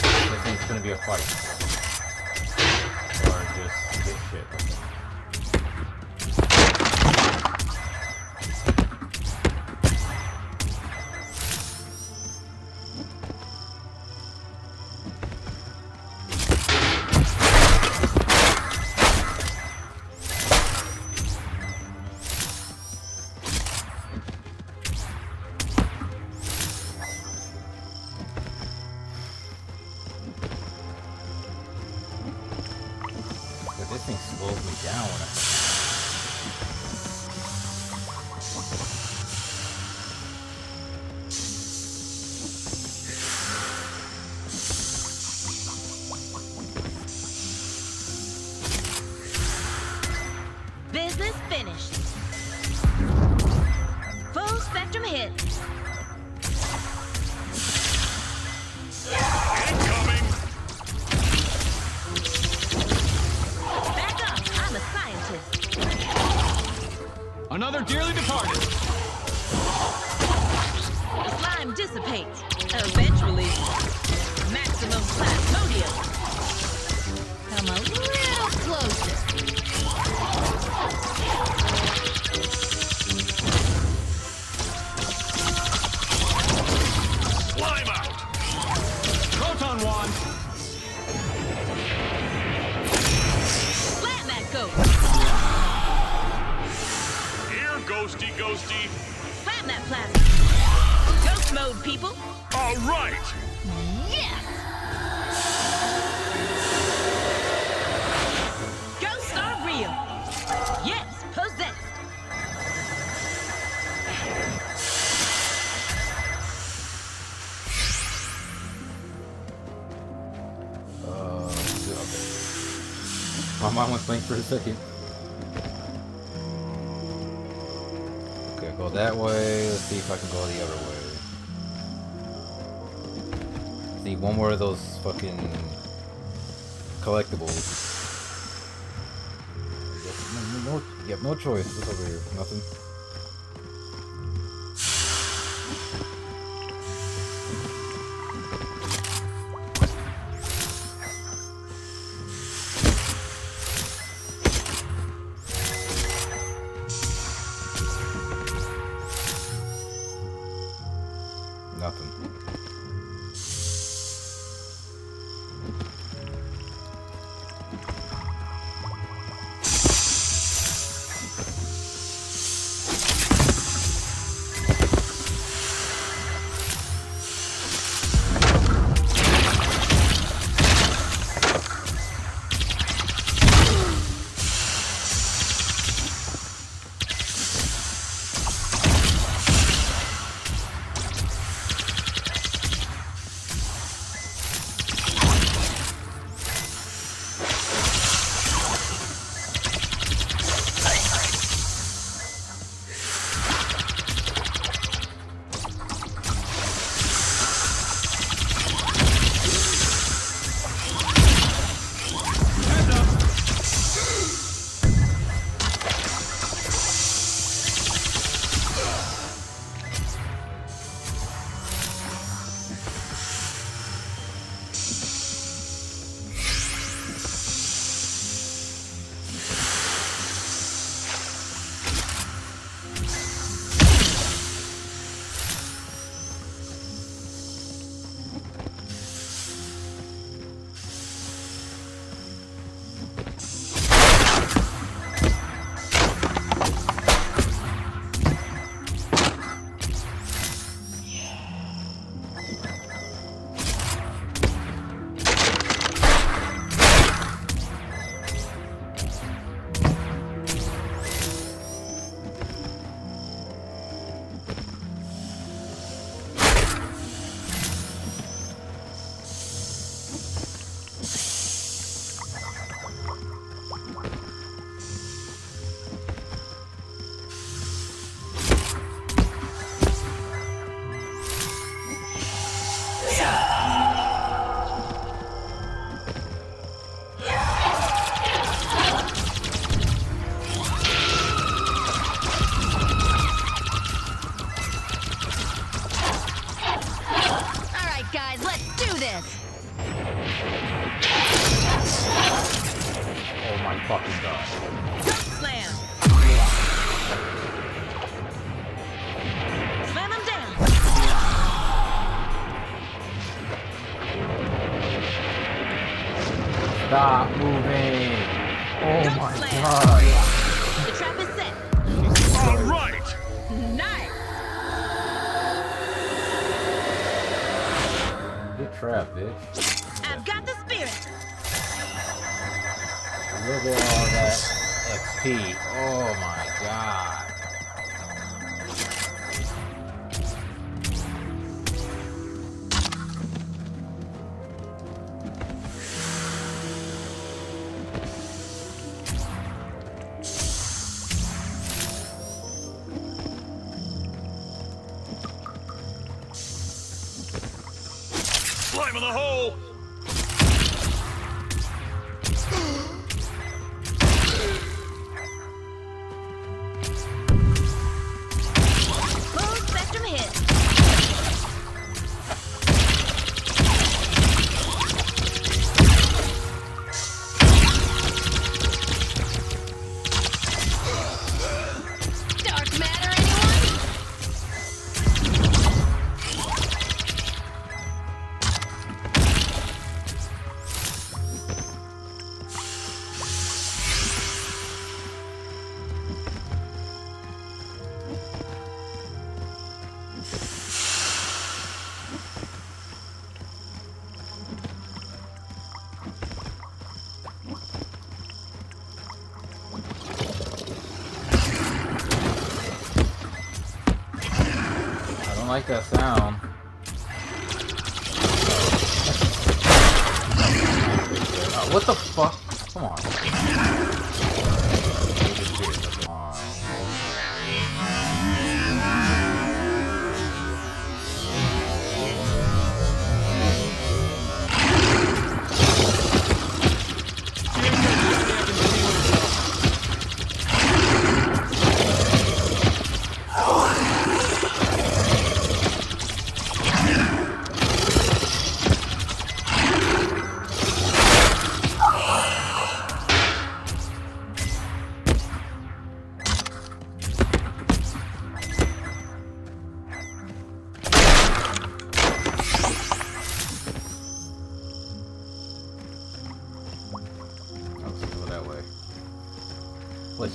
This thing's gonna be a fight. Choice.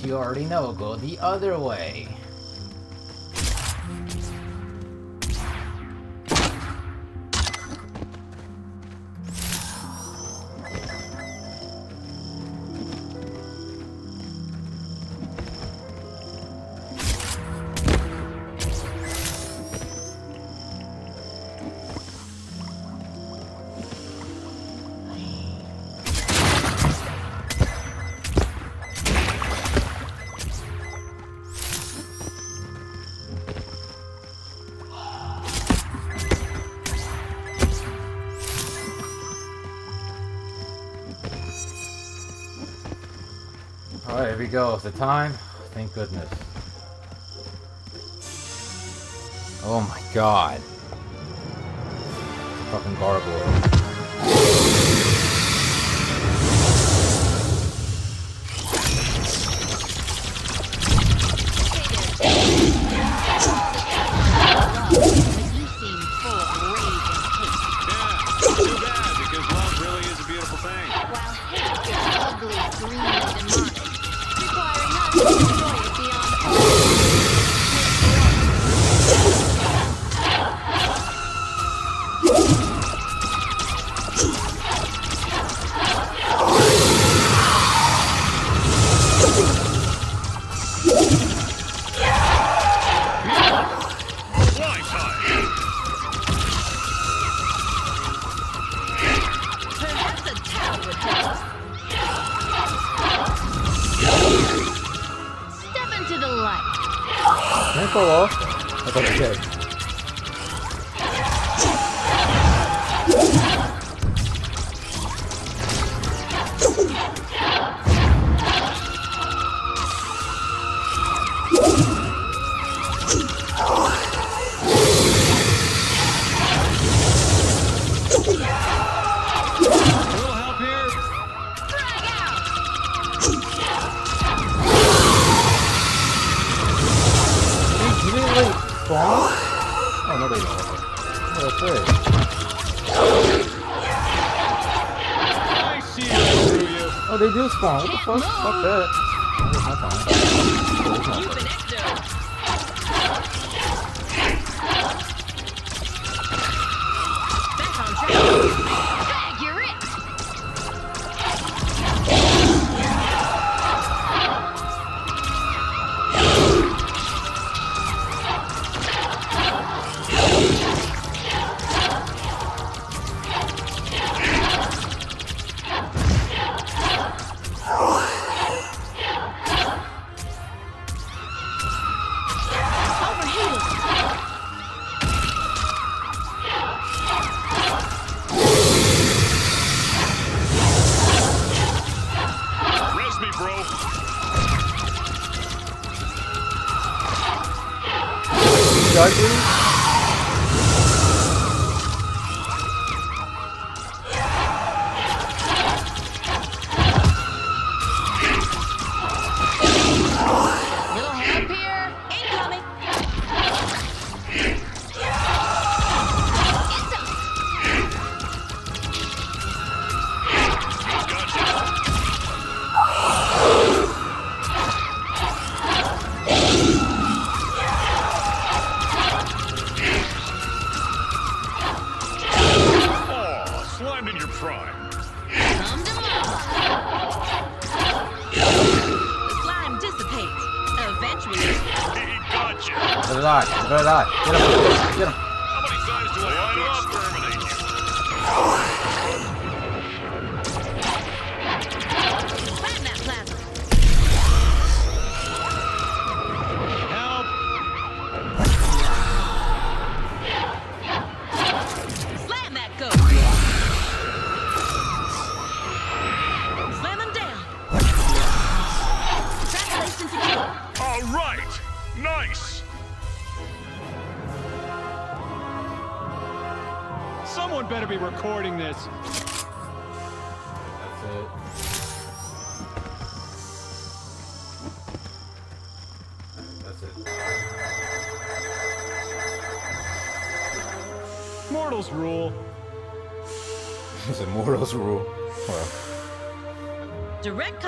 you already know, go the other way. we go. The time? Thank goodness. Oh my god. Fucking gargoyle.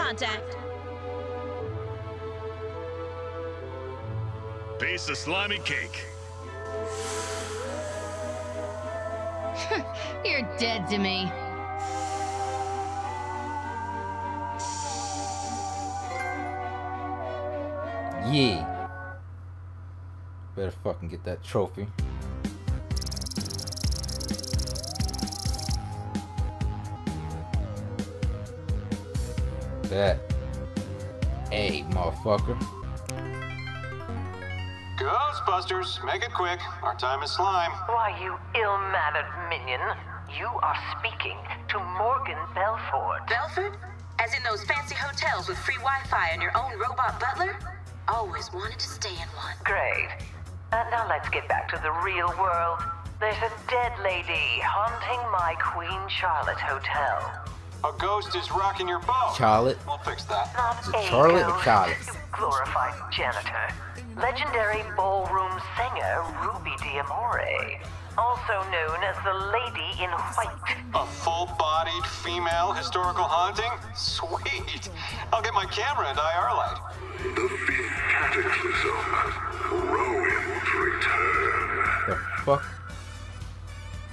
Contact. Piece of slimy cake. You're dead to me. yeah. Better fucking get that trophy. Motherfucker. Ghostbusters, make it quick. Our time is slime. Why, you ill-mannered minion. You are speaking to Morgan Belford. Belford? As in those fancy hotels with free Wi-Fi and your own robot butler? Always wanted to stay in one. Great. Uh, now let's get back to the real world. There's a dead lady haunting my Queen Charlotte Hotel. A ghost is rocking your boat. Charlotte. We'll fix that. Not Is it a Charlotte or Charlotte? you glorified janitor. Legendary ballroom singer Ruby Diamore. Also known as the Lady in White. A full-bodied female historical haunting? Sweet. I'll get my camera and IR light. The fifth cataclysm. Rowan's return. The fuck?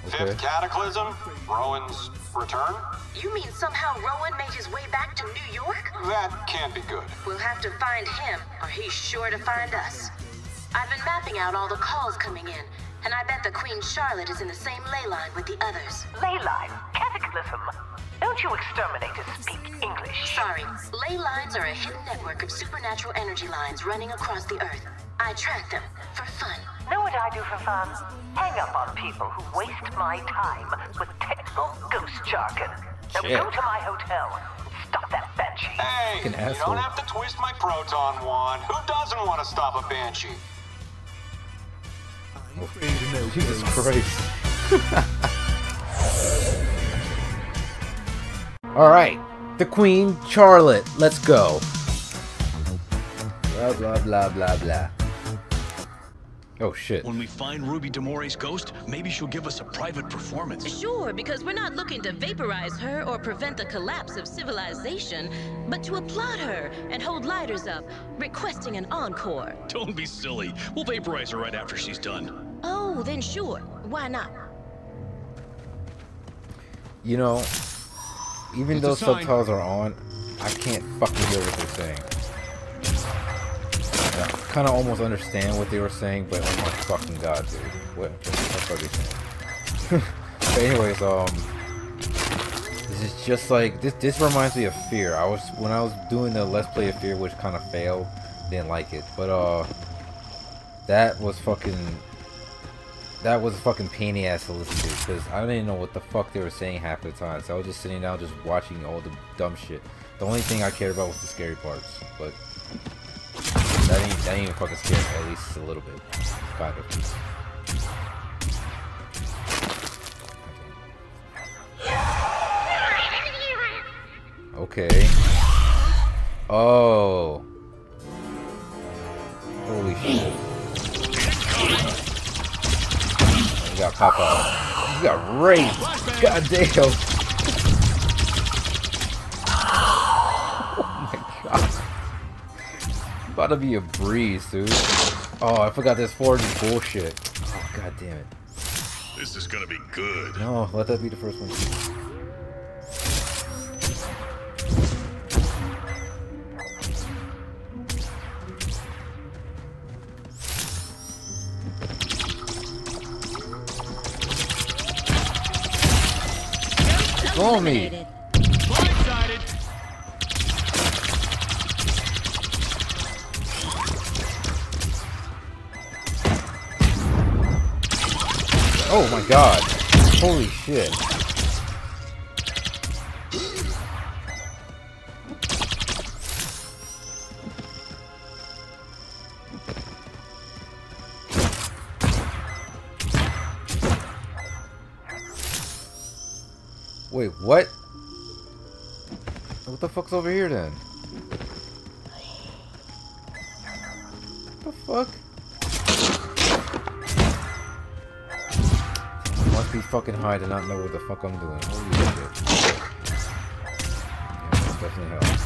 Okay. Fifth cataclysm? Rowan's return? You mean somehow Rowan made his way back to New York? That can't be good. We'll have to find him, or he's sure to find us. I've been mapping out all the calls coming in, and I bet the Queen Charlotte is in the same ley line with the others. Ley line? Cataclysm? Don't you exterminators speak English? Sorry, ley lines are a hidden network of supernatural energy lines running across the Earth. I track them for fun. Know what I do for fun? Hang up on people who waste my time with technical ghost jargon. Now Shit. go to my hotel. Stop that banshee. Hey, Fucking you asshole. don't have to twist my proton wand. Who doesn't want to stop a banshee? Jesus Christ. Alright. The Queen Charlotte. Let's go. Blah blah blah blah blah. Oh shit. When we find Ruby Demore's ghost, maybe she'll give us a private performance. Sure, because we're not looking to vaporize her or prevent the collapse of civilization, but to applaud her and hold lighters up, requesting an encore. Don't be silly. We'll vaporize her right after she's done. Oh, then sure. Why not? You know, even It's though subtitles are on, I can't fucking hear what they're saying. I kind of almost understand what they were saying, but oh my fucking god, dude. What, what the fuck are they saying? anyways, um, this is just like, this, this reminds me of Fear. I was, when I was doing the Let's Play of Fear, which kind of failed, didn't like it, but uh, that was fucking that was a fucking pain in the ass to listen to because I didn't know what the fuck they were saying half the time. So I was just sitting down, just watching all the dumb shit. The only thing I cared about was the scary parts, but that ain't that ain't even fucking scary. At least a little bit, kind of. Okay. Oh. Holy shit. You got Papa. You got raped. God damn. About to be a breeze, dude. Oh, I forgot this foraging bullshit. Oh, God damn it. This is gonna be good. No, let that be the first one. Roll me! Oh my god. Holy shit. Wait, what? What the fuck's over here then? What the fuck? Must be fucking high to not know what the fuck I'm doing. Holy shit. Yeah, that's definitely helps.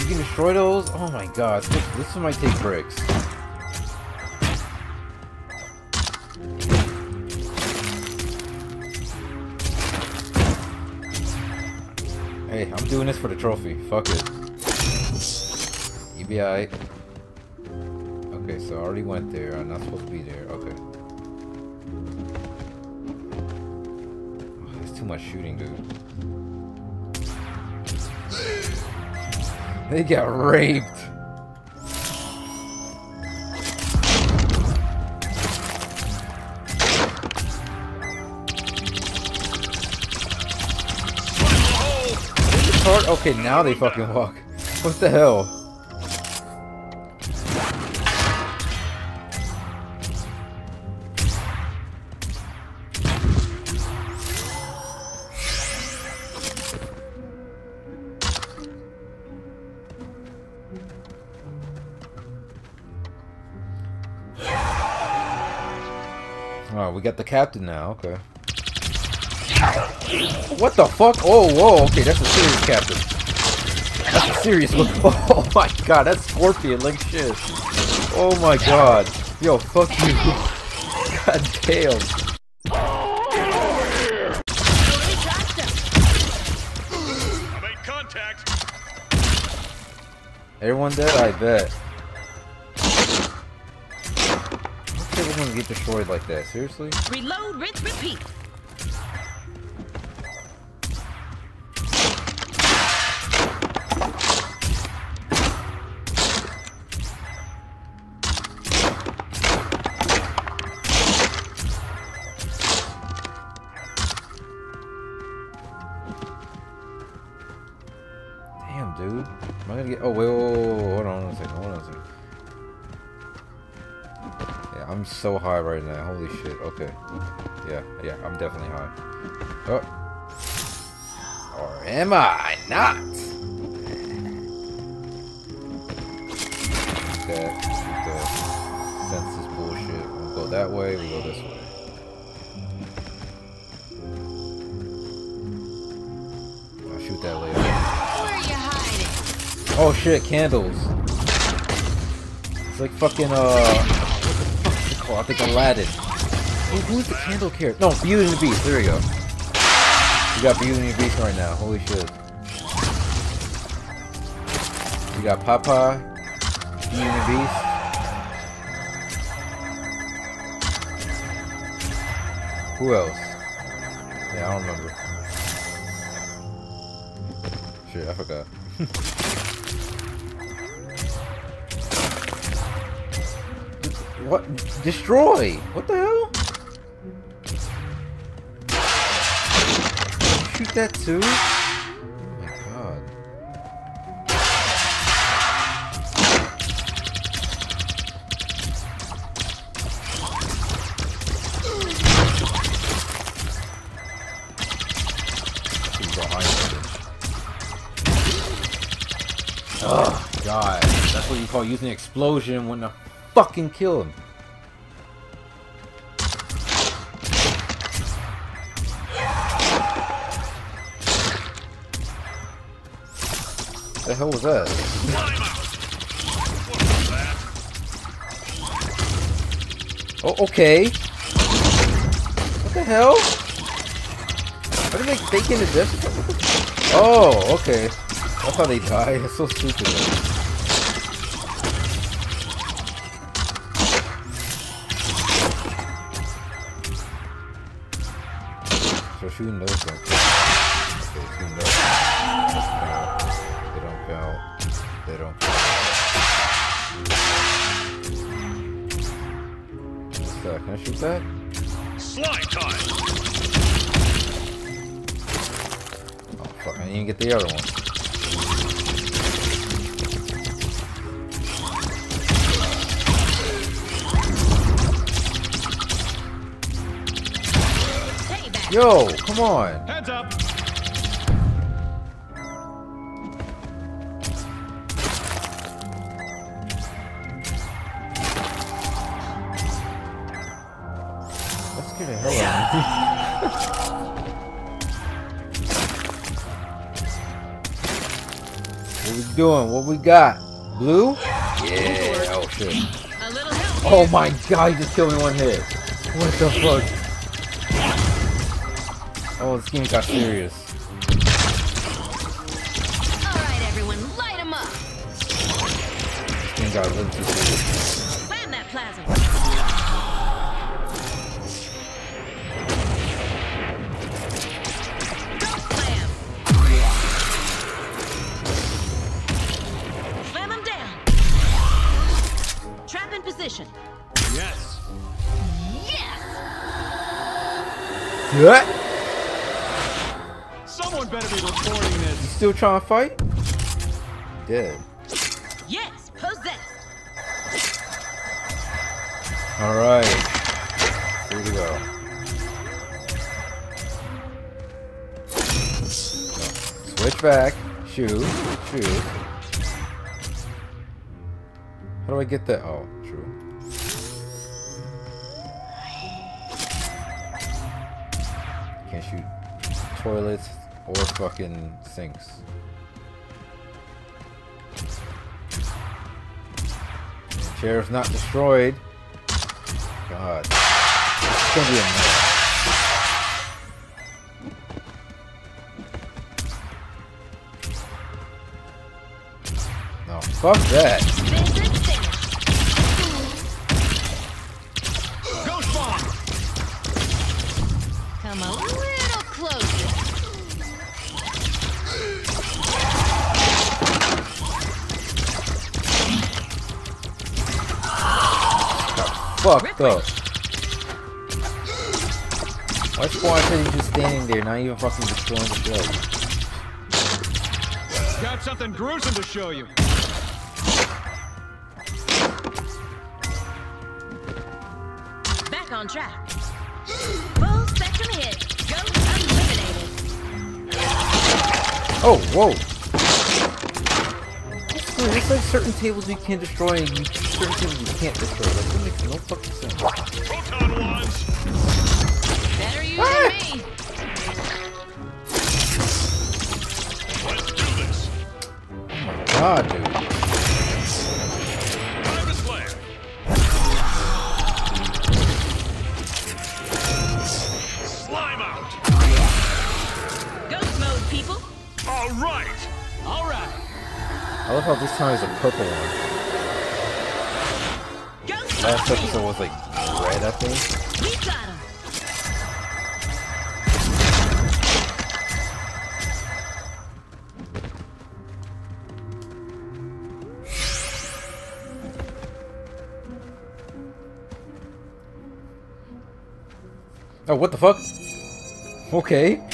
You can destroy those? Oh my god, this, this one might take bricks. Hey, I'm doing this for the trophy. Fuck it. You be alright. Okay, so I already went there. I'm not supposed to be there. Okay. There's too much shooting, dude. They got raped. Okay, now they fucking walk. What the hell? We got the captain now. Okay. What the fuck? Oh, whoa. Okay, that's a serious captain. That's a serious one. Oh my god, that's Scorpion like shit. Oh my god. Yo, fuck you. God damn. I made contact. Everyone dead? I bet. Everyone get destroyed like that? Seriously? Reload, rinse, repeat. Damn, dude. Am I gonna get? Oh wait, wait, wait, wait, hold on a second. Hold on a second. I'm so high right now. Holy shit. Okay. Yeah, yeah, I'm definitely high. Oh. Or am I not? That, that census bullshit. We'll go that way. We go this way. I'll shoot that later. Where are you hiding? Oh shit, candles. It's like fucking, uh. Called? I think Aladdin. Oh, who, who's the candle character? No, Beauty and the Beast. There we go. We got Beauty and the Beast right now. Holy shit. We got Papa, Beauty and the Beast. Who else? Yeah, I don't remember. Shit, I forgot. What? Destroy! What the hell? Shoot that too? Oh my god. Oh god. That's what you call using explosion when to fucking kill him. hell was that? Oh, okay. What the hell? What are they thinking of this? Oh, okay. That's how they die. It's so stupid. So shooting those. Get the other one. Yo, come on. Doing? What we got? Blue? Yeah. Oh shit. A little help. Oh my god, he just killed me one hit. What the fuck? Oh, this game got serious. Trying to fight? Dead. Yes, possessed. Alright. Here we go. Switch back. Shoot. Shoot. How do I get that? Oh, true. Can't shoot toilets or fucking sinks. Chair's not destroyed. God. This is gonna be a mess. No, fuck that. Fucked up. Why squad said just standing there, not even fucking destroying the show? Got something gruesome to show you. Back on track. Full spectrum hit. Ghost eliminated. Oh, whoa. Dude, there's like certain tables you can destroy and you, certain tables you can't destroy. Like, that makes no fucking sense. Proton ones! Better you ah! than me. Let's do this! Oh my god, dude. Time is a purple one. Last episode was like red, I think. Oh, what the fuck? Okay.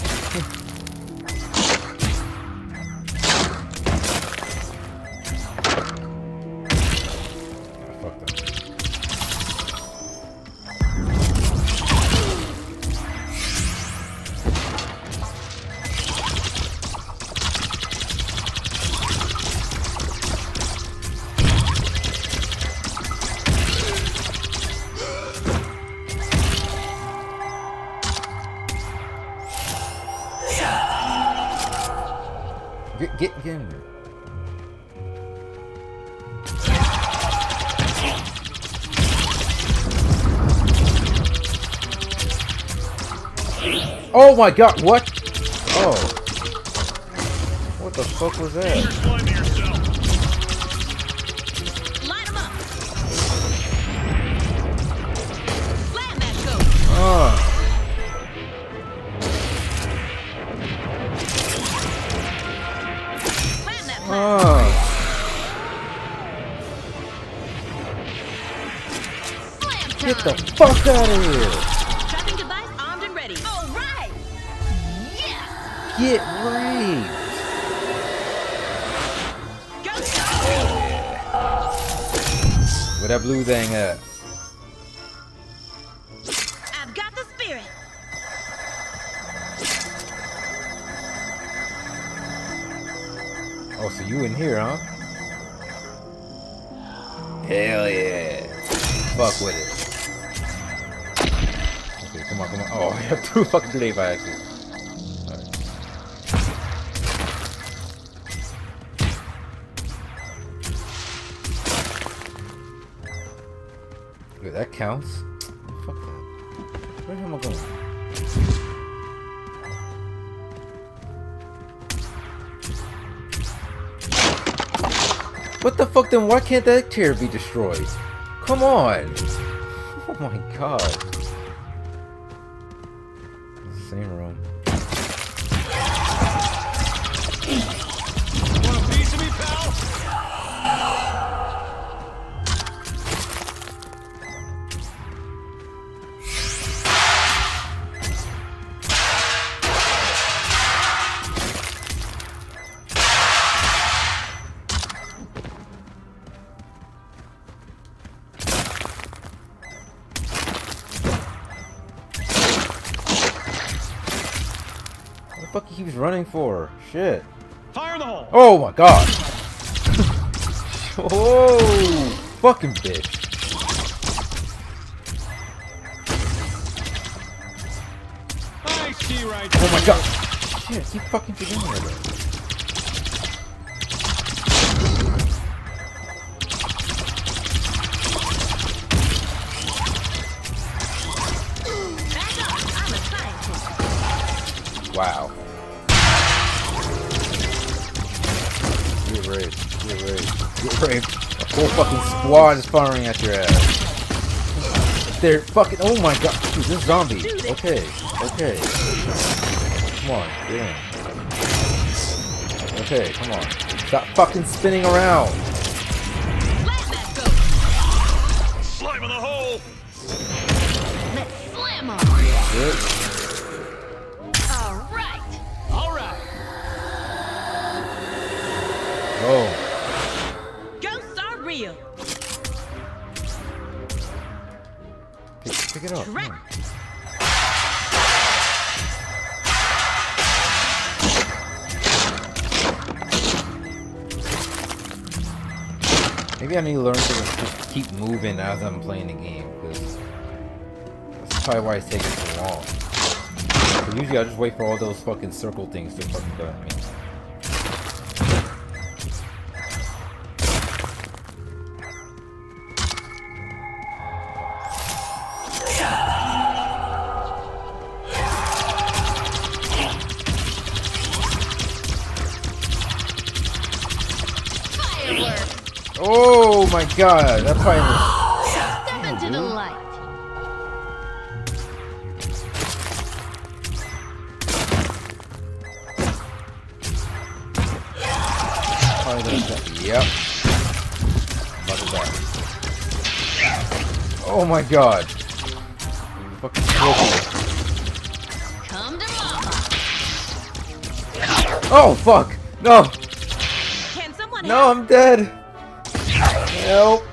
Oh my god, what? Oh. What the fuck was that? Oh. Oh. Get the fuck out of here! Fucking. Wait, that counts? Fuck that. Where am I going? What the fuck then? Why can't that chair be destroyed? Come on! Oh my god. Running for? Shit. Fire the hole. Oh my god. oh, fucking bitch. Right Oh my god. Shit, keep fucking forgetting whole fucking squad is firing at your ass. They're fucking. Oh my god. Dude, this zombie. Okay. Okay. Come on. Get in. Okay, come on. Stop fucking spinning around. Slime in the hole! Let's slam 'em. As I'm playing the game, because that's probably why it's taking so long. usually I just wait for all those fucking circle things to fucking go at me. Oh my god, that probably was... god. Fucking smoking. Come to mama. Oh fuck! No! Can someone No, I'm dead! Help!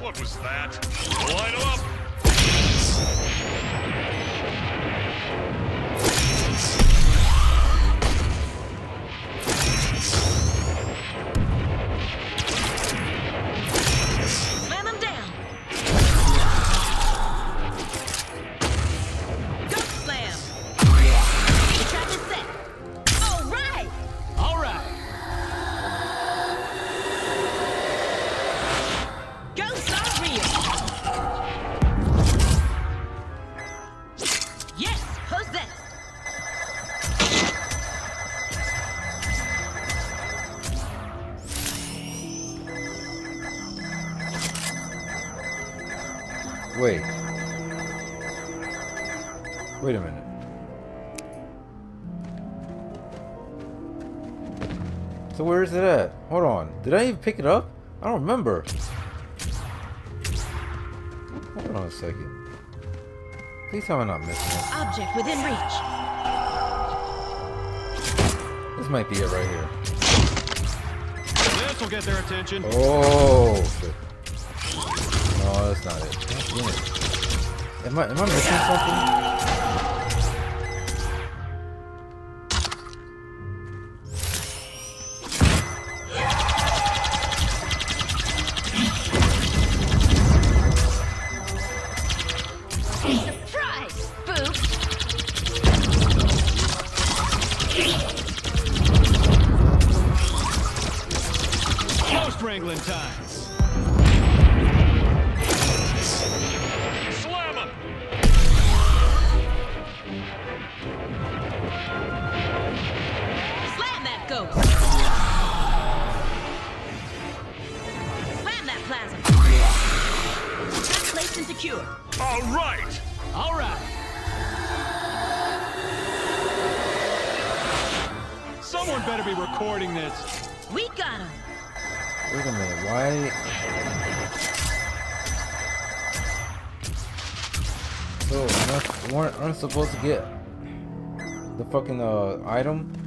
Pick it up? I don't remember. Hold on a second. Please tell me I'm not missing it. Object within reach. This might be it right here. This will get their attention. Oh shit. No, that's not it. It. Am I am I missing something? Get the fucking uh item?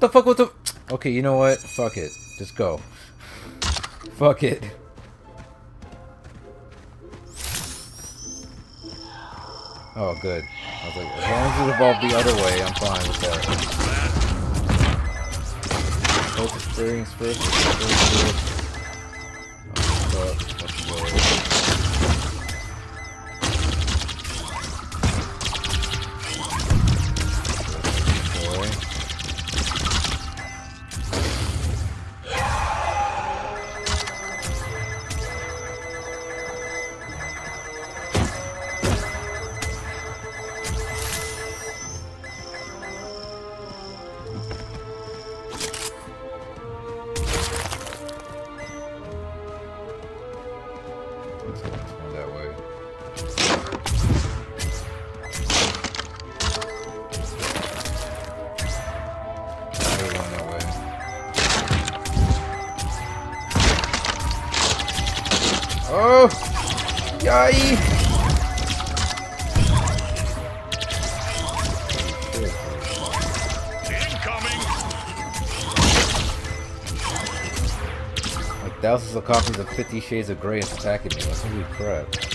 What the fuck was the... Okay, you know what? Fuck it. Just go. Fuck it. Oh, good. I was like, as long as it evolved the other way, I'm fine with that. Both experience first. experience first. Fifty Shades of Grey is attacking me. Like, holy crap.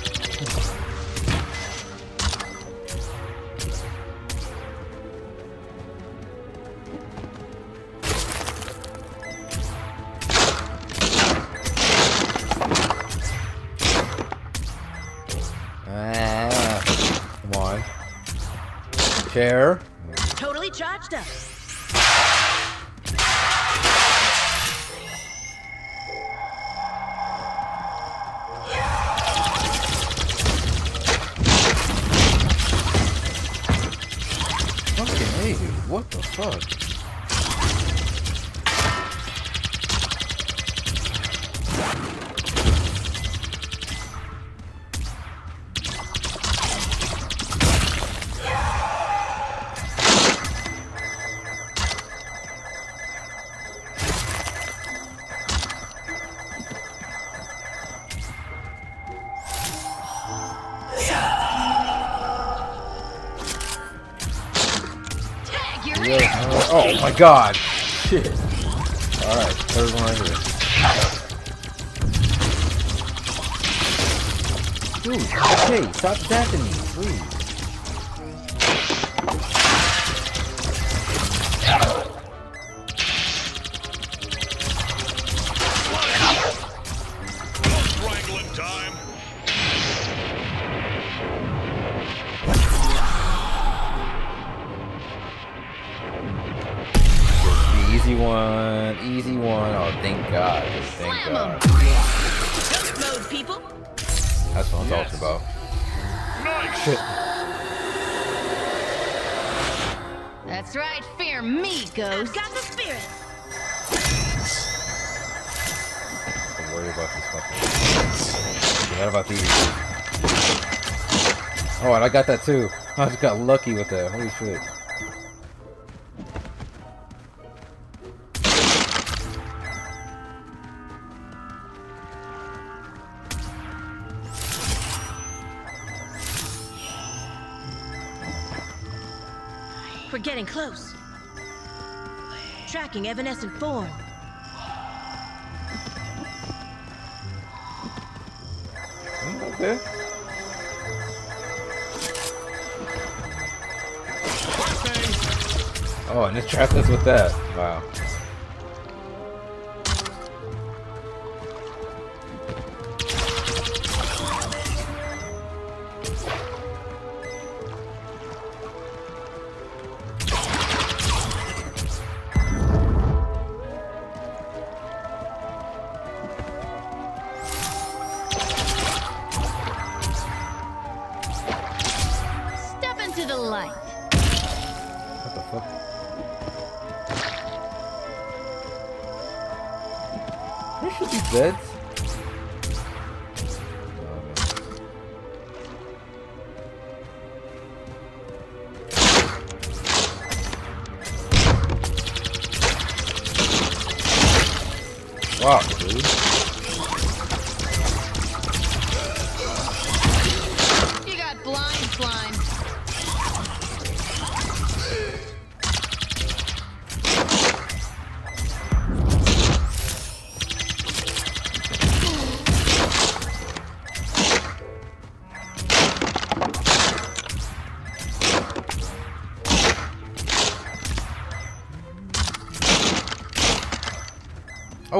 god. got that too. I just got lucky with that. Holy shit. We're getting close. Tracking evanescent form. trap us with that.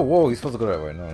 whoa, he's supposed to go that way now.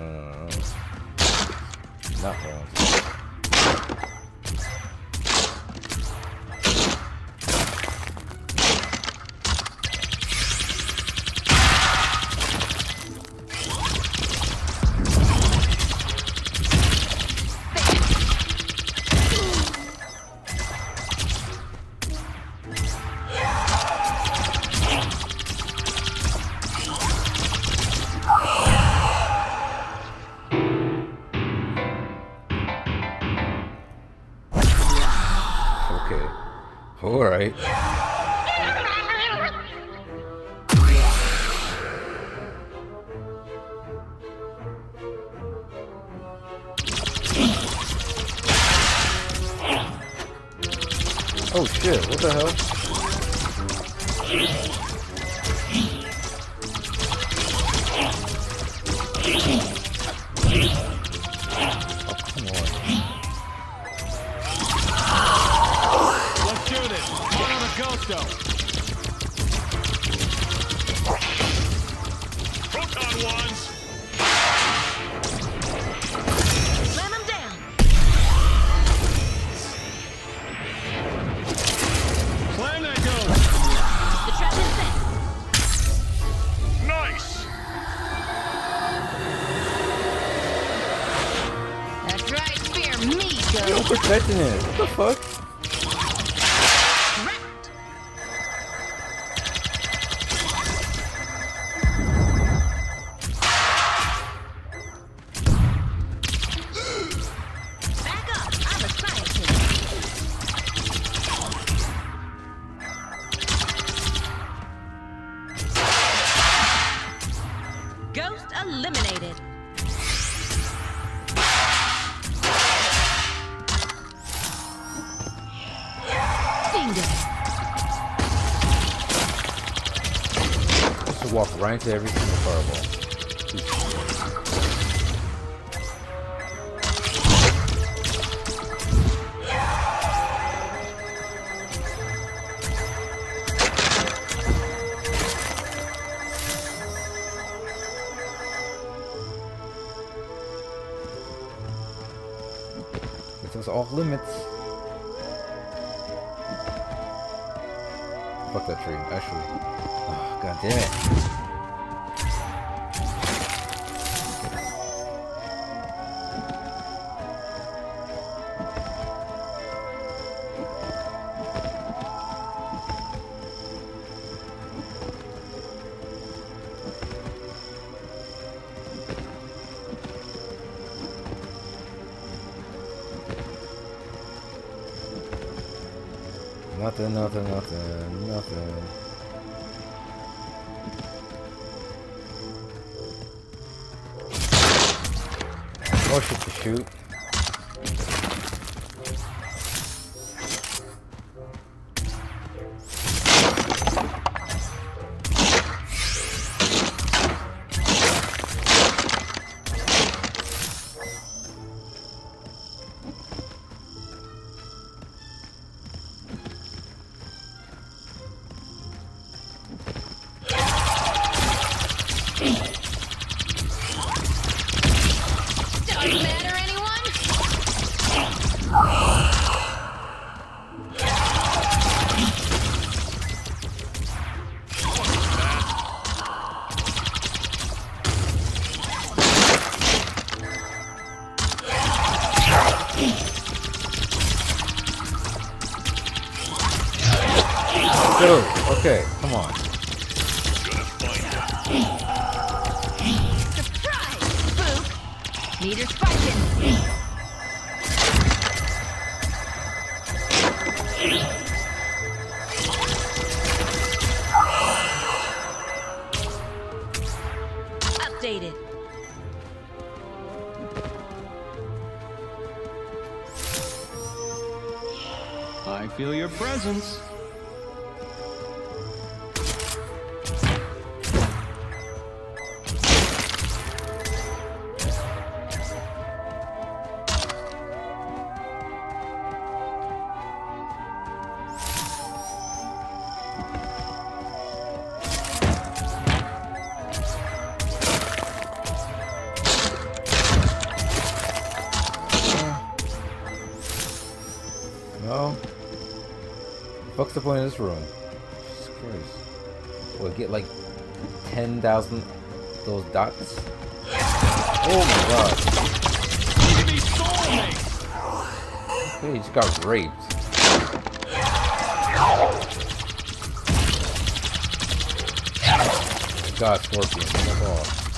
blind to everything. motion to shoot. playing this room? Jesus Christ. Will get like 10,000 those dots? Oh my god. He just got raped. God, Scorpion,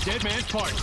Dead man's part.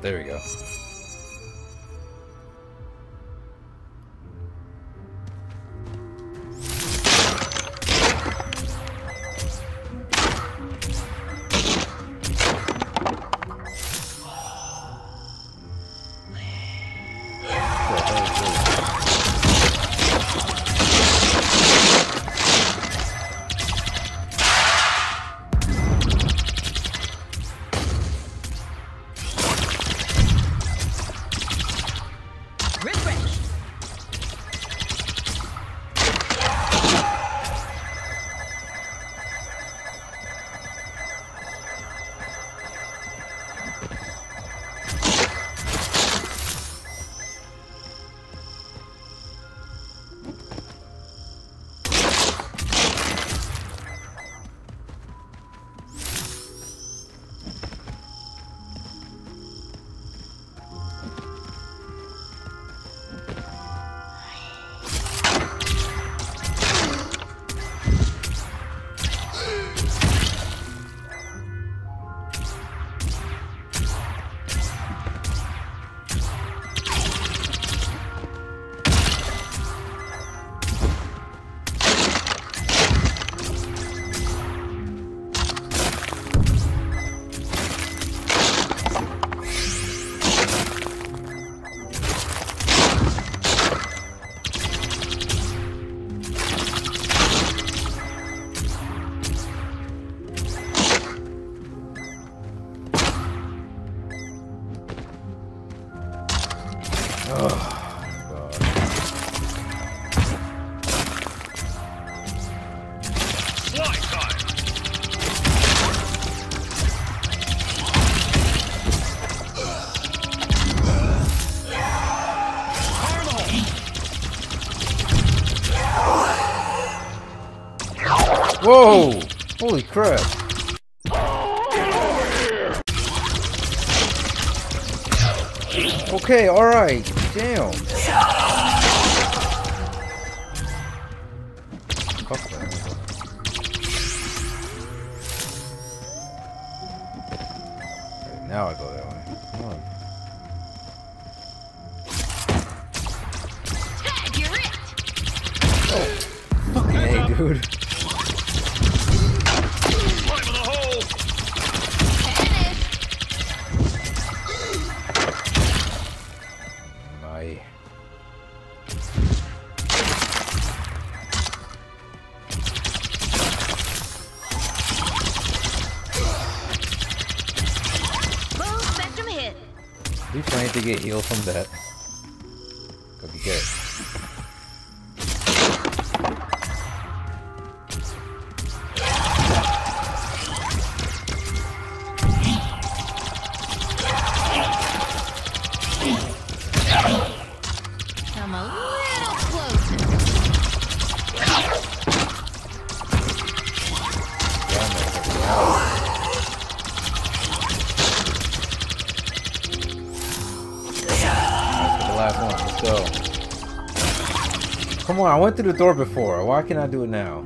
there we go. Holy crap. on, I went through the door before. Why can't I do it now?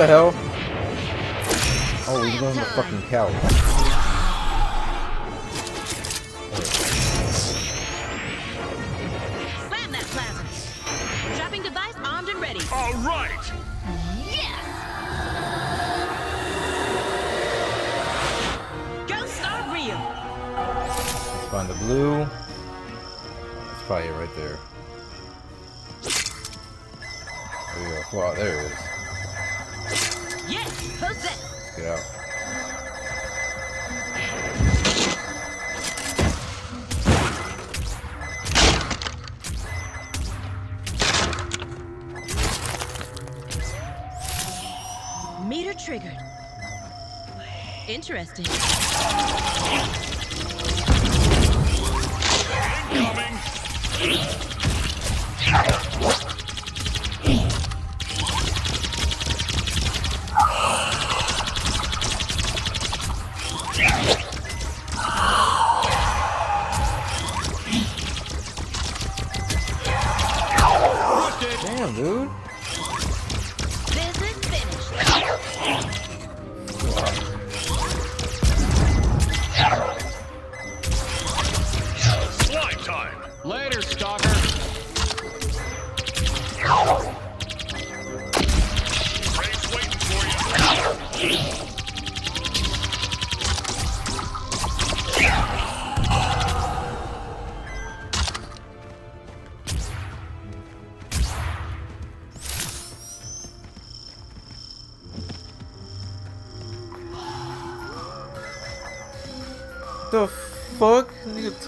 the hell?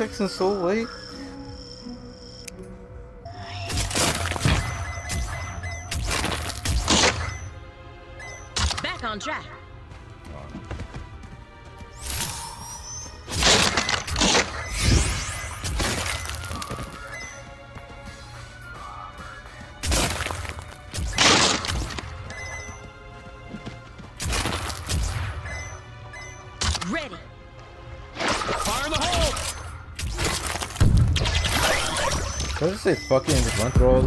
sex and soul, wait. Come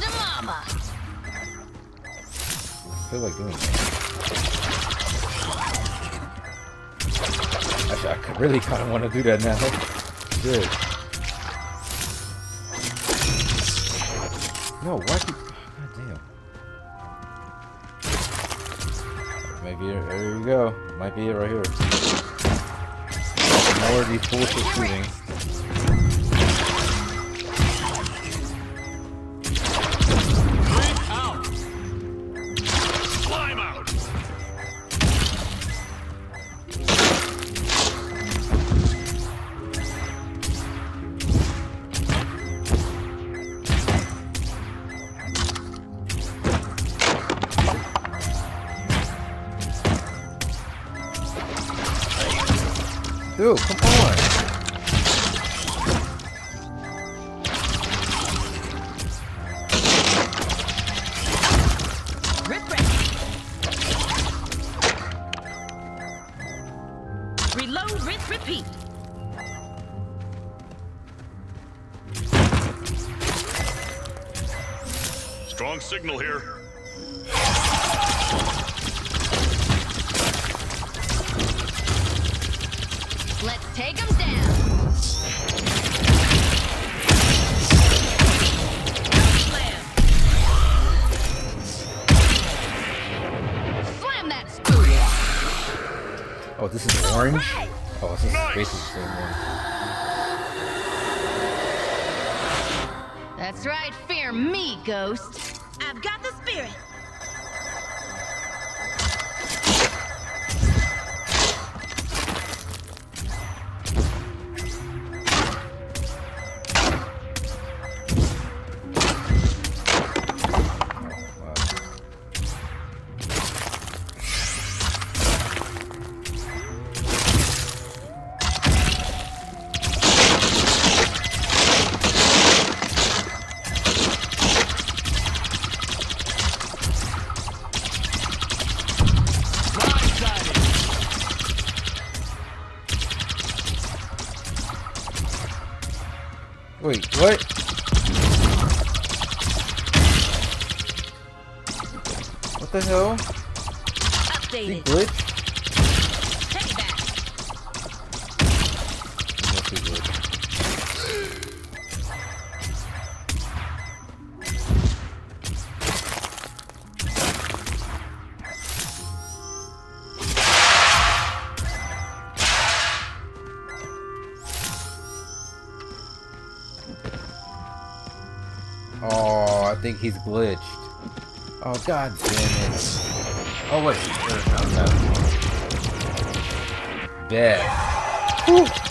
to mama. I feel like doing that. Actually, I really kind of want to do that now. Good. orange? Oh, this is basically the same one. That's right, fear me, ghost. I've got the spirit. think he's glitched. Oh god damn it. Oh wait, no, no. Death. Whew.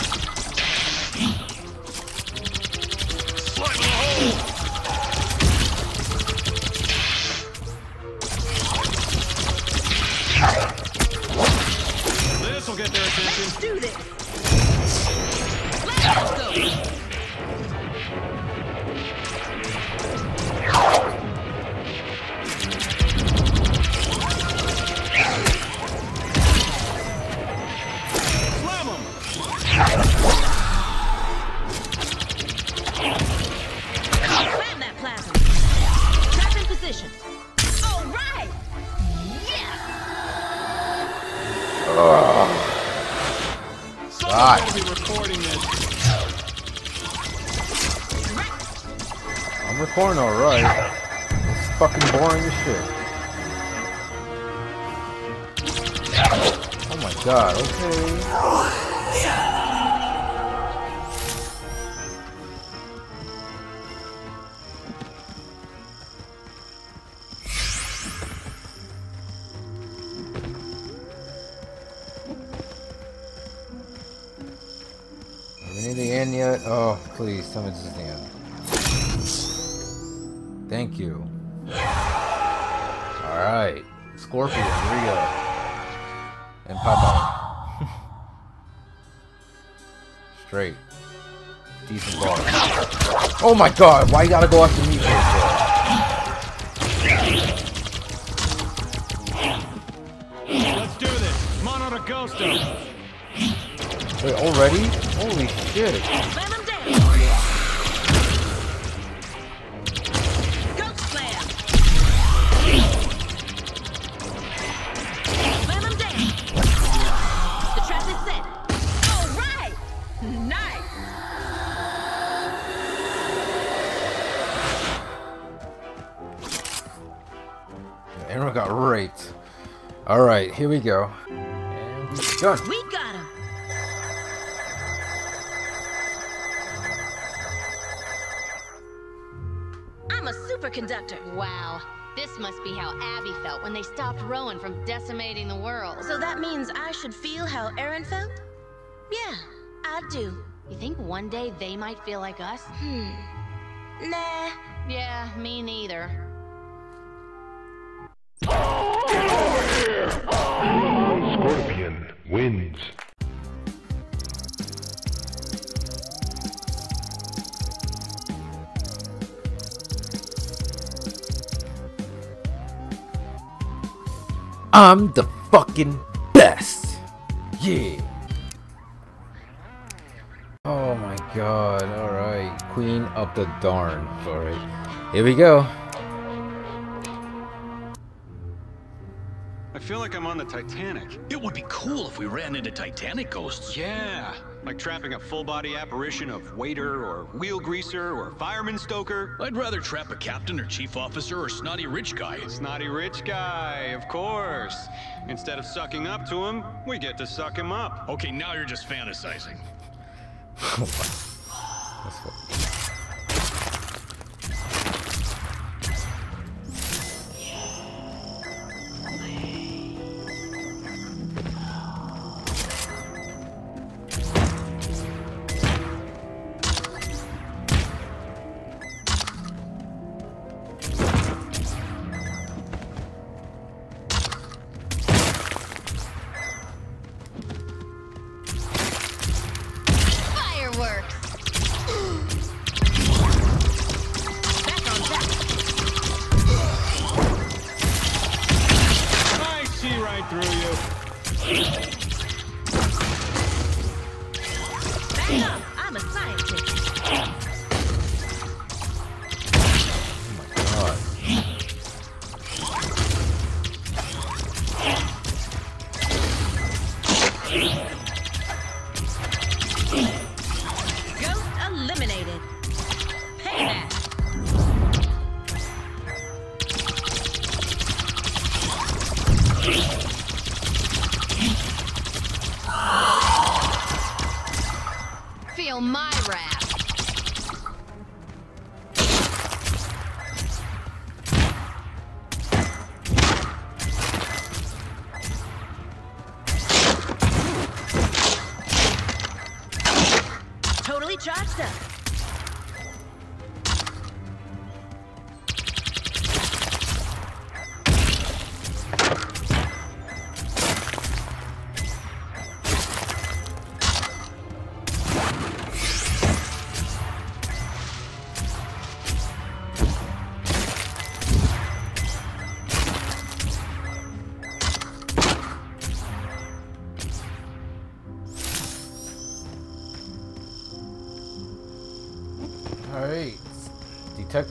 Why you gotta go after me? Here we go. And we done. We got him. I'm a superconductor. Wow. This must be how Abby felt when they stopped Rowan from decimating the world. So that means I should feel how Erin felt? Yeah, I do. You think one day they might feel like us? Hmm. Nah. Yeah, me neither. Scorpion wins. I'm the fucking best. Yeah. Oh my god. Alright. Queen of the Darn. Alright. Here we go. Feel like I'm on the Titanic. It would be cool if we ran into Titanic ghosts. Yeah, like trapping a full-body apparition of waiter or wheel greaser or fireman stoker. I'd rather trap a captain or chief officer or snotty rich guy. Snotty rich guy, of course. Instead of sucking up to him, we get to suck him up. Okay, now you're just fantasizing. Fireworks!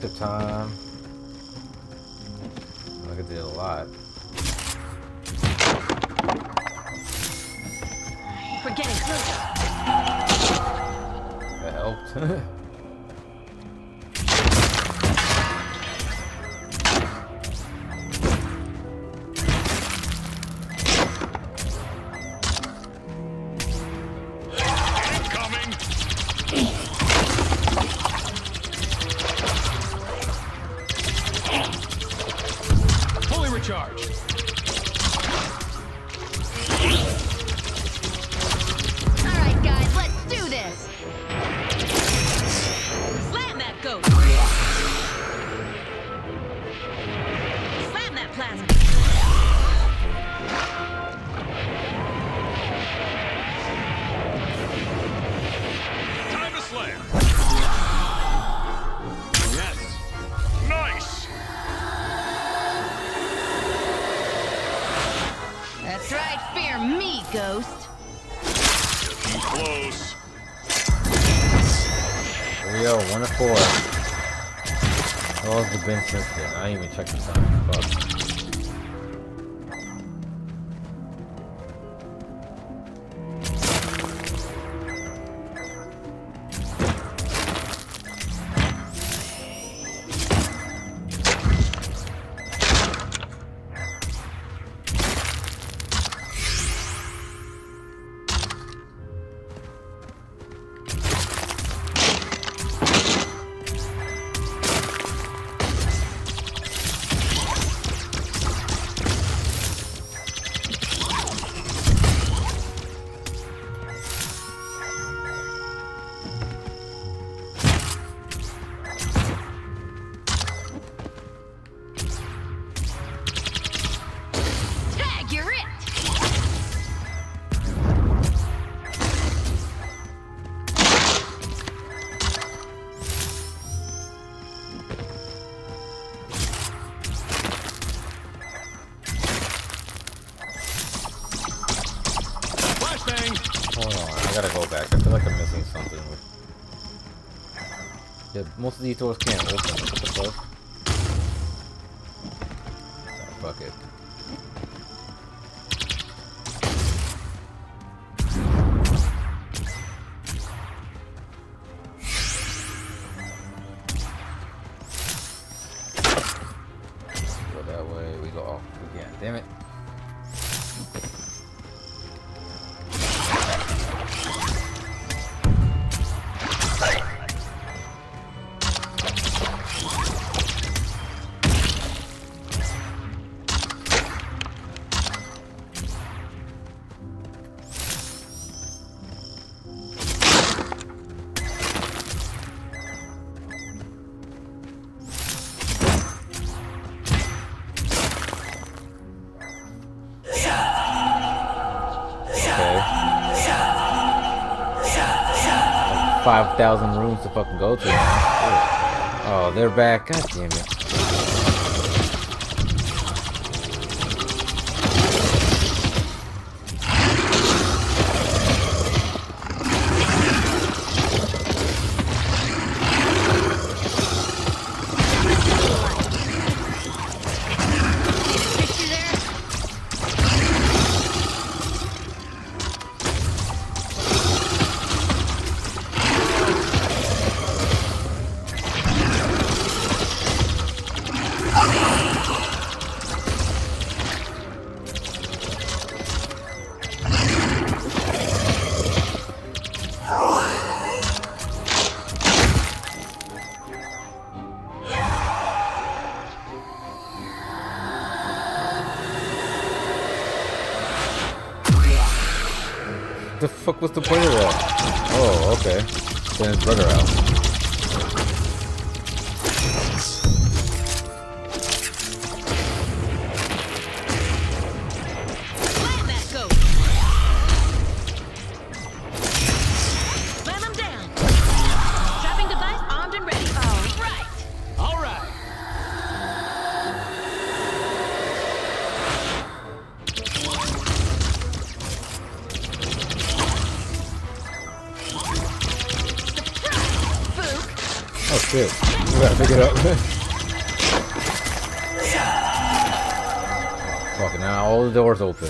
Detective time. Oh, it's the Ben Simpson. I didn't even checked the time. Fuck. Most of these doors can't open. Thousand rooms to fucking go to. Oh, they're back. God damn it. Fuck was the point of that? Oh, okay. Send his brother out. Open.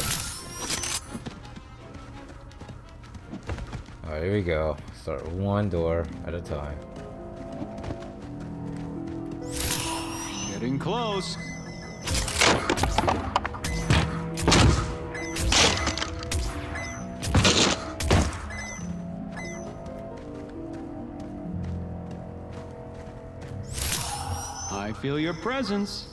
Alright, here we go. Start one door at a time. Getting close. I feel your presence.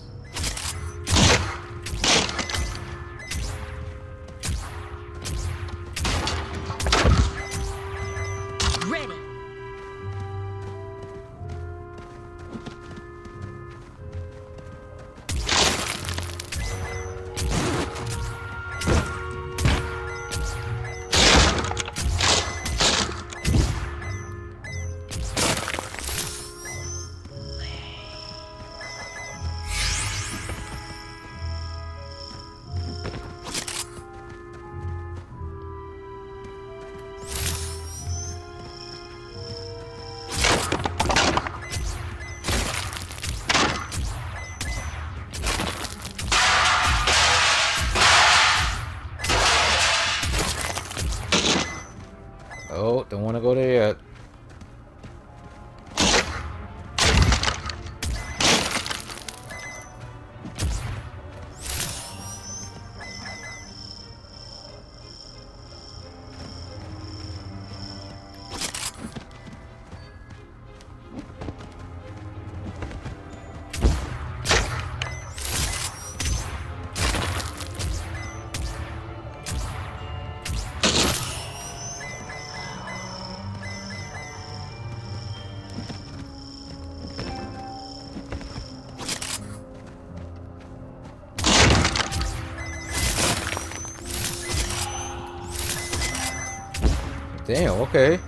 Damn, okay.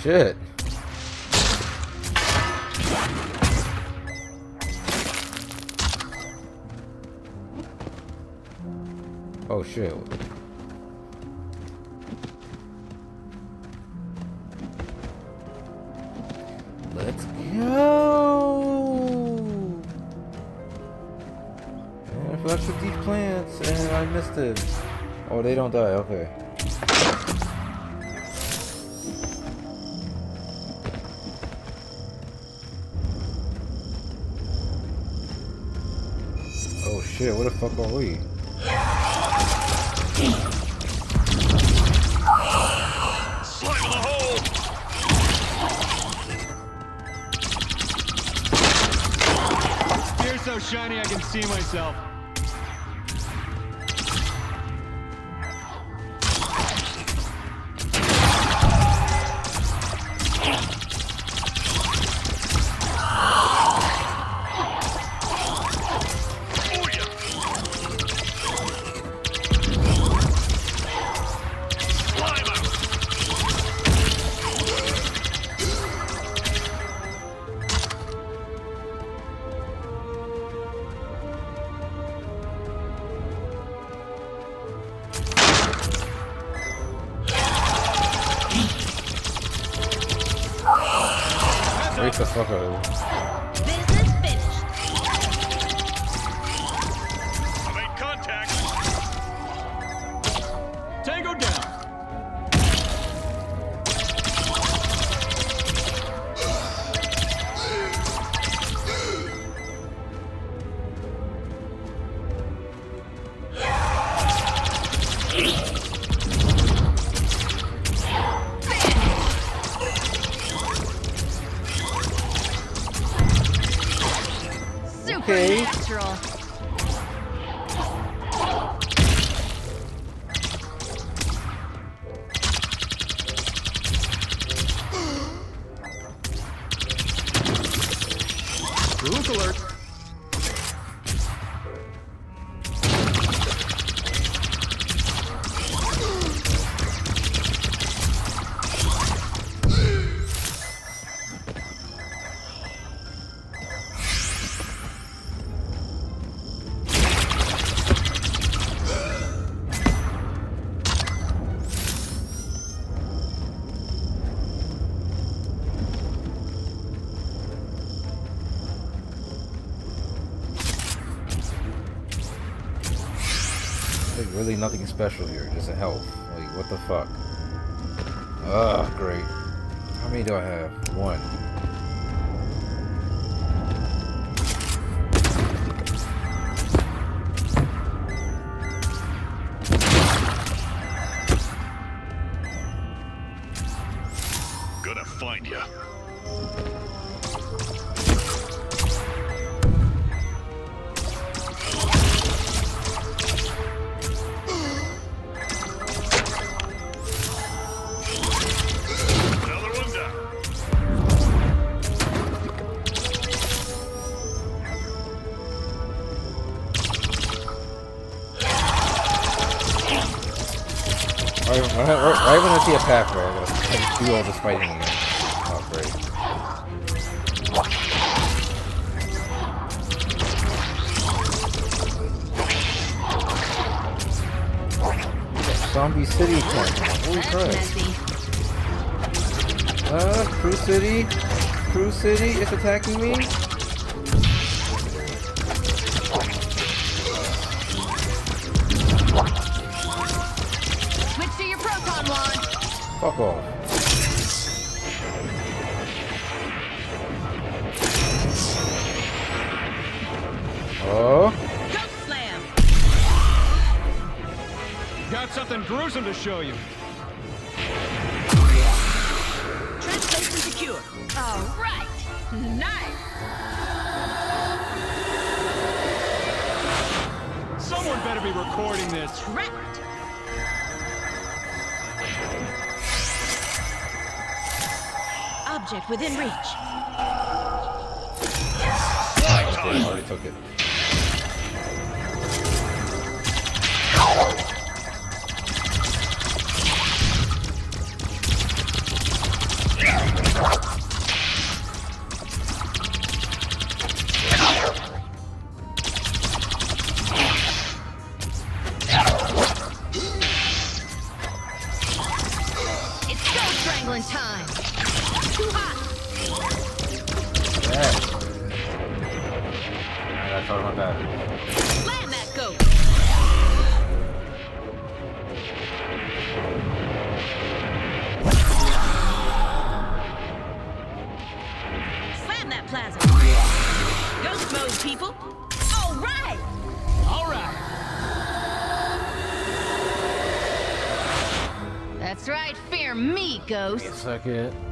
Shit. Oh shit. Let's go! And I flashed with these plants and I missed it. Oh, they don't die, okay. Shit, where the fuck are we? Spear's so shiny I can see myself. Special here, just a health. Like what the fuck? Ugh, great. How many do I have? One. Show you. Translation secure. All right. Nice. Someone better be recording this. Trapped. Object within reach. Oh, I already took it. ghost. Give me a second.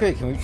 可以听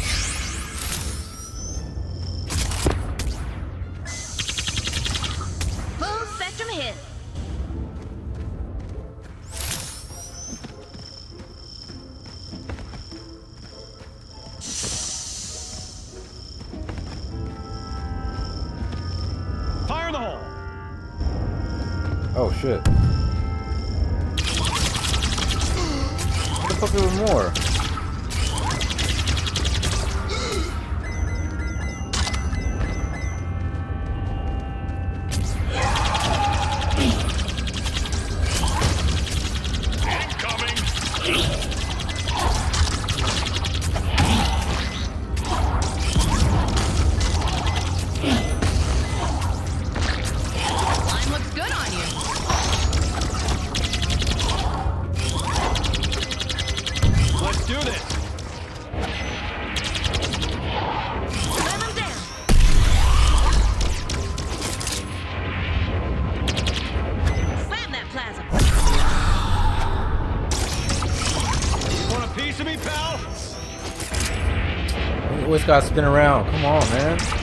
guy's spin around. Come on, man.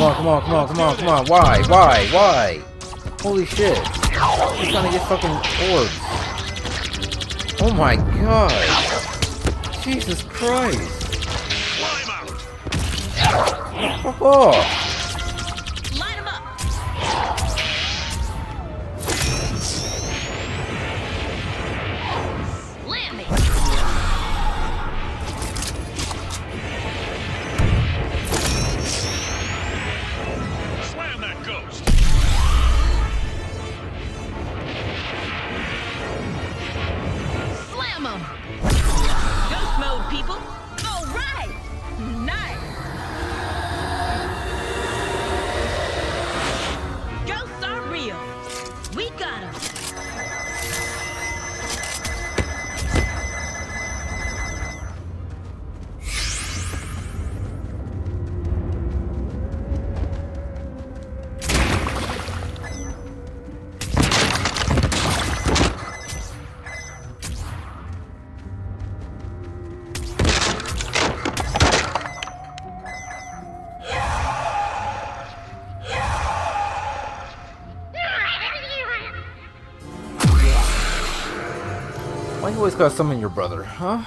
Come on, come on, come on, come on, come on. Why? Why? Why? Holy shit. He's trying to get fucking orbs. Oh my god. Jesus Christ. Fuck off. Gotta summon your brother, huh?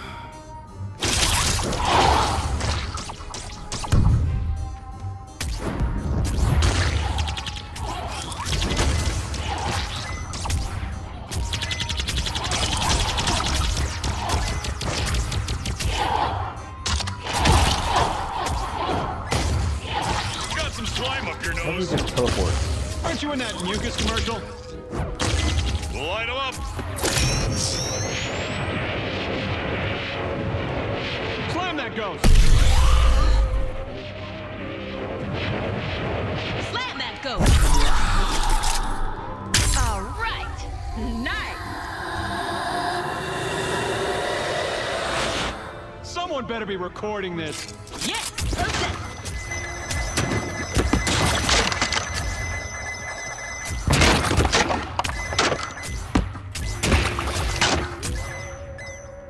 Recording this. Yes. Okay.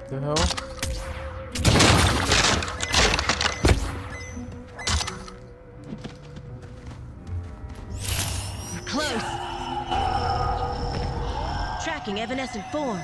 The hell? Close. Tracking evanescent form.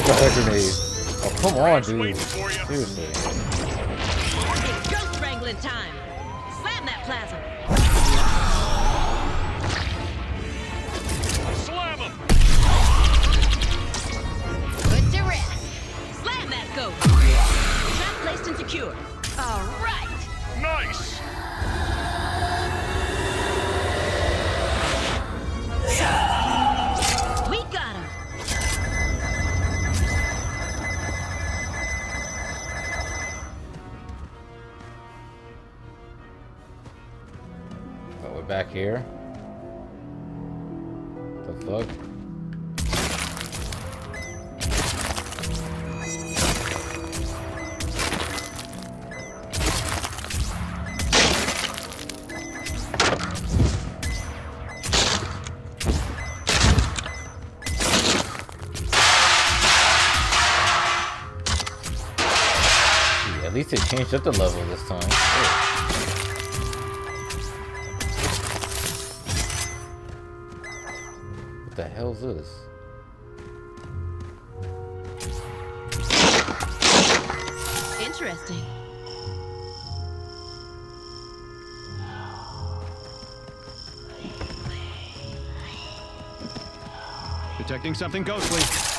a grenade. Oh, come on, dude. changed up the level this time. Shit. What the hell's this? Interesting. Detecting something ghostly.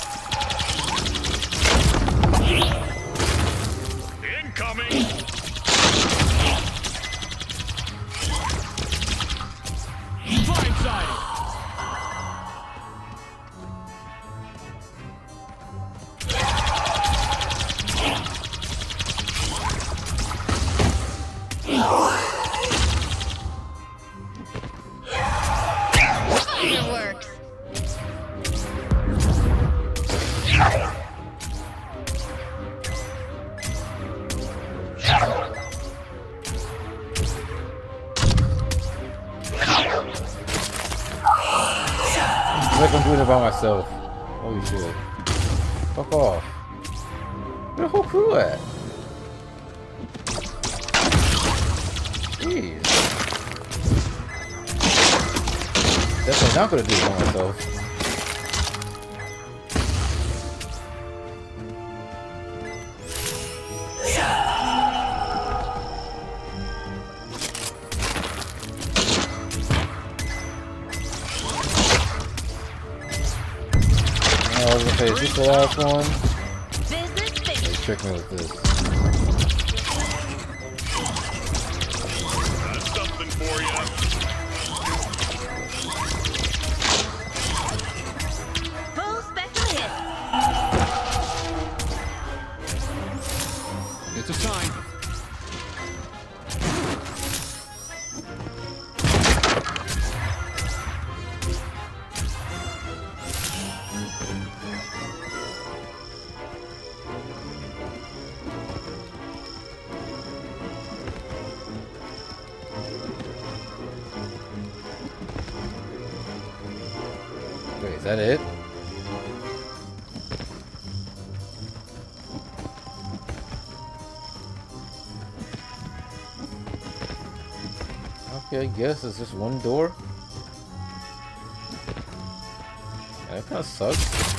guess it's just one door. That kind of sucks.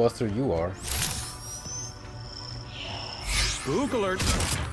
faster you are. Spook alert!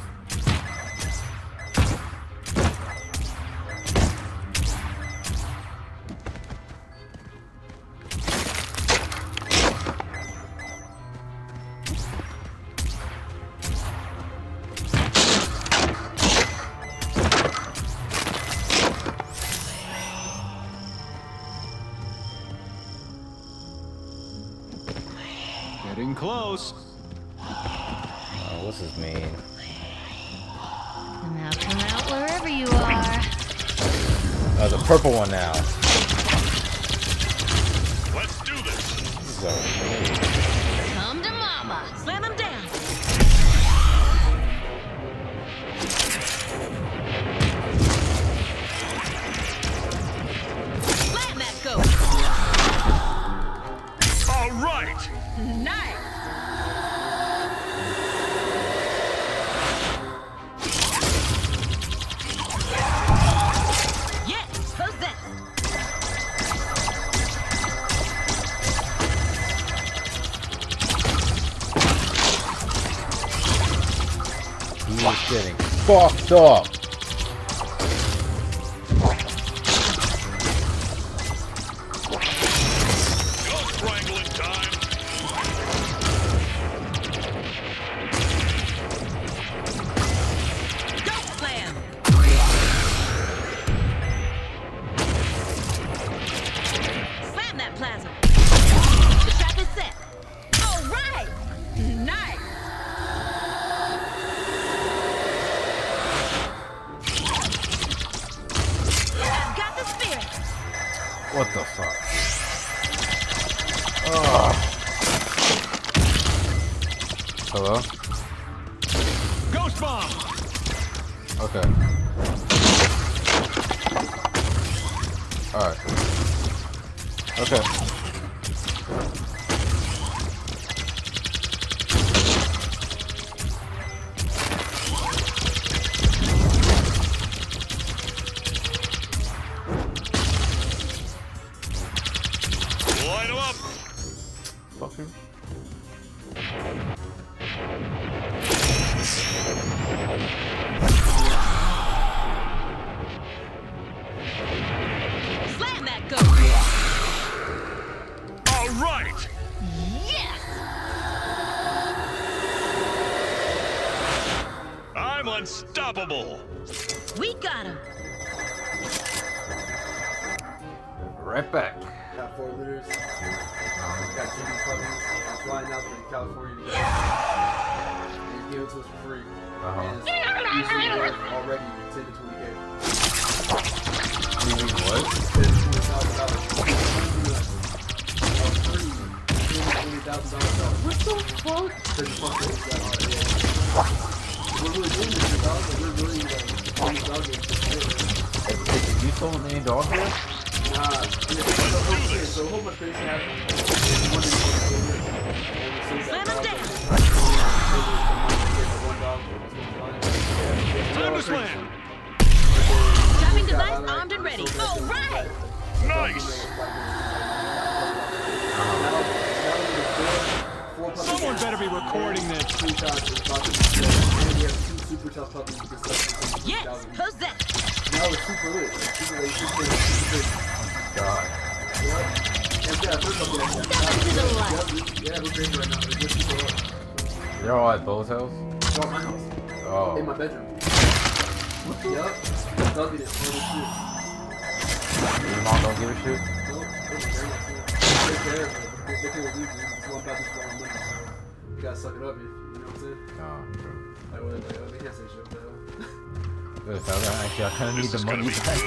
Need This the money back.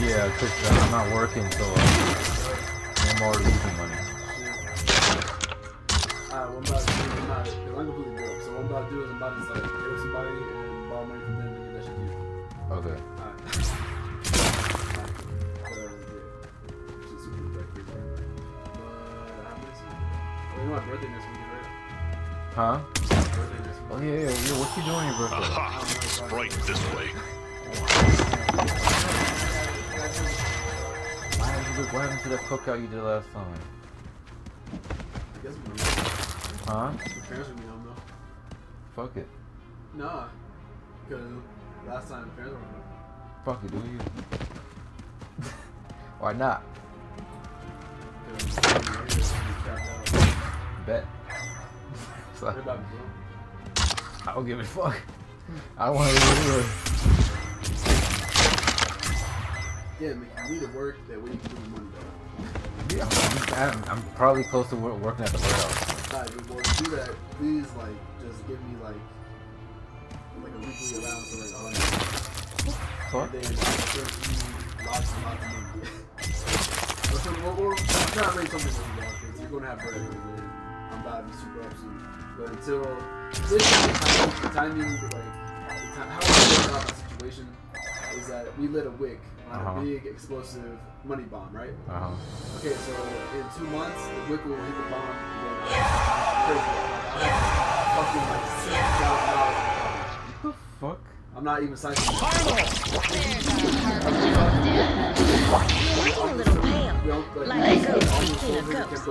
Yeah, because I'm not working, so uh, cookout you did last time? Huh? Be home though. Fuck it. Nah. Because last time the parents were home. Fuck it, do you? Why not? Bet. So. I don't give a fuck. I don't want to it. Yeah, man, you need to work that way you can do. I'm, I'm, I'm probably close to wor- working at the warehouse. Alright, dude, well, to do that, please, like, just give me, like, like a weekly allowance of, like, a hundred. Fuck. And then you lots and lots of money. Or we're, we're, I'm trying to raise something for you, because you're going to have bread, and I'm about to be super up soon. But until, this the timing, like, the time, how I feel about the situation is that we lit a wick on Uh-huh. a big explosive money bomb, right? Uh huh. Okay, so in two months, the wick will hit the bomb and then uh, crazy. Like, I fucking like six thousand dollars. What the fuck? I'm not even signing. Looking a little pale. Like a ghost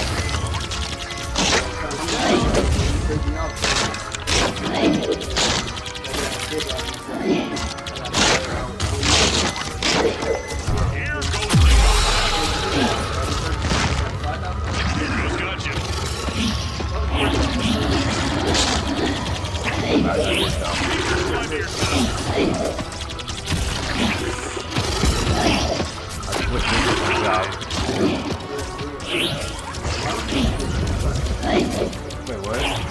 This job. Wait, what?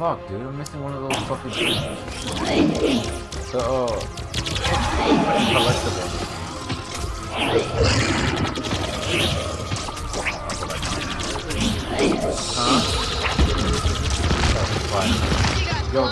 Fuck, dude, I'm missing one of those fucking. The uh, collectible. Huh? Yo,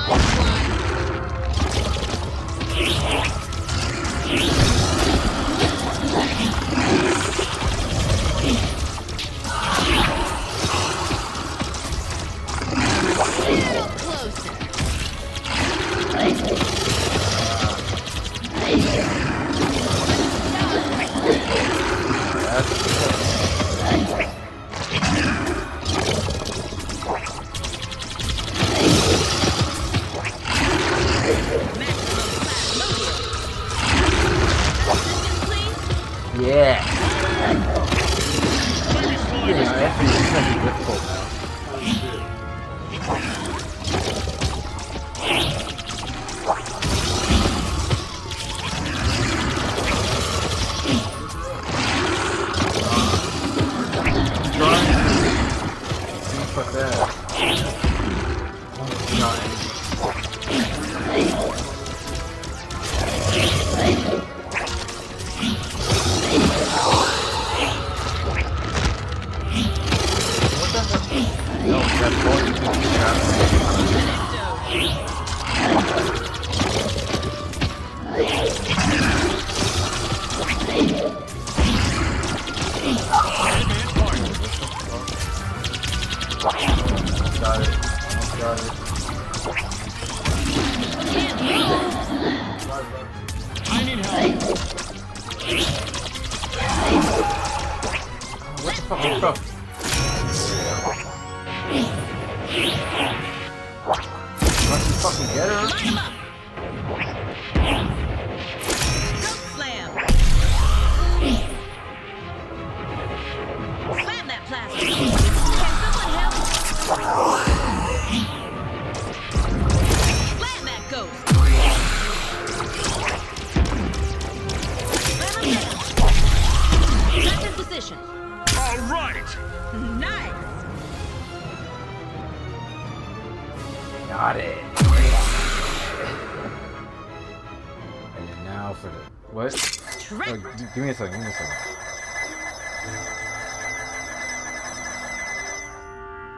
give me a second. Give me a second.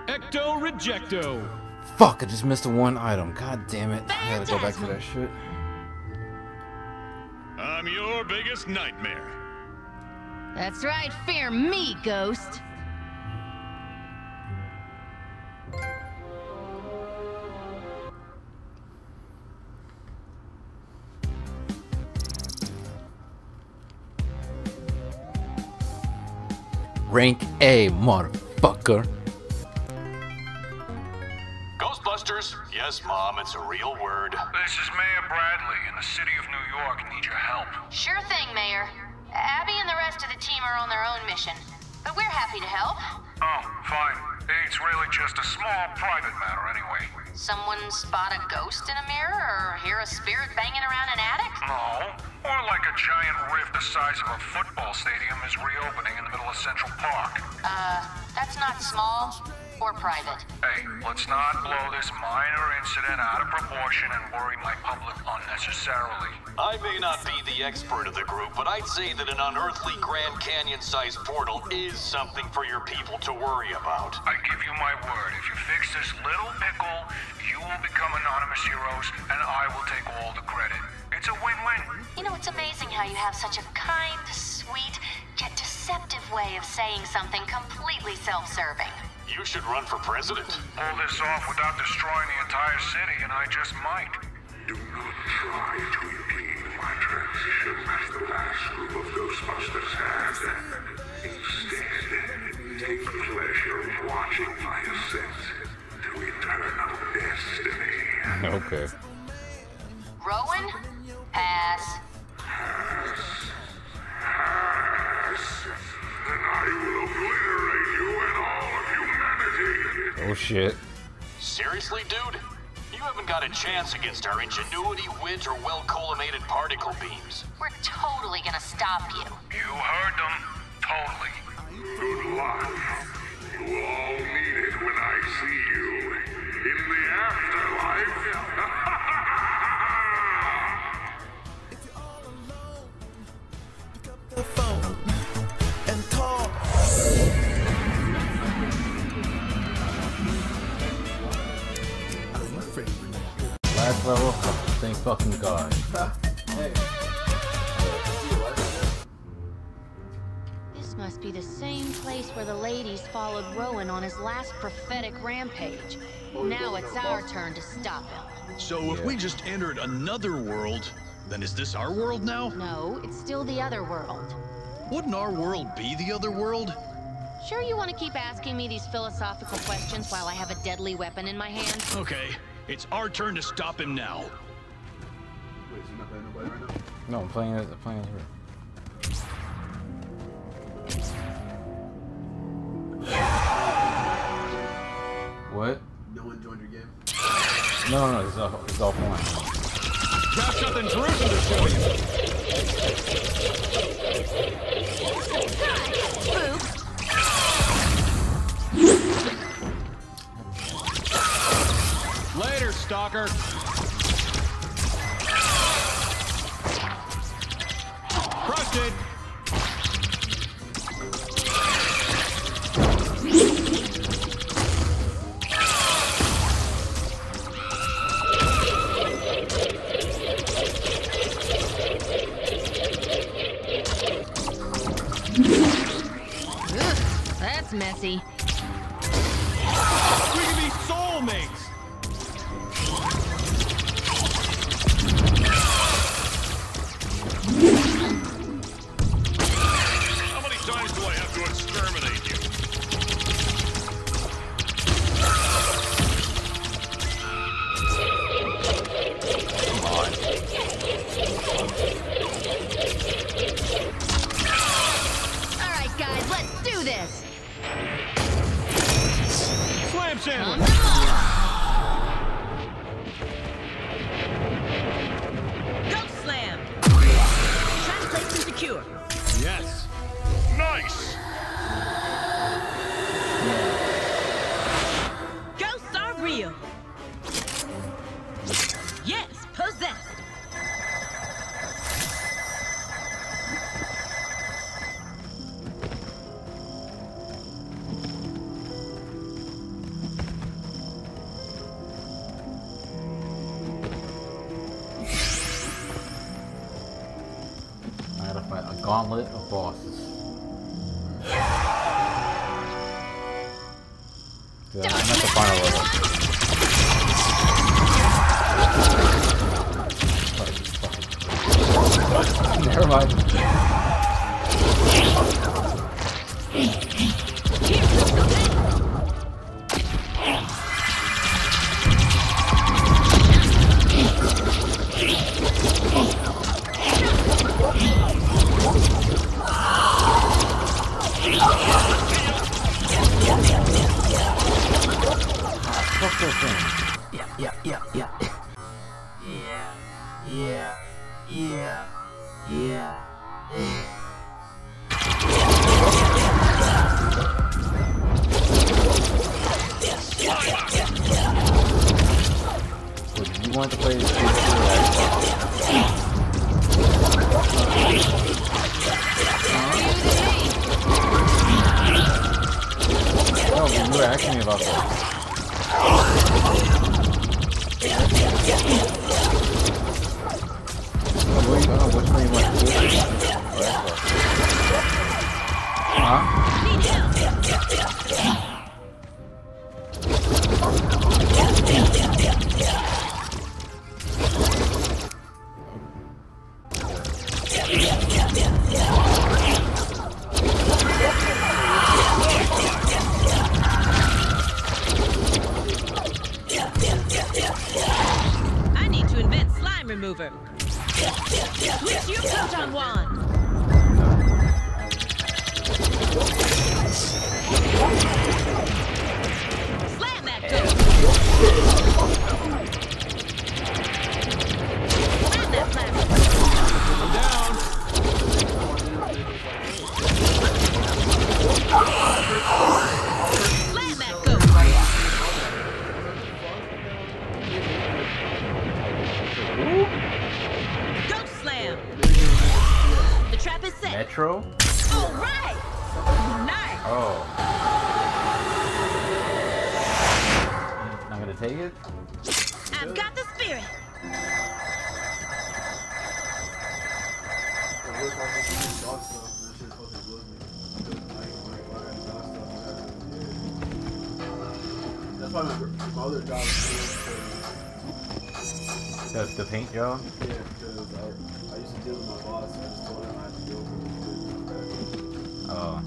Ecto rejecto. Fuck! I just missed the one item. God damn it! I gotta go back to that shit. I'm your biggest nightmare. That's right, fear me, ghost. Rank A, motherfucker. Ghostbusters? Yes, Mom, it's a real word. This is Mayor Bradley in the city of New York. Need your help. Sure thing, Mayor. Abby and the rest of the team are on their own mission, but we're happy to help. Oh, fine. It's really just a small private matter anyway. Someone spot a ghost in a mirror or hear a spirit banging around an attic? No. Or like a giant rift the size of a football let's not blow this minor incident out of proportion and worry my public unnecessarily. I may not be the expert of the group, but I'd say that an unearthly Grand Canyon-sized portal is something for your people to worry about. I give you my word, if you fix this little pickle, you will become anonymous heroes, and I will take all the credit. It's a win-win. You know, it's amazing how you have such a kind, sweet, yet deceptive way of saying something completely self-serving. You should run for president. Pull this off without destroying the entire city, and I just might. Do not try to impede my transition as the last group of Ghostbusters had. Instead, take pleasure in watching my ascent to eternal destiny. Okay. Rowan? Pass. Pass. Pass. Then I Oh shit. Seriously, dude? You haven't got a chance against our ingenuity, wit, or well-collimated particle beams. We're totally gonna stop you. You heard them. Totally. Good luck. You will all need it when I see you in the afterlife. the phone Last level, thank fucking god. This must be the same place where the ladies followed Rowan on his last prophetic rampage. Now it's our turn to stop him. So if we just entered another world, then is this our world now? No, it's still the other world. Wouldn't our world be the other world? Sure you want to keep asking me these philosophical questions while I have a deadly weapon in my hand? Okay, it's our turn to stop him now. Wait, so you're not playing nobody right now? No, I'm playing it. I'm playing it here. What? No one joined your game? No, no, no, it's off, it's offline. Got something gruesome to show you. Stalker. Crusted. That's messy. yo? Yeah, because I, I used to deal with my boss, I just told him I had to deal with him. Oh.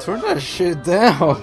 Turn that shit down.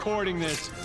recording this.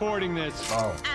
Recording this. Oh.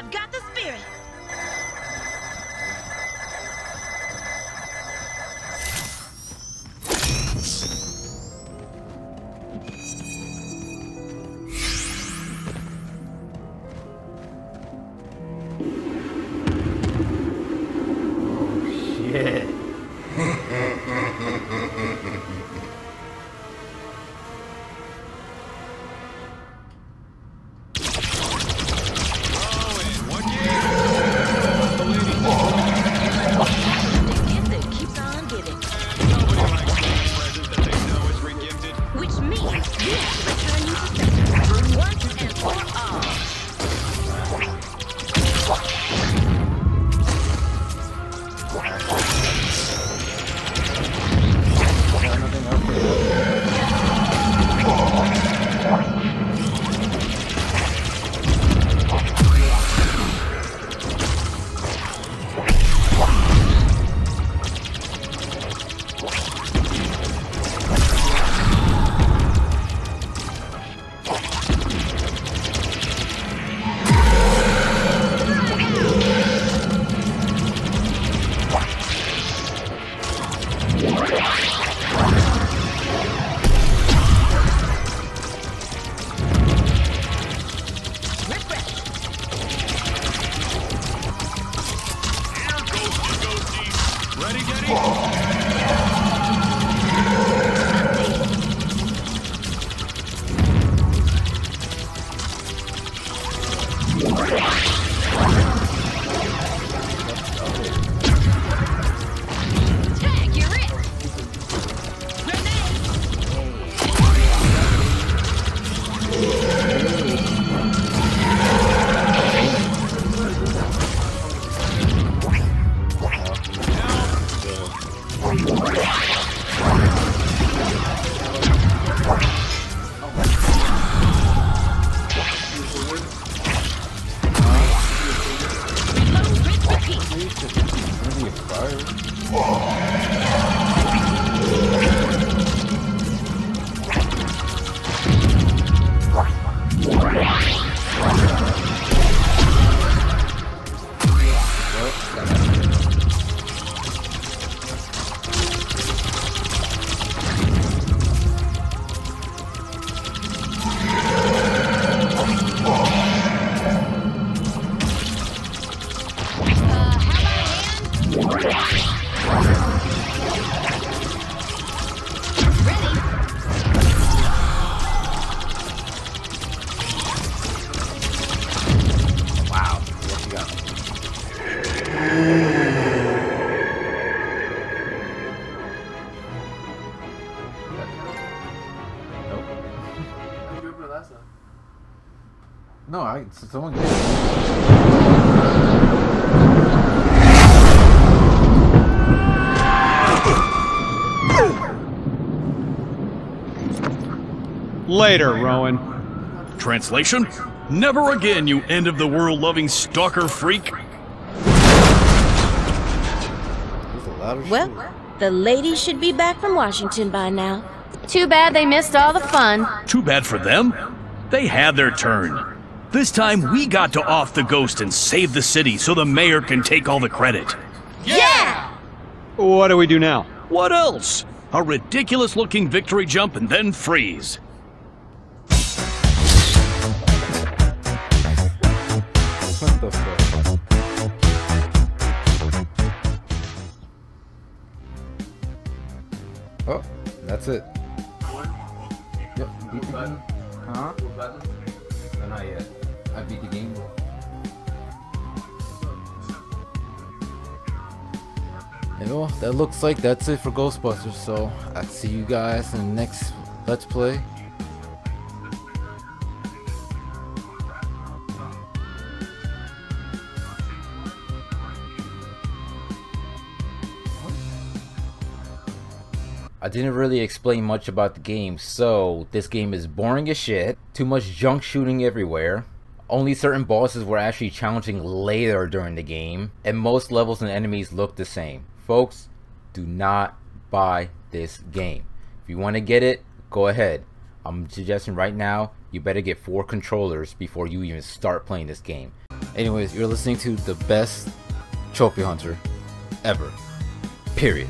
No, I. s- Someone did. it. Later, Rowan. Translation? Never again, you end of the world loving stalker freak. Well, the ladies should be back from Washington by now. Too bad they missed all the fun. Too bad for them. They had their turn. This time we got to off the ghost and save the city so the mayor can take all the credit. Yeah! What do we do now? What else? A ridiculous looking victory jump and then freeze. Looks like that's it for Ghostbusters. So I'll see you guys in the next Let's Play. I didn't really explain much about the game, so this game is boring as shit, too much junk shooting everywhere, only certain bosses were actually challenging later during the game, and most levels and enemies look the same. Folks, do not buy this game. If you want to get it, go ahead. I'm suggesting right now, you better get four controllers before you even start playing this game. Anyways, you're listening to the best trophy hunter ever. Period.